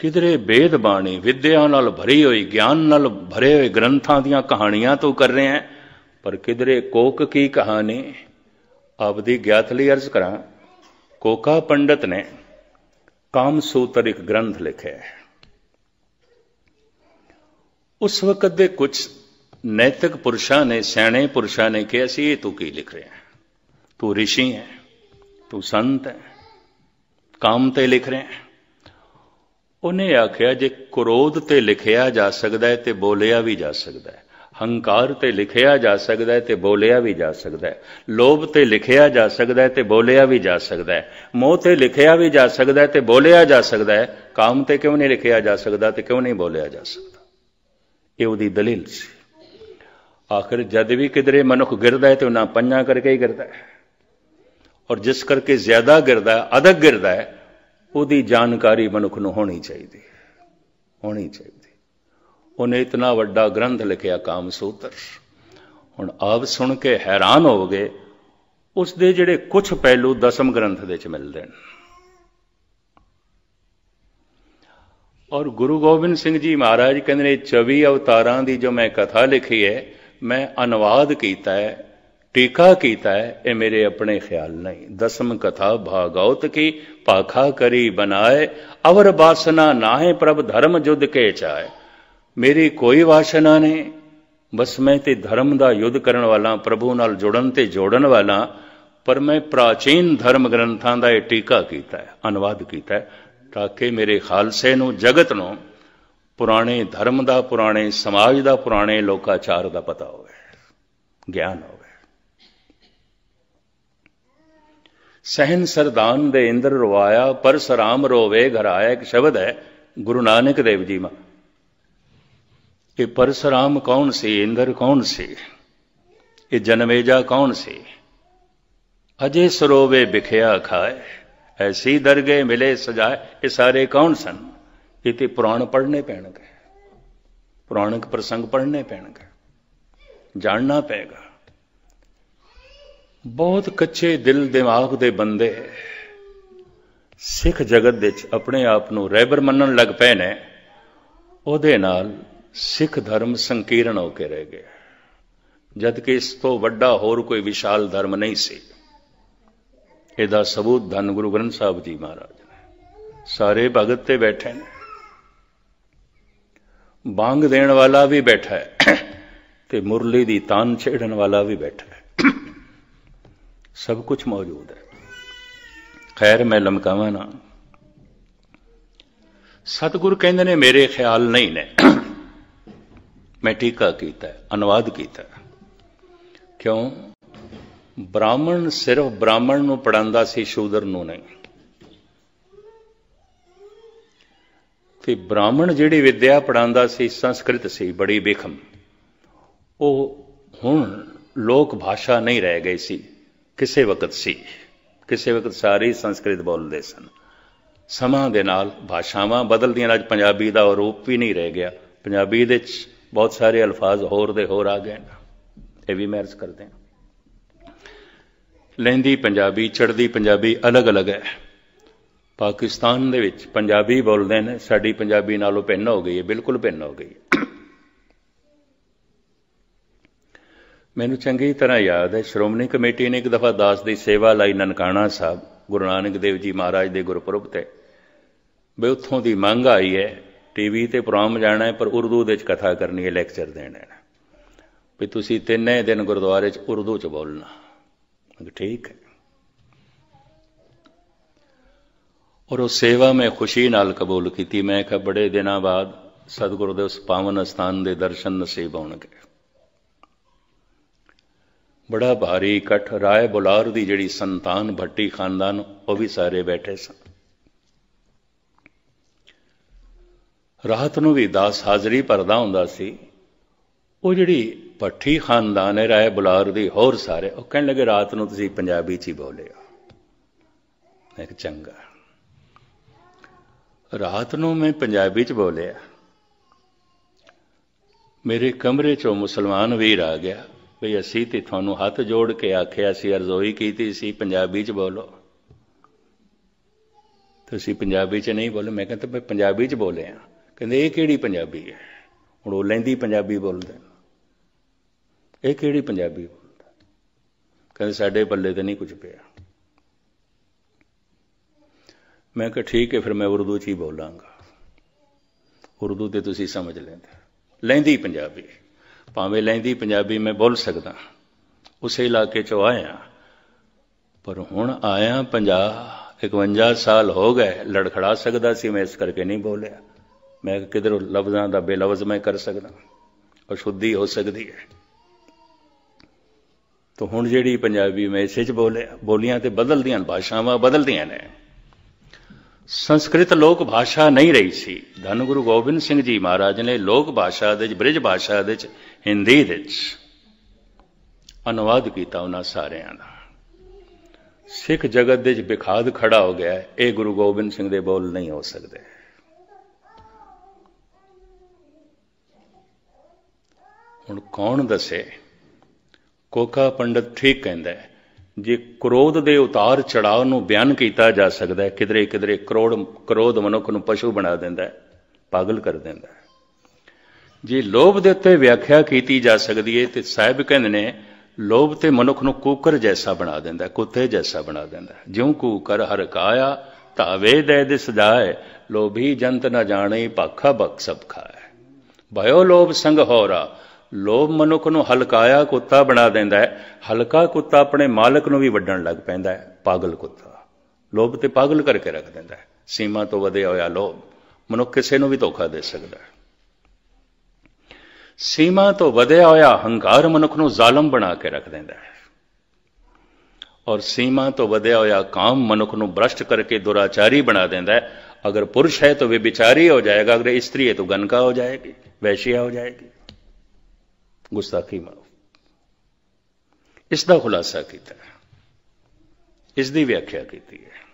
S1: ਕਿਦਰੇ ਵੇਦ ਬਾਣੀ ਵਿਦਿਆ ਨਾਲ ਭਰੀ ਹੋਈ ਗਿਆਨ ਨਾਲ ਭਰੇ ਹੋਏ ਗ੍ਰੰਥਾਂ ਦੀਆਂ ਕਹਾਣੀਆਂ ਤੂੰ ਕਰ ਰਿਹਾ ਹੈ ਪਰ ਕਿਦਰੇ ਕੋਕ ਕੀ ਕਹਾਣੀ ਆਪਦੀ ਗਿਆਤ ਲਈ ਅਰਜ਼ ਕਰਾਂ ਕੋਕਾ ਪੰਡਤ ਨੇ ਕਾਮ ਸੂਤਰ ਇੱਕ ਗ੍ਰੰਥ ਲਿਖਿਆ ਹੈ ਉਸ ਵਕਤ ਦੇ ਕੁਝ ਨੈਤਿਕ ਪੁਰਸ਼ਾਂ ਨੇ ਸਿਆਣੇ ਪੁਰਸ਼ਾਂ ਨੇ ਕਿਹਾ ਸੀ ਇਹ ਤੂੰ ਕੀ ਲਿਖ ਰਿਹਾ ਹੈ ਤੂੰ ઋષਿ ਹੈ ਤੂੰ ਸੰਤ ਹੈ ਕਾਮ ਤੇ ਲਿਖ ਰਿਹਾ ਹੈ ਉਹਨੇ ਆਖਿਆ ਜੇ ਕ੍ਰੋਧ ਤੇ ਲਿਖਿਆ ਜਾ ਸਕਦਾ ਹੈ ਤੇ ਬੋਲਿਆ ਵੀ ਜਾ ਸਕਦਾ ਹੈ ਹੰਕਾਰ ਤੇ ਲਿਖਿਆ ਜਾ ਸਕਦਾ ਹੈ ਤੇ ਬੋਲਿਆ ਵੀ ਜਾ ਸਕਦਾ ਹੈ ਲੋਭ ਤੇ ਲਿਖਿਆ ਜਾ ਸਕਦਾ ਹੈ ਤੇ ਬੋਲਿਆ ਵੀ ਜਾ ਸਕਦਾ ਹੈ ਮੋਹ ਤੇ ਲਿਖਿਆ ਵੀ ਜਾ ਸਕਦਾ ਹੈ ਤੇ ਬੋਲਿਆ ਜਾ ਸਕਦਾ ਹੈ ਕਾਮ ਤੇ ਕਿਉਂ ਨਹੀਂ ਲਿਖਿਆ ਜਾ ਸਕਦਾ ਤੇ ਕਿਉਂ ਨਹੀਂ ਬੋਲਿਆ ਜਾ ਸਕਦਾ ਇਹ ਉਹਦੀ ਦਲੀਲ ਸੀ। ਆਖਰ ਜਦ ਵੀ ਕਿਧਰੇ ਮਨੁੱਖ ਗਿਰਦਾ ਹੈ ਤੇ ਉਹਨਾਂ ਪੰਜਾਂ ਕਰਕੇ ਹੀ ਗਿਰਦਾ ਹੈ। ਔਰ ਜਿਸ ਕਰਕੇ ਜ਼ਿਆਦਾ ਗਿਰਦਾ ਹੈ ਅਧਕ ਗਿਰਦਾ ਹੈ, ਉਹਦੀ ਜਾਣਕਾਰੀ ਮਨੁੱਖ ਨੂੰ ਹੋਣੀ ਚਾਹੀਦੀ ਹੋਣੀ ਚਾਹੀਦੀ ਉਹਨੇ ਇਤਨਾ ਵੱਡਾ ਗ੍ਰੰਥ ਲਿਖਿਆ, ਕਾਮ ਸੂਤਰ। ਹੁਣ ਆਪ ਸੁਣ ਕੇ ਹੈਰਾਨ ਹੋਵੋਗੇ ਉਸ ਦੇ ਜਿਹੜੇ ਕੁਝ ਪਹਿਲੂ ਦਸਮ ਗ੍ਰੰਥ ਦੇ ਵਿੱਚ ਮਿਲਦੇ ਨੇ। ਔਰ ਗੁਰੂ ਗੋਬਿੰਦ ਸਿੰਘ ਜੀ ਮਹਾਰਾਜ ਕਹਿੰਦੇ ਨੇ 24 ਅਵਤਾਰਾਂ ਦੀ ਜੋ ਮੈਂ ਕਥਾ ਲਿਖੀ ਹੈ, ਮੈਂ ਅਨੁਵਾਦ ਕੀਤਾ ਹੈ, ਟੀਕਾ ਕੀਤਾ ਹੈ, ਇਹ ਮੇਰੇ ਆਪਣੇ ਖਿਆਲ ਨਹੀਂ। ਦਸਮ ਕਥਾ, ਭਾਗਵਤ ਕੀ ਪਾਖਾ ਕਰੀ ਬਨਾਏ ਅਵਰ ਬਾਸਨਾ ਨਾਹੇ ਪ੍ਰਭ ਧਰਮ ਜੁਦ ਕੇ ਚਾਏ ਮੇਰੀ ਕੋਈ ਵਾਸ਼ਨਾ ਨਹੀਂ, ਬਸ ਮੈਂ ਤੇ ਧਰਮ ਦਾ ਯੁੱਧ ਕਰਨ ਵਾਲਾ, ਪ੍ਰਭੂ ਨਾਲ ਜੁੜਨ ਤੇ ਜੋੜਨ ਵਾਲਾ, ਪਰ ਮੈਂ ਪ੍ਰਾਚੀਨ ਧਰਮ ਗ੍ਰੰਥਾਂ ਦਾ ਇਹ ਟੀਕਾ ਕੀਤਾ ਹੈ, ਅਨੁਵਾਦ ਕੀਤਾ ਹੈ। ਤਾਂ ਕਿ ਮੇਰੇ ਖਾਲਸੇ ਨੂੰ, ਜਗਤ ਨੂੰ, ਪੁਰਾਣੇ ਧਰਮ ਦਾ, ਪੁਰਾਣੇ ਸਮਾਜ ਦਾ, ਪੁਰਾਣੇ ਲੋਕਾਚਾਰ ਦਾ ਪਤਾ ਹੋਵੇ, ਗਿਆਨ ਹੋਵੇ। ਸਹਿਨ ਸਰਦਾਨ ਦੇ ਇੰਦਰ ਰਵਾਇਆ ਪਰਸਰਾਮ ਰੋਵੇ ਘਰਾਇਆ ਇੱਕ ਸ਼ਬਦ ਹੈ, ਗੁਰੂ ਨਾਨਕ ਦੇਵ ਜੀ ਮਾ। ਇਹ ਪਰਸਰਾਮ ਕੌਣ ਸੀ, ਇੰਦਰ ਕੌਣ ਸੀ? ਇਹ ਜਨਮੇਜਾ ਕੌਣ ਸੀ? ਅਜੇ ਸਰੋਵੇ ਵਿਖਿਆ ਖਾਏ। ਐਸੀ ਦਰਗੇ ਮਿਲੇ ਸਜਾਏ ਇਹ ਸਾਰੇ ਕੌਣ ਸਨ ਇਹ ਤੇ ਪੁਰਾਣ ਪੜ੍ਹਨੇ ਪੈਣਗੇ ਪੁਰਾਣਿਕ ਪ੍ਰਸੰਗ ਪੜ੍ਹਨੇ ਪੈਣਗੇ ਜਾਣਨਾ ਪਏਗਾ ਬਹੁਤ ਕੱਚੇ ਦਿਲ ਦਿਮਾਗ ਦੇ ਬੰਦੇ ਸਿੱਖ ਜਗਤ ਵਿੱਚ ਆਪਣੇ ਆਪ ਨੂੰ ਰਹਿਬਰ ਮੰਨਣ ਲੱਗ ਪਏ ਨੇ ਉਹਦੇ ਨਾਲ ਸਿੱਖ ਧਰਮ ਸੰਕੀਰਣ ਹੋ ਕੇ ਰਹਿ ਗਿਆ ਜਦ ਕਿ ਇਸ ਤੋਂ ਵੱਡਾ ਹੋਰ ਕੋਈ ਵਿਸ਼ਾਲ ਧਰਮ ਨਹੀਂ ਸੀ ਇਹਦਾ ਸਬੂਤ ਧੰਨ ਗੁਰੂ ਗ੍ਰੰਥ ਸਾਹਿਬ ਜੀ ਮਹਾਰਾਜ ਨੇ। ਸਾਰੇ ਭਗਤ ਤੇ ਬੈਠੇ ਨੇ। ਬਾੰਗ ਦੇਣ ਵਾਲਾ ਵੀ ਬੈਠਾ ਹੈ ਤੇ ਮੁਰਲੀ ਦੀ ਤਾਨ ਛੇੜਨ ਵਾਲਾ ਵੀ ਬੈਠਾ ਹੈ। ਸਭ ਕੁਝ ਮੌਜੂਦ ਹੈ। ਖੈਰ, ਮੈਂ ਲਮਕਾਵਾਂ ਨਾ। ਸਤਿਗੁਰ ਕਹਿੰਦੇ ਨੇ, ਮੇਰੇ ਖਿਆਲ ਨਹੀਂ ਨੇ। ਮੈਂ ਟੀਕਾ ਕੀਤਾ ਅਨੁਵਾਦ ਕੀਤਾ ਕਿਉਂ? ਬ੍ਰਾਹਮਣ ਸਿਰਫ ਬ੍ਰਾਹਮਣ ਨੂੰ ਪੜਾਉਂਦਾ ਸੀ, ਸ਼ੂਦਰ ਨੂੰ ਨਹੀਂ। ਤੇ ਬ੍ਰਾਹਮਣ ਜਿਹੜੀ ਵਿਦਿਆ ਪੜਾਉਂਦਾ ਸੀ, ਸੰਸਕ੍ਰਿਤ ਸੀ, ਬੜੀ ਬੇਖਮ ਉਹ ਹੁਣ ਲੋਕ ਭਾਸ਼ਾ ਨਹੀਂ ਰਹਿ ਗਈ ਸੀ। ਕਿਸੇ ਵਕਤ ਸੀ। ਕਿਸੇ ਵਕਤ ਸਾਰੇ ਸੰਸਕ੍ਰਿਤ ਬੋਲਦੇ ਸਨ। ਸਮਾਂ ਦੇ ਨਾਲ ਭਾਸ਼ਾਵਾਂ ਬਦਲਦੀਆਂ, ਅੱਜ ਪੰਜਾਬੀ ਦਾ ਰੂਪ ਵੀ ਨਹੀਂ ਰਹਿ ਗਿਆ। ਪੰਜਾਬੀ ਦੇ ਵਿੱਚ ਬਹੁਤ ਸਾਰੇ ਅਲਫਾਜ਼ ਹੋਰ ਦੇ ਹੋਰ ਆ ਗਏ ਇਹ ਵੀ ਮੈਰਜ ਕਰਦੇ ਹਾਂ। ਲਹਿੰਦੀ ਪੰਜਾਬੀ ਚੜਦੀ ਪੰਜਾਬੀ ਅਲੱਗ-ਅਲੱਗ ਹੈ। ਪਾਕਿਸਤਾਨ ਦੇ ਵਿੱਚ ਪੰਜਾਬੀ ਬੋਲਦੇ ਨੇ, ਸਾਡੀ ਪੰਜਾਬੀ ਨਾਲੋਂ ਭਿੰਨ ਹੋ ਗਈ ਹੈ, ਬਿਲਕੁਲ ਭਿੰਨ ਹੋ ਗਈ ਮੈਨੂੰ ਚੰਗੀ ਤਰ੍ਹਾਂ ਯਾਦ ਹੈ, ਸ਼੍ਰੋਮਣੀ ਕਮੇਟੀ ਨੇ ਇੱਕ ਦਫਾ ਦਾਸ ਦੀ ਸੇਵਾ ਲਈ ਨਨਕਾਣਾ ਸਾਹਿਬ, ਗੁਰੂ ਨਾਨਕ ਦੇਵ ਜੀ ਮਹਾਰਾਜ ਦੇ ਗੁਰਪੁਰਬ ਤੇ। ਵੀ ਉੱਥੋਂ ਦੀ ਮੰਗ ਆਈ ਹੈ ਟੀਵੀ ਤੇ ਪ੍ਰੋਗਰਾਮ ਜਾਣਾ ਹੈ, ਪਰ ਉਰਦੂ ਦੇ ਵਿੱਚ ਕਥਾ ਕਰਨੀ ਹੈ, ਲੈਕਚਰ ਦੇਣਾ ਹੈ। ਵੀ ਤੁਸੀਂ ਤਿੰਨੇ ਦਿਨ ਗੁਰਦੁਆਰੇ 'ਚ ਉਰਦੂ 'ਚ ਬੋਲਣਾ। ਮੈਂ ਠੀਕ ਹੈ। ਔਰ ਉਹ ਸੇਵਾ ਮੈਂ ਖੁਸ਼ੀ ਨਾਲ ਕਬੂਲ ਕੀਤੀ। ਮੈਂ ਕਿਹਾ ਬੜੇ ਦਿਨਾਂ ਬਾਅਦ ਸਤਿਗੁਰੂ ਦੇ ਉਸ ਪਾਵਨ ਅਸਥਾਨ ਦੇ ਦਰਸ਼ਨ ਨਸੀਬ ਹੋਣਗੇ ਬੜਾ ਭਾਰੀ ਇਕੱਠ ਰਾਏ ਬੁਲਾਰ ਦੀ ਜਿਹੜੀ ਸੰਤਾਨ ਭੱਟੀ ਖਾਨਦਾਨ, ਉਹ ਵੀ ਸਾਰੇ ਬੈਠੇ ਸਨ। ਰਾਤ ਨੂੰ ਵੀ ਦਾਸ ਹਾਜ਼ਰੀ ਭਰਦਾ ਹੁੰਦਾ ਸੀ। ਉਹ ਜਿਹੜੀ ਭੱਠੀ ਖਾਨਦਾਨ ਹੈ, ਰਾਏ ਬੁਲਾਰ ਦੀ ਹੋਰ ਸਾਰੇ। ਉਹ ਕਹਿਣ ਲੱਗੇ, ਰਾਤ ਨੂੰ ਤੁਸੀਂ ਪੰਜਾਬੀ ਚ ਹੀ ਬੋਲਿਓ ਮੈਂ ਕਿ ਚੰਗਾ। ਰਾਤ ਨੂੰ ਮੈਂ ਪੰਜਾਬੀ ਚ ਬੋਲਿਆ। ਮੇਰੇ ਕਮਰੇ ਚੋਂ ਮੁਸਲਮਾਨ ਵੀਰ ਆ ਗਿਆ। ਵੀ ਅਸੀਂ ਤੇ ਤੁਹਾਨੂੰ ਹੱਥ ਜੋੜ ਕੇ ਆਖਿਆ ਸੀ, ਅਰਜ਼ੋਈ ਕੀਤੀ ਸੀ, ਪੰਜਾਬੀ ਚ ਬੋਲੋ। ਤੁਸੀਂ ਪੰਜਾਬੀ ਚ ਨਹੀਂ ਬੋਲੇ। ਮੈਂ ਕਹਿੰਦਾ ਮੈਂ ਪੰਜਾਬੀ ਚ ਬੋਲਿਆ। ਕਹਿੰਦੇ, ਇਹ ਕਿਹੜੀ ਪੰਜਾਬੀ ਹੈ? ਹੁਣ ਉਹ ਲੈਂਦੀ ਪੰਜਾਬੀ ਬੋਲਦੇ ਇਹ ਕਿਹੜੀ ਪੰਜਾਬੀ ਬੋਲਦਾ? ਕਹਿੰਦੇ ਸਾਡੇ ਪੱਲੇ ਤੇ ਨਹੀਂ ਕੁਝ ਪਿਆ। ਮੈਂ ਕਿਹਾ ਠੀਕ ਹੈ, ਫਿਰ ਮੈਂ ਉਰਦੂ ਚ ਹੀ ਬੋਲਾਂਗਾ। ਉਰਦੂ ਤੇ ਤੁਸੀਂ ਸਮਝ ਲੈਂਦੇ। ਲੈਂਦੀ ਪੰਜਾਬੀ। ਭਾਵੇਂ ਲੈਂਦੀ ਪੰਜਾਬੀ ਮੈਂ ਬੋਲ ਸਕਦਾ। ਉਸੇ ਇਲਾਕੇ ਚੋਂ ਆਇਆ। ਪਰ ਹੁਣ ਆਇਆ 50 51 ਸਾਲ ਹੋ ਗਏ। ਲੜਖੜਾ ਸਕਦਾ ਸੀ ਮੈਂ, ਇਸ ਕਰਕੇ ਨਹੀਂ ਬੋਲਿਆ। ਮੈਂ ਕਿਧਰ ਲਫ਼ਜ਼ਾਂ ਦਾ ਬੇਲਫ਼ਜ਼ ਮੈਂ ਕਰ ਸਕਦਾ। ਅਸ਼ੁੱਧੀ ਹੋ ਸਕਦੀ ਹੈ। ਤਾਂ ਹੁਣ ਜਿਹੜੀ ਪੰਜਾਬੀ ਮੈਂ ਇਸੇ ਚ ਬੋਲਿਆ, ਬੋਲੀਆਂ ਤੇ ਬਦਲਦੀਆਂ ਭਾਸ਼ਾਵਾਂ ਬਦਲਦੀਆਂ ਨੇ। ਸੰਸਕ੍ਰਿਤ ਲੋਕ ਭਾਸ਼ਾ ਨਹੀਂ ਰਹੀ ਸੀ। ਧੰਨ ਗੁਰੂ ਗੋਬਿੰਦ ਸਿੰਘ ਜੀ ਮਹਾਰਾਜ ਨੇ ਲੋਕ ਭਾਸ਼ਾ ਦੇ ਵਿੱਚ, ਬ੍ਰਿਜ ਭਾਸ਼ਾ ਦੇ ਵਿੱਚ, ਹਿੰਦੀ ਦੇ ਵਿੱਚ ਅਨੁਵਾਦ ਕੀਤਾ ਉਹਨਾਂ ਸਾਰਿਆਂ ਦਾ। ਸਿੱਖ ਜਗਤ ਦੇ ਵਿੱਚ ਵਿਖਾਦ ਖੜਾ ਹੋ ਗਿਆ, ਇਹ ਗੁਰੂ ਗੋਬਿੰਦ ਸਿੰਘ ਦੇ ਬੋਲ ਨਹੀਂ ਹੋ ਸਕਦੇ। ਹੁਣ ਕੌਣ ਦੱਸੇ? ਕੋਕਾ ਪੰਡਤ ਠੀਕ ਕਹਿੰਦਾ ਹੈ, ਜੇ ਕ੍ਰੋਧ ਦੇ ਉਤਾਰ ਚੜਾਅ ਨੂੰ ਬਿਆਨ ਕੀਤਾ ਜਾ ਸਕਦਾ ਹੈ, ਕਿਧਰੇ ਕਿਧਰੇ ਕਰੋੜ, ਕ੍ਰੋਧ ਮਨੁੱਖ ਨੂੰ ਪਸ਼ੂ ਬਣਾ ਦਿੰਦਾ ਹੈ, ਪਾਗਲ ਕਰ ਦਿੰਦਾ ਜੇ ਲੋਭ ਦੇ ਉੱਤੇ ਵਿਆਖਿਆ ਕੀਤੀ ਜਾ ਸਕਦੀ ਹੈ, ਤੇ ਸਾਹਿਬ ਕਹਿੰਦੇ ਨੇ, ਲੋਭ ਤੇ ਮਨੁੱਖ ਨੂੰ ਕੂਕਰ ਜੈਸਾ ਬਣਾ ਦਿੰਦਾ ਕੁੱਤੇ ਜੈਸਾ ਬਣਾ ਦਿੰਦਾ ਜਿਉਂ ਕੂਕਰ ਹਰ ਕਾਇਆ ਤਾਵੇ ਦੇ ਦਿਸ ਜਾਏ, ਲੋਭੀ ਜੰਤ ਨਾ ਜਾਣੇ, ਭਾਖਾ ਬਖ ਸਭ ਖਾਏ। ਭਇਓ ਲੋਭ ਸੰਗ ਹੋਰਾ ਲੋਭ ਮਨੁੱਖ ਨੂੰ ਹਲਕਾਇਆ ਕੁੱਤਾ ਬਣਾ ਦਿੰਦਾ ਹੈ। ਹਲਕਾ ਕੁੱਤਾ ਆਪਣੇ ਮਾਲਕ ਨੂੰ ਵੀ ਵੱਢਣ ਲੱਗ ਪੈਂਦਾ ਹੈ। ਪਾਗਲ ਕੁੱਤਾ। ਲੋਭ ਤੇ ਪਾਗਲ ਕਰਕੇ ਰੱਖ ਦਿੰਦਾ ਹੈ। ਸੀਮਾ ਤੋਂ ਵਧਿਆ ਹੋਇਆ ਲੋਭ ਮਨੁੱਖ ਕਿਸੇ ਨੂੰ ਵੀ ਧੋਖਾ ਦੇ ਸਕਦਾ ਹੈ। ਸੀਮਾ ਤੋਂ ਵਧਿਆ ਹੋਇਆ ਹੰਕਾਰ ਮਨੁੱਖ ਨੂੰ ਜ਼ਾਲਮ ਬਣਾ ਕੇ ਰੱਖ ਦਿੰਦਾ ਹੈ। ਔਰ ਸੀਮਾ ਤੋਂ ਵਧਿਆ ਹੋਇਆ ਕਾਮ ਮਨੁੱਖ ਨੂੰ ਭ੍ਰਸ਼ਟ ਕਰਕੇ ਦੁਰਾਚਾਰੀ ਬਣਾ ਦਿੰਦਾ ਹੈ। ਅਗਰ ਪੁਰਸ਼ ਹੈ ਤਾਂ ਵਿਚਾਰੀ ਹੋ ਜਾਏਗਾ। ਅਗਰ ਇਸਤਰੀ ਹੈ ਤਾਂ ਗਨਕਾ ਹੋ ਜਾਏਗੀ, ਵੈਸ਼ਿਆ ਹੋ ਜਾਏਗੀ। ਗੁਸਤਾਖੀ ਮਾਫ ਇਸ ਦਾ ਖੁਲਾਸਾ ਕੀਤਾ ਇਸ ਦੀ ਵਿਆਖਿਆ ਕੀਤੀ ਹੈ।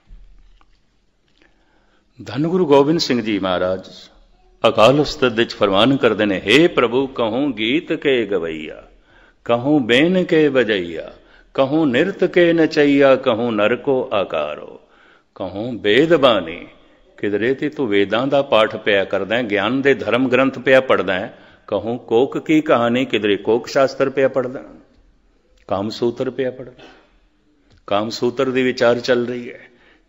S1: ਧੰਨ ਗੁਰੂ ਗੋਬਿੰਦ ਸਿੰਘ ਜੀ ਮਹਾਰਾਜ, ਅਕਾਲ ਉਸਤਤ ਵਿੱਚ ਫਰਮਾਨ ਕਰਦੇ ਨੇ हे ਪ੍ਰਭੂ, ਕਹੂੰ ਗੀਤ ਕੇ ਗਵਈਆ, ਕਹੂੰ ਬੇਨ ਕੇ ਵਜਈਆ, ਕਹੂੰ ਨਿਰਤ ਕੇ ਨਚਈਆ, ਕਹੂੰ ਨਰਕੋ ਆਕਾਰੋ। ਕਹੂੰ ਵੇਦ ਬਾਣੀ, ਕਿਦਰੇ ਤੇ ਤੂੰ ਵੇਦਾਂ ਦਾ ਪਾਠ ਪਿਆ ਕਰਦਾ ਹੈ, ਗਿਆਨ ਦੇ ਧਰਮ ਗ੍ਰੰਥ ਪਿਆ ਪੜਦਾ ਹੈ ਕਹੂੰ ਕੋਕ ਕੀ ਕਹਾਣੀ ਕਿਦਰੇ ਕੋਕ ਸ਼ਾਸਤਰ ਪਿਆ ਪੜਦਾ ਕਾਮ ਸੂਤਰ ਪਿਆ ਪੜਦਾ ਕਾਮ ਸੂਤਰ ਦੀ ਵਿਚਾਰ ਚੱਲ ਰਹੀ ਹੈ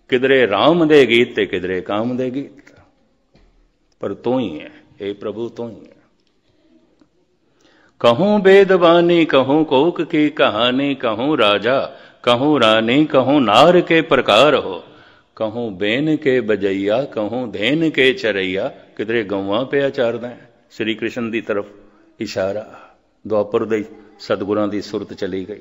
S1: ਕਿਦਰੇ ਰਾਮ ਦੇ ਗੀਤ ਤੇ ਕਿਦਰੇ ਕਾਮ ਦੇ ਗੀਤ ਪਰ ਤੂੰ ਹੀ ਹੈ اے ਪ੍ਰਭੂ ਤੂੰ ਹੀ ਹੈ कहूं बेदवानी कहूं कोक की कहानी कहूं राजा कहूं रानी कहूं नार के प्रकार हो कहूं बेन के बजैया कहूं धेन के चरैया किधरे गौवा पे आचारदा है ਸ੍ਰੀ ਕ੍ਰਿਸ਼ਨ ਦੀ ਤਰਫ ਇਸ਼ਾਰਾ, ਦੁਆਪਰ ਦੇ ਸਤਗੁਰਾਂ ਦੀ ਸੁਰਤ ਚਲੀ ਗਈ।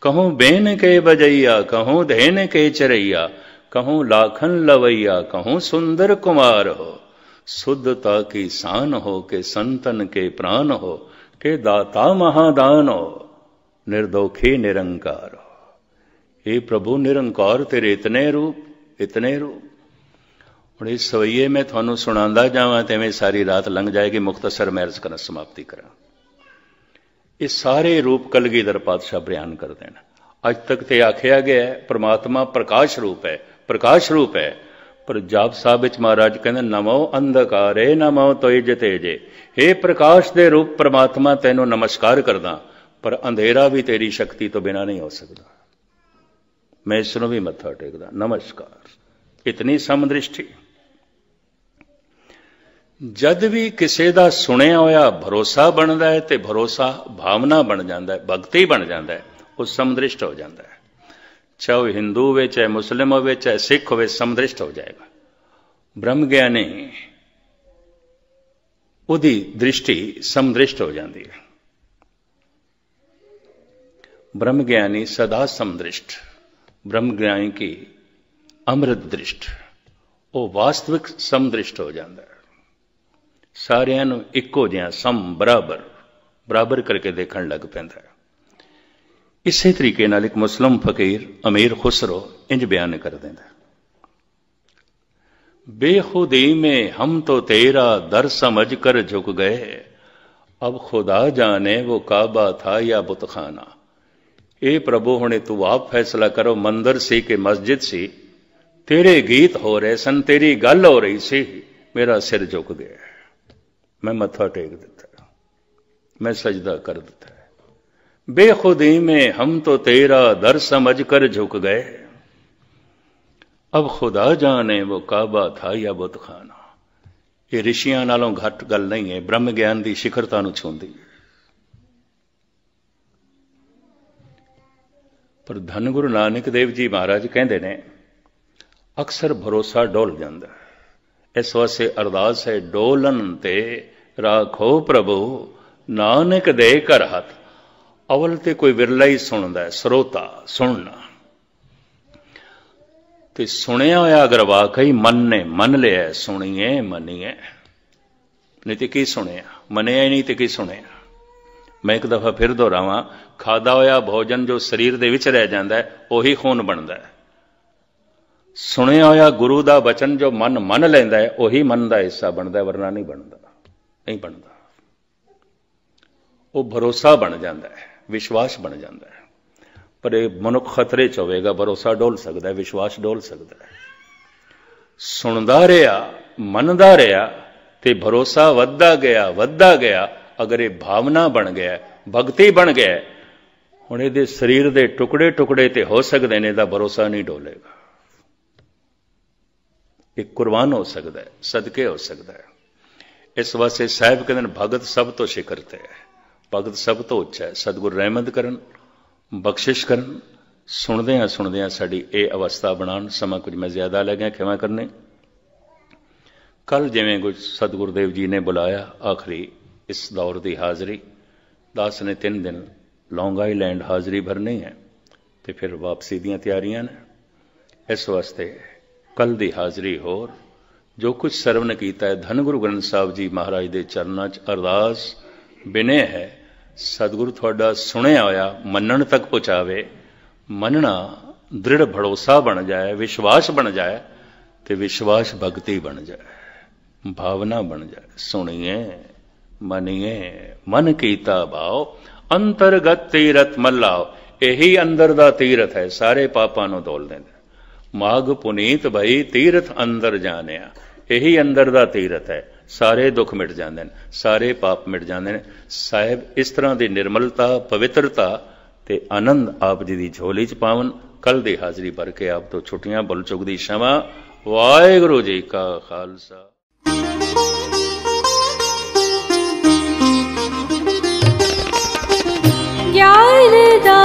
S1: ਕਹੋ ਬੇਨ ਕੇ ਬਜਈਆ ਕਹੋ ਧੇਨ ਕੇ ਚਰਈਆ, ਕਹੋ ਲਾਖਨ ਲਵਈਆ, ਕਹੋ ਸੁੰਦਰ ਕੁਮਾਰ ਹੋ। ਸੁਧਤਾ ਕੀ ਸਾਨ ਹੋ, ਕੇ ਸੰਤਨ ਕੇ ਪ੍ਰਾਨ ਹੋ, ਕੇ ਦਾਤਾ ਮਹਾਦਾਨ ਹੋ। ਨਿਰਦੋਖੀ ਨਿਰੰਕਾਰ ਹੋ। ਇਹ ਪ੍ਰਭੂ, ਨਿਰੰਕਾਰ ਤੇਰੇ ਇਤਨੇ ਰੂਪ ਇਤਨੇ ਰੂਪ। ਹੁਣ ਇਸ ਸਵਈਏ ਮੈਂ ਤੁਹਾਨੂੰ ਸੁਣਾਉਂਦਾ ਜਾਵਾਂ ਤੇ ਮੈਂ ਸਾਰੀ ਰਾਤ ਲੰਘ ਜਾਏਗੀ, ਮੁਖਤਸਰ ਮੈਰਜ਼ ਅਰਜ਼ ਕਰਨ ਸਮਾਪਤੀ ਕਰਾਂ। ਇਹ ਸਾਰੇ ਰੂਪ ਕਲਗੀਧਰ ਪਾਤਸ਼ਾਹ ਬਿਆਨ ਕਰਦੇ ਨੇ ਅੱਜ ਤੱਕ ਤੇ ਆਖਿਆ ਗਿਆ ਹੈ, ਪ੍ਰਮਾਤਮਾ ਪ੍ਰਕਾਸ਼ ਰੂਪ ਹੈ, ਪ੍ਰਕਾਸ਼ ਰੂਪ ਹੈ। ਪਰ ਜਾਪ ਸਾਹਿਬ ਵਿੱਚ ਮਹਾਰਾਜ ਕਹਿੰਦੇ, ਨਮੋ ਅੰਧਕਾਰੇ, ਨਮੋ ਤੋਇ ਜਤੇ ਜੇ हे ਪ੍ਰਕਾਸ਼ ਦੇ ਰੂਪ, ਪ੍ਰਮਾਤਮਾ ਤੈਨੂੰ ਨਮਸਕਾਰ ਕਰਦਾ, ਪਰ ਅੰਧੇਰਾ ਵੀ ਤੇਰੀ ਸ਼ਕਤੀ ਤੋਂ ਬਿਨਾ ਨਹੀਂ ਹੋ ਸਕਦਾ। ਮੈਂ ਇਸ ਨੂੰ ਵੀ ਮੱਥਾ ਟੇਕਦਾ। ਨਮਸਕਾਰ। ਇਤਨੀ ਸਮਦ੍ਰਿਸ਼ਟੀ। ਜਦ ਵੀ ਕਿਸੇ ਦਾ ਸੁਣਿਆ ਹੋਇਆ ਭਰੋਸਾ ਬਣਦਾ ਹੈ ਤੇ ਭਰੋਸਾ ਭਾਵਨਾ ਬਣ ਜਾਂਦਾ ਹੈ ਭਗਤੀ ਬਣ ਜਾਂਦਾ ਹੈ ਉਹ ਸਮਦ੍ਰਿਸ਼ਟ ਹੋ ਜਾਂਦਾ ਹੈ ਚਾਹੇ ਹਿੰਦੂ ਹੋਵੇ ਚਾਹੇ ਮੁਸਲਿਮ ਹੋਵੇ ਚਾਹੇ ਸਿੱਖ ਹੋਵੇ ਸਮਦ੍ਰਿਸ਼ਟ ਹੋ ਜਾਏਗਾ ਬ੍ਰਹਮ ਗਿਆਨੀ ਉਹਦੀ ਦ੍ਰਿਸ਼ਟੀ ਸਮਦ੍ਰਿਸ਼ਟ ਹੋ ਜਾਂਦੀ ਹੈ ब्रह्म ज्ञानी सदा समदृष्ट ब्रह्म ज्ञानी की अमृत दृष्ट ਉਹ ਵਾਸਤਵਿਕ ਸਮਦ੍ਰਿਸ਼ਟ ਹੋ ਜਾਂਦਾ ਹੈ ਸਾਰਿਆਂ ਨੂੰ ਇੱਕੋ ਜਿਹਾ ਸਮ ਬਰਾਬਰ ਬਰਾਬਰ ਕਰਕੇ ਦੇਖਣ ਲੱਗ ਪੈਂਦਾ ਹੈ ਇਸੇ ਤਰੀਕੇ ਨਾਲ ਇੱਕ ਮੁਸਲਮ ਫਕੀਰ ਅਮੀਰ ਖੁਸਰੋ ਇੰਜ ਬਿਆਨ ਕਰ ਦਿੰਦਾ बेखुदी में हम तो तेरा दर समझ कर झुक गए अब खुदा जाने वो काबा था या बुतखाना ਇਹ ਪ੍ਰਭੂ ਹੁਣੇ ਤੂੰ ਆਪ ਫੈਸਲਾ ਕਰੋ ਮੰਦਰ ਸੀ ਕਿ ਮਸਜਿਦ ਸੀ ਤੇਰੇ ਗੀਤ ਹੋ ਰਹੇ ਸਨ ਤੇਰੀ ਗੱਲ ਹੋ ਰਹੀ ਸੀ ਮੇਰਾ ਸਿਰ ਝੁਕ ਗਿਆ ਮੈਂ ਮੱਥਾ ਟੇਕ ਦਿੱਤਾ ਮੈਂ ਸਜਦਾ ਕਰ ਦਿੱਤਾ बेखुदी में हम तो तेरा दर समझ कर झुक गए अब खुदा जाने वो काबा था या बुतखाना ਇਹ ਰਿਸ਼ੀਆਂ ਨਾਲੋਂ ਘੱਟ ਗੱਲ ਨਹੀਂ ਹੈ ਬ੍ਰਹਮ ਗਿਆਨ ਦੀ ਸਿਖਰਤਾ ਨੂੰ ਛੂੰਦੀ ਹੈ ਪਰ ਧੰਨ ਗੁਰੂ ਨਾਨਕ ਦੇਵ ਜੀ ਮਹਾਰਾਜ ਕਹਿੰਦੇ ਨੇ ਅਕਸਰ ਭਰੋਸਾ ਡੋਲ ਜਾਂਦਾ ਇਸ ਵਾਸਤੇ ਅਰਦਾਸ ਹੈ ਡੋਲਨ ਤੇ ਰਾਖੋ ਪ੍ਰਭੂ, ਨਾਨਕ ਦੇ ਘਰ ਹੱਥ। ਅਵਲ ਤੇ ਕੋਈ ਵਿਰਲਾ ਹੀ ਸੁਣਦਾ ਹੈ, ਸਰੋਤਾ ਸੁਣਨਾ। ਤੇ ਸੁਣਿਆ ਹੋਇਆ ਅਗਰ ਵਾਕਈ ਮਨ ਨੇ ਮੰਨ ਲਿਆ ਸੁਣੀਏ, ਮੰਨੀਏ। ਨਹੀਂ ਤੇ ਕੀ ਸੁਣਿਆ? ਮੰਨਿਆ ਹੀ ਨਹੀਂ ਤੇ ਕੀ ਸੁਣਿਆ? ਮੈਂ ਇੱਕ ਦਫਾ ਫਿਰ ਦੁਹਰਾਵਾਂ, ਖਾਦਾ ਹੋਇਆ ਭੋਜਨ ਜੋ ਸਰੀਰ ਦੇ ਵਿੱਚ ਰਹਿ ਜਾਂਦਾ ਹੈ, ਉਹੀ ਖੂਨ ਬਣਦਾ ਹੈ। ਸੁਣਿਆ ਹੋਇਆ ਗੁਰੂ ਦਾ ਬਚਨ ਜੋ ਮਨ ਮੰਨ ਲੈਂਦਾ ਹੈ, ਉਹੀ ਮਨ ਦਾ ਹਿੱਸਾ ਬਣਦਾ ਵਰਨਾ ਨਹੀਂ ਬਣਦਾ। ਨਹੀਂ ਬਣਦਾ। ਉਹ ਭਰੋਸਾ ਬਣ ਜਾਂਦਾ ਹੈ, ਵਿਸ਼ਵਾਸ ਬਣ ਜਾਂਦਾ ਹੈ। ਪਰ ਇਹ ਮਨੁੱਖ ਖਤਰੇ ਚ ਹੋਵੇਗਾ, ਭਰੋਸਾ ਡੋਲ ਸਕਦਾ ਹੈ, ਵਿਸ਼ਵਾਸ ਡੋਲ ਸਕਦਾ ਹੈ। ਸੁਣਦਾ ਰਿਹਾ, ਮੰਨਦਾ ਰਿਹਾ, ਤੇ ਭਰੋਸਾ ਵੱਧਦਾ ਗਿਆ ਵੱਧਦਾ ਗਿਆ, ਅਗਰ ਇਹ ਭਾਵਨਾ ਬਣ ਗਿਆ ਭਗਤੀ ਬਣ ਗਿਆ ਹੁਣ ਇਹਦੇ ਸਰੀਰ ਦੇ ਟੁਕੜੇ ਟੁਕੜੇ ਤੇ ਹੋ ਸਕਦੇ ਨੇ ਦਾ ਭਰੋਸਾ ਨਹੀਂ ਡੋਲੇਗਾ। ਇਹ ਕੁਰਬਾਨ ਹੋ ਸਕਦਾ ਹੈ, ਸਦਕੇ ਹੋ ਸਕਦਾ ਹੈ। ਇਸ ਵਾਸਤੇ ਸਾਹਿਬ ਕਹਿੰਦੇ ਨੇ, ਭਗਤ ਸਭ ਤੋਂ ਸ਼ਿਖਰ ਤੇ ਹੈ। ਭਗਤ ਸਭ ਤੋਂ ਉੱਚਾ ਹੈ। ਸਤਿਗੁਰ ਰਹਿਮਤ ਕਰਨ, ਬਖਸ਼ਿਸ਼ ਕਰਨ ਸੁਣਦੇ ਆ ਸੁਣਦੇ ਆ ਸਾਡੀ ਇਹ ਅਵਸਥਾ ਬਣਾਉਣ। ਸਮਾਂ ਕੁਝ ਮੈਂ ਜ਼ਿਆਦਾ ਲੈ ਗਿਆ, ਖਿਮਾ ਕਰਨੇ। ਕੱਲ ਜਿਵੇਂ ਕੁਝ ਸਤਿਗੁਰਦੇਵ ਜੀ ਨੇ ਬੁਲਾਇਆ, ਆਖਰੀ ਇਸ ਦੌਰ ਦੀ ਹਾਜ਼ਰੀ। ਦਾਸ ਨੇ 3 ਦਿਨ ਲੌਂਗ ਆਈਲੈਂਡ ਹਾਜ਼ਰੀ ਭਰਨੀ ਹੈ ਤੇ ਫਿਰ ਵਾਪਸੀ ਦੀਆਂ ਤਿਆਰੀਆਂ ਨੇ। ਇਸ ਵਾਸਤੇ ਕੱਲ ਦੀ ਹਾਜ਼ਰੀ ਹੋਰ ਜੋ ਕੁਝ ਸਰਵ ਨੇ ਕੀਤਾ ਹੈ, ਧੰਨ ਗੁਰੂ ਗ੍ਰੰਥ ਸਾਹਿਬ ਜੀ ਮਹਾਰਾਜ ਦੇ ਚਰਨਾਂ 'ਚ ਅਰਦਾਸ ਬਿਨੇ ਹੈ, ਸਤਿਗੁਰੂ ਤੁਹਾਡਾ ਸੁਣਿਆ ਹੋਇਆ, ਮੰਨਣ ਤੱਕ ਪਹੁੰਚਾਵੇ, ਮੰਨਣਾ ਦ੍ਰਿੜ ਭਰੋਸਾ ਬਣ ਜਾਏ, ਵਿਸ਼ਵਾਸ ਬਣ ਜਾਏ ਤੇ ਵਿਸ਼ਵਾਸ ਭਗਤੀ ਬਣ ਜਾਏ, ਭਾਵਨਾ ਬਣ ਜਾਏ, ਸੁਣੀਏ, ਮਨੀਏ, ਮਨ ਕੀਤਾ ਭਾਉ ਅੰਤਰਗਤ ਤੀਰਤ ਮੱਲਾਓ, ਇਹੀ ਅੰਦਰ ਦਾ ਤੀਰਥ ਹੈ, ਸਾਰੇ ਪਾਪਾਂ ਨੂੰ ਧੋਲ ਦਿੰਦਾ। ਮਾਗ ਪੁਨੀਤ ਭਈ ਤੀਰਥ ਅੰਦਰ ਜਾਣਿਆ। ਇਹੀ ਅੰਦਰ ਦਾ ਤੀਰਥ ਹੈ। ਸਾਰੇ ਦੁੱਖ ਮਿਟ ਜਾਂਦੇ ਨੇ, ਸਾਰੇ ਪਾਪ ਮਿਟ ਜਾਂਦੇ ਨੇ। ਸਾਹਿਬ, ਇਸ ਤਰ੍ਹਾਂ ਦੀ ਨਿਰਮਲਤਾ, ਪਵਿੱਤਰਤਾ ਤੇ ਆਨੰਦ ਆਪ ਜੀ ਦੀ ਝੋਲੀ ਚ ਪਾਵਨ। ਕੱਲ ਦੀ ਹਾਜ਼ਰੀ ਭਰ ਕੇ ਆਪ ਤੋਂ ਛੁੱਟੀਆਂ, ਬਲ ਚੁੱਕ ਦੀ ਸ਼ਮਾ। ਵਾਹਿਗੁਰੂ ਜੀ ਕਾ ਖਾਲਸਾ। ज्ञान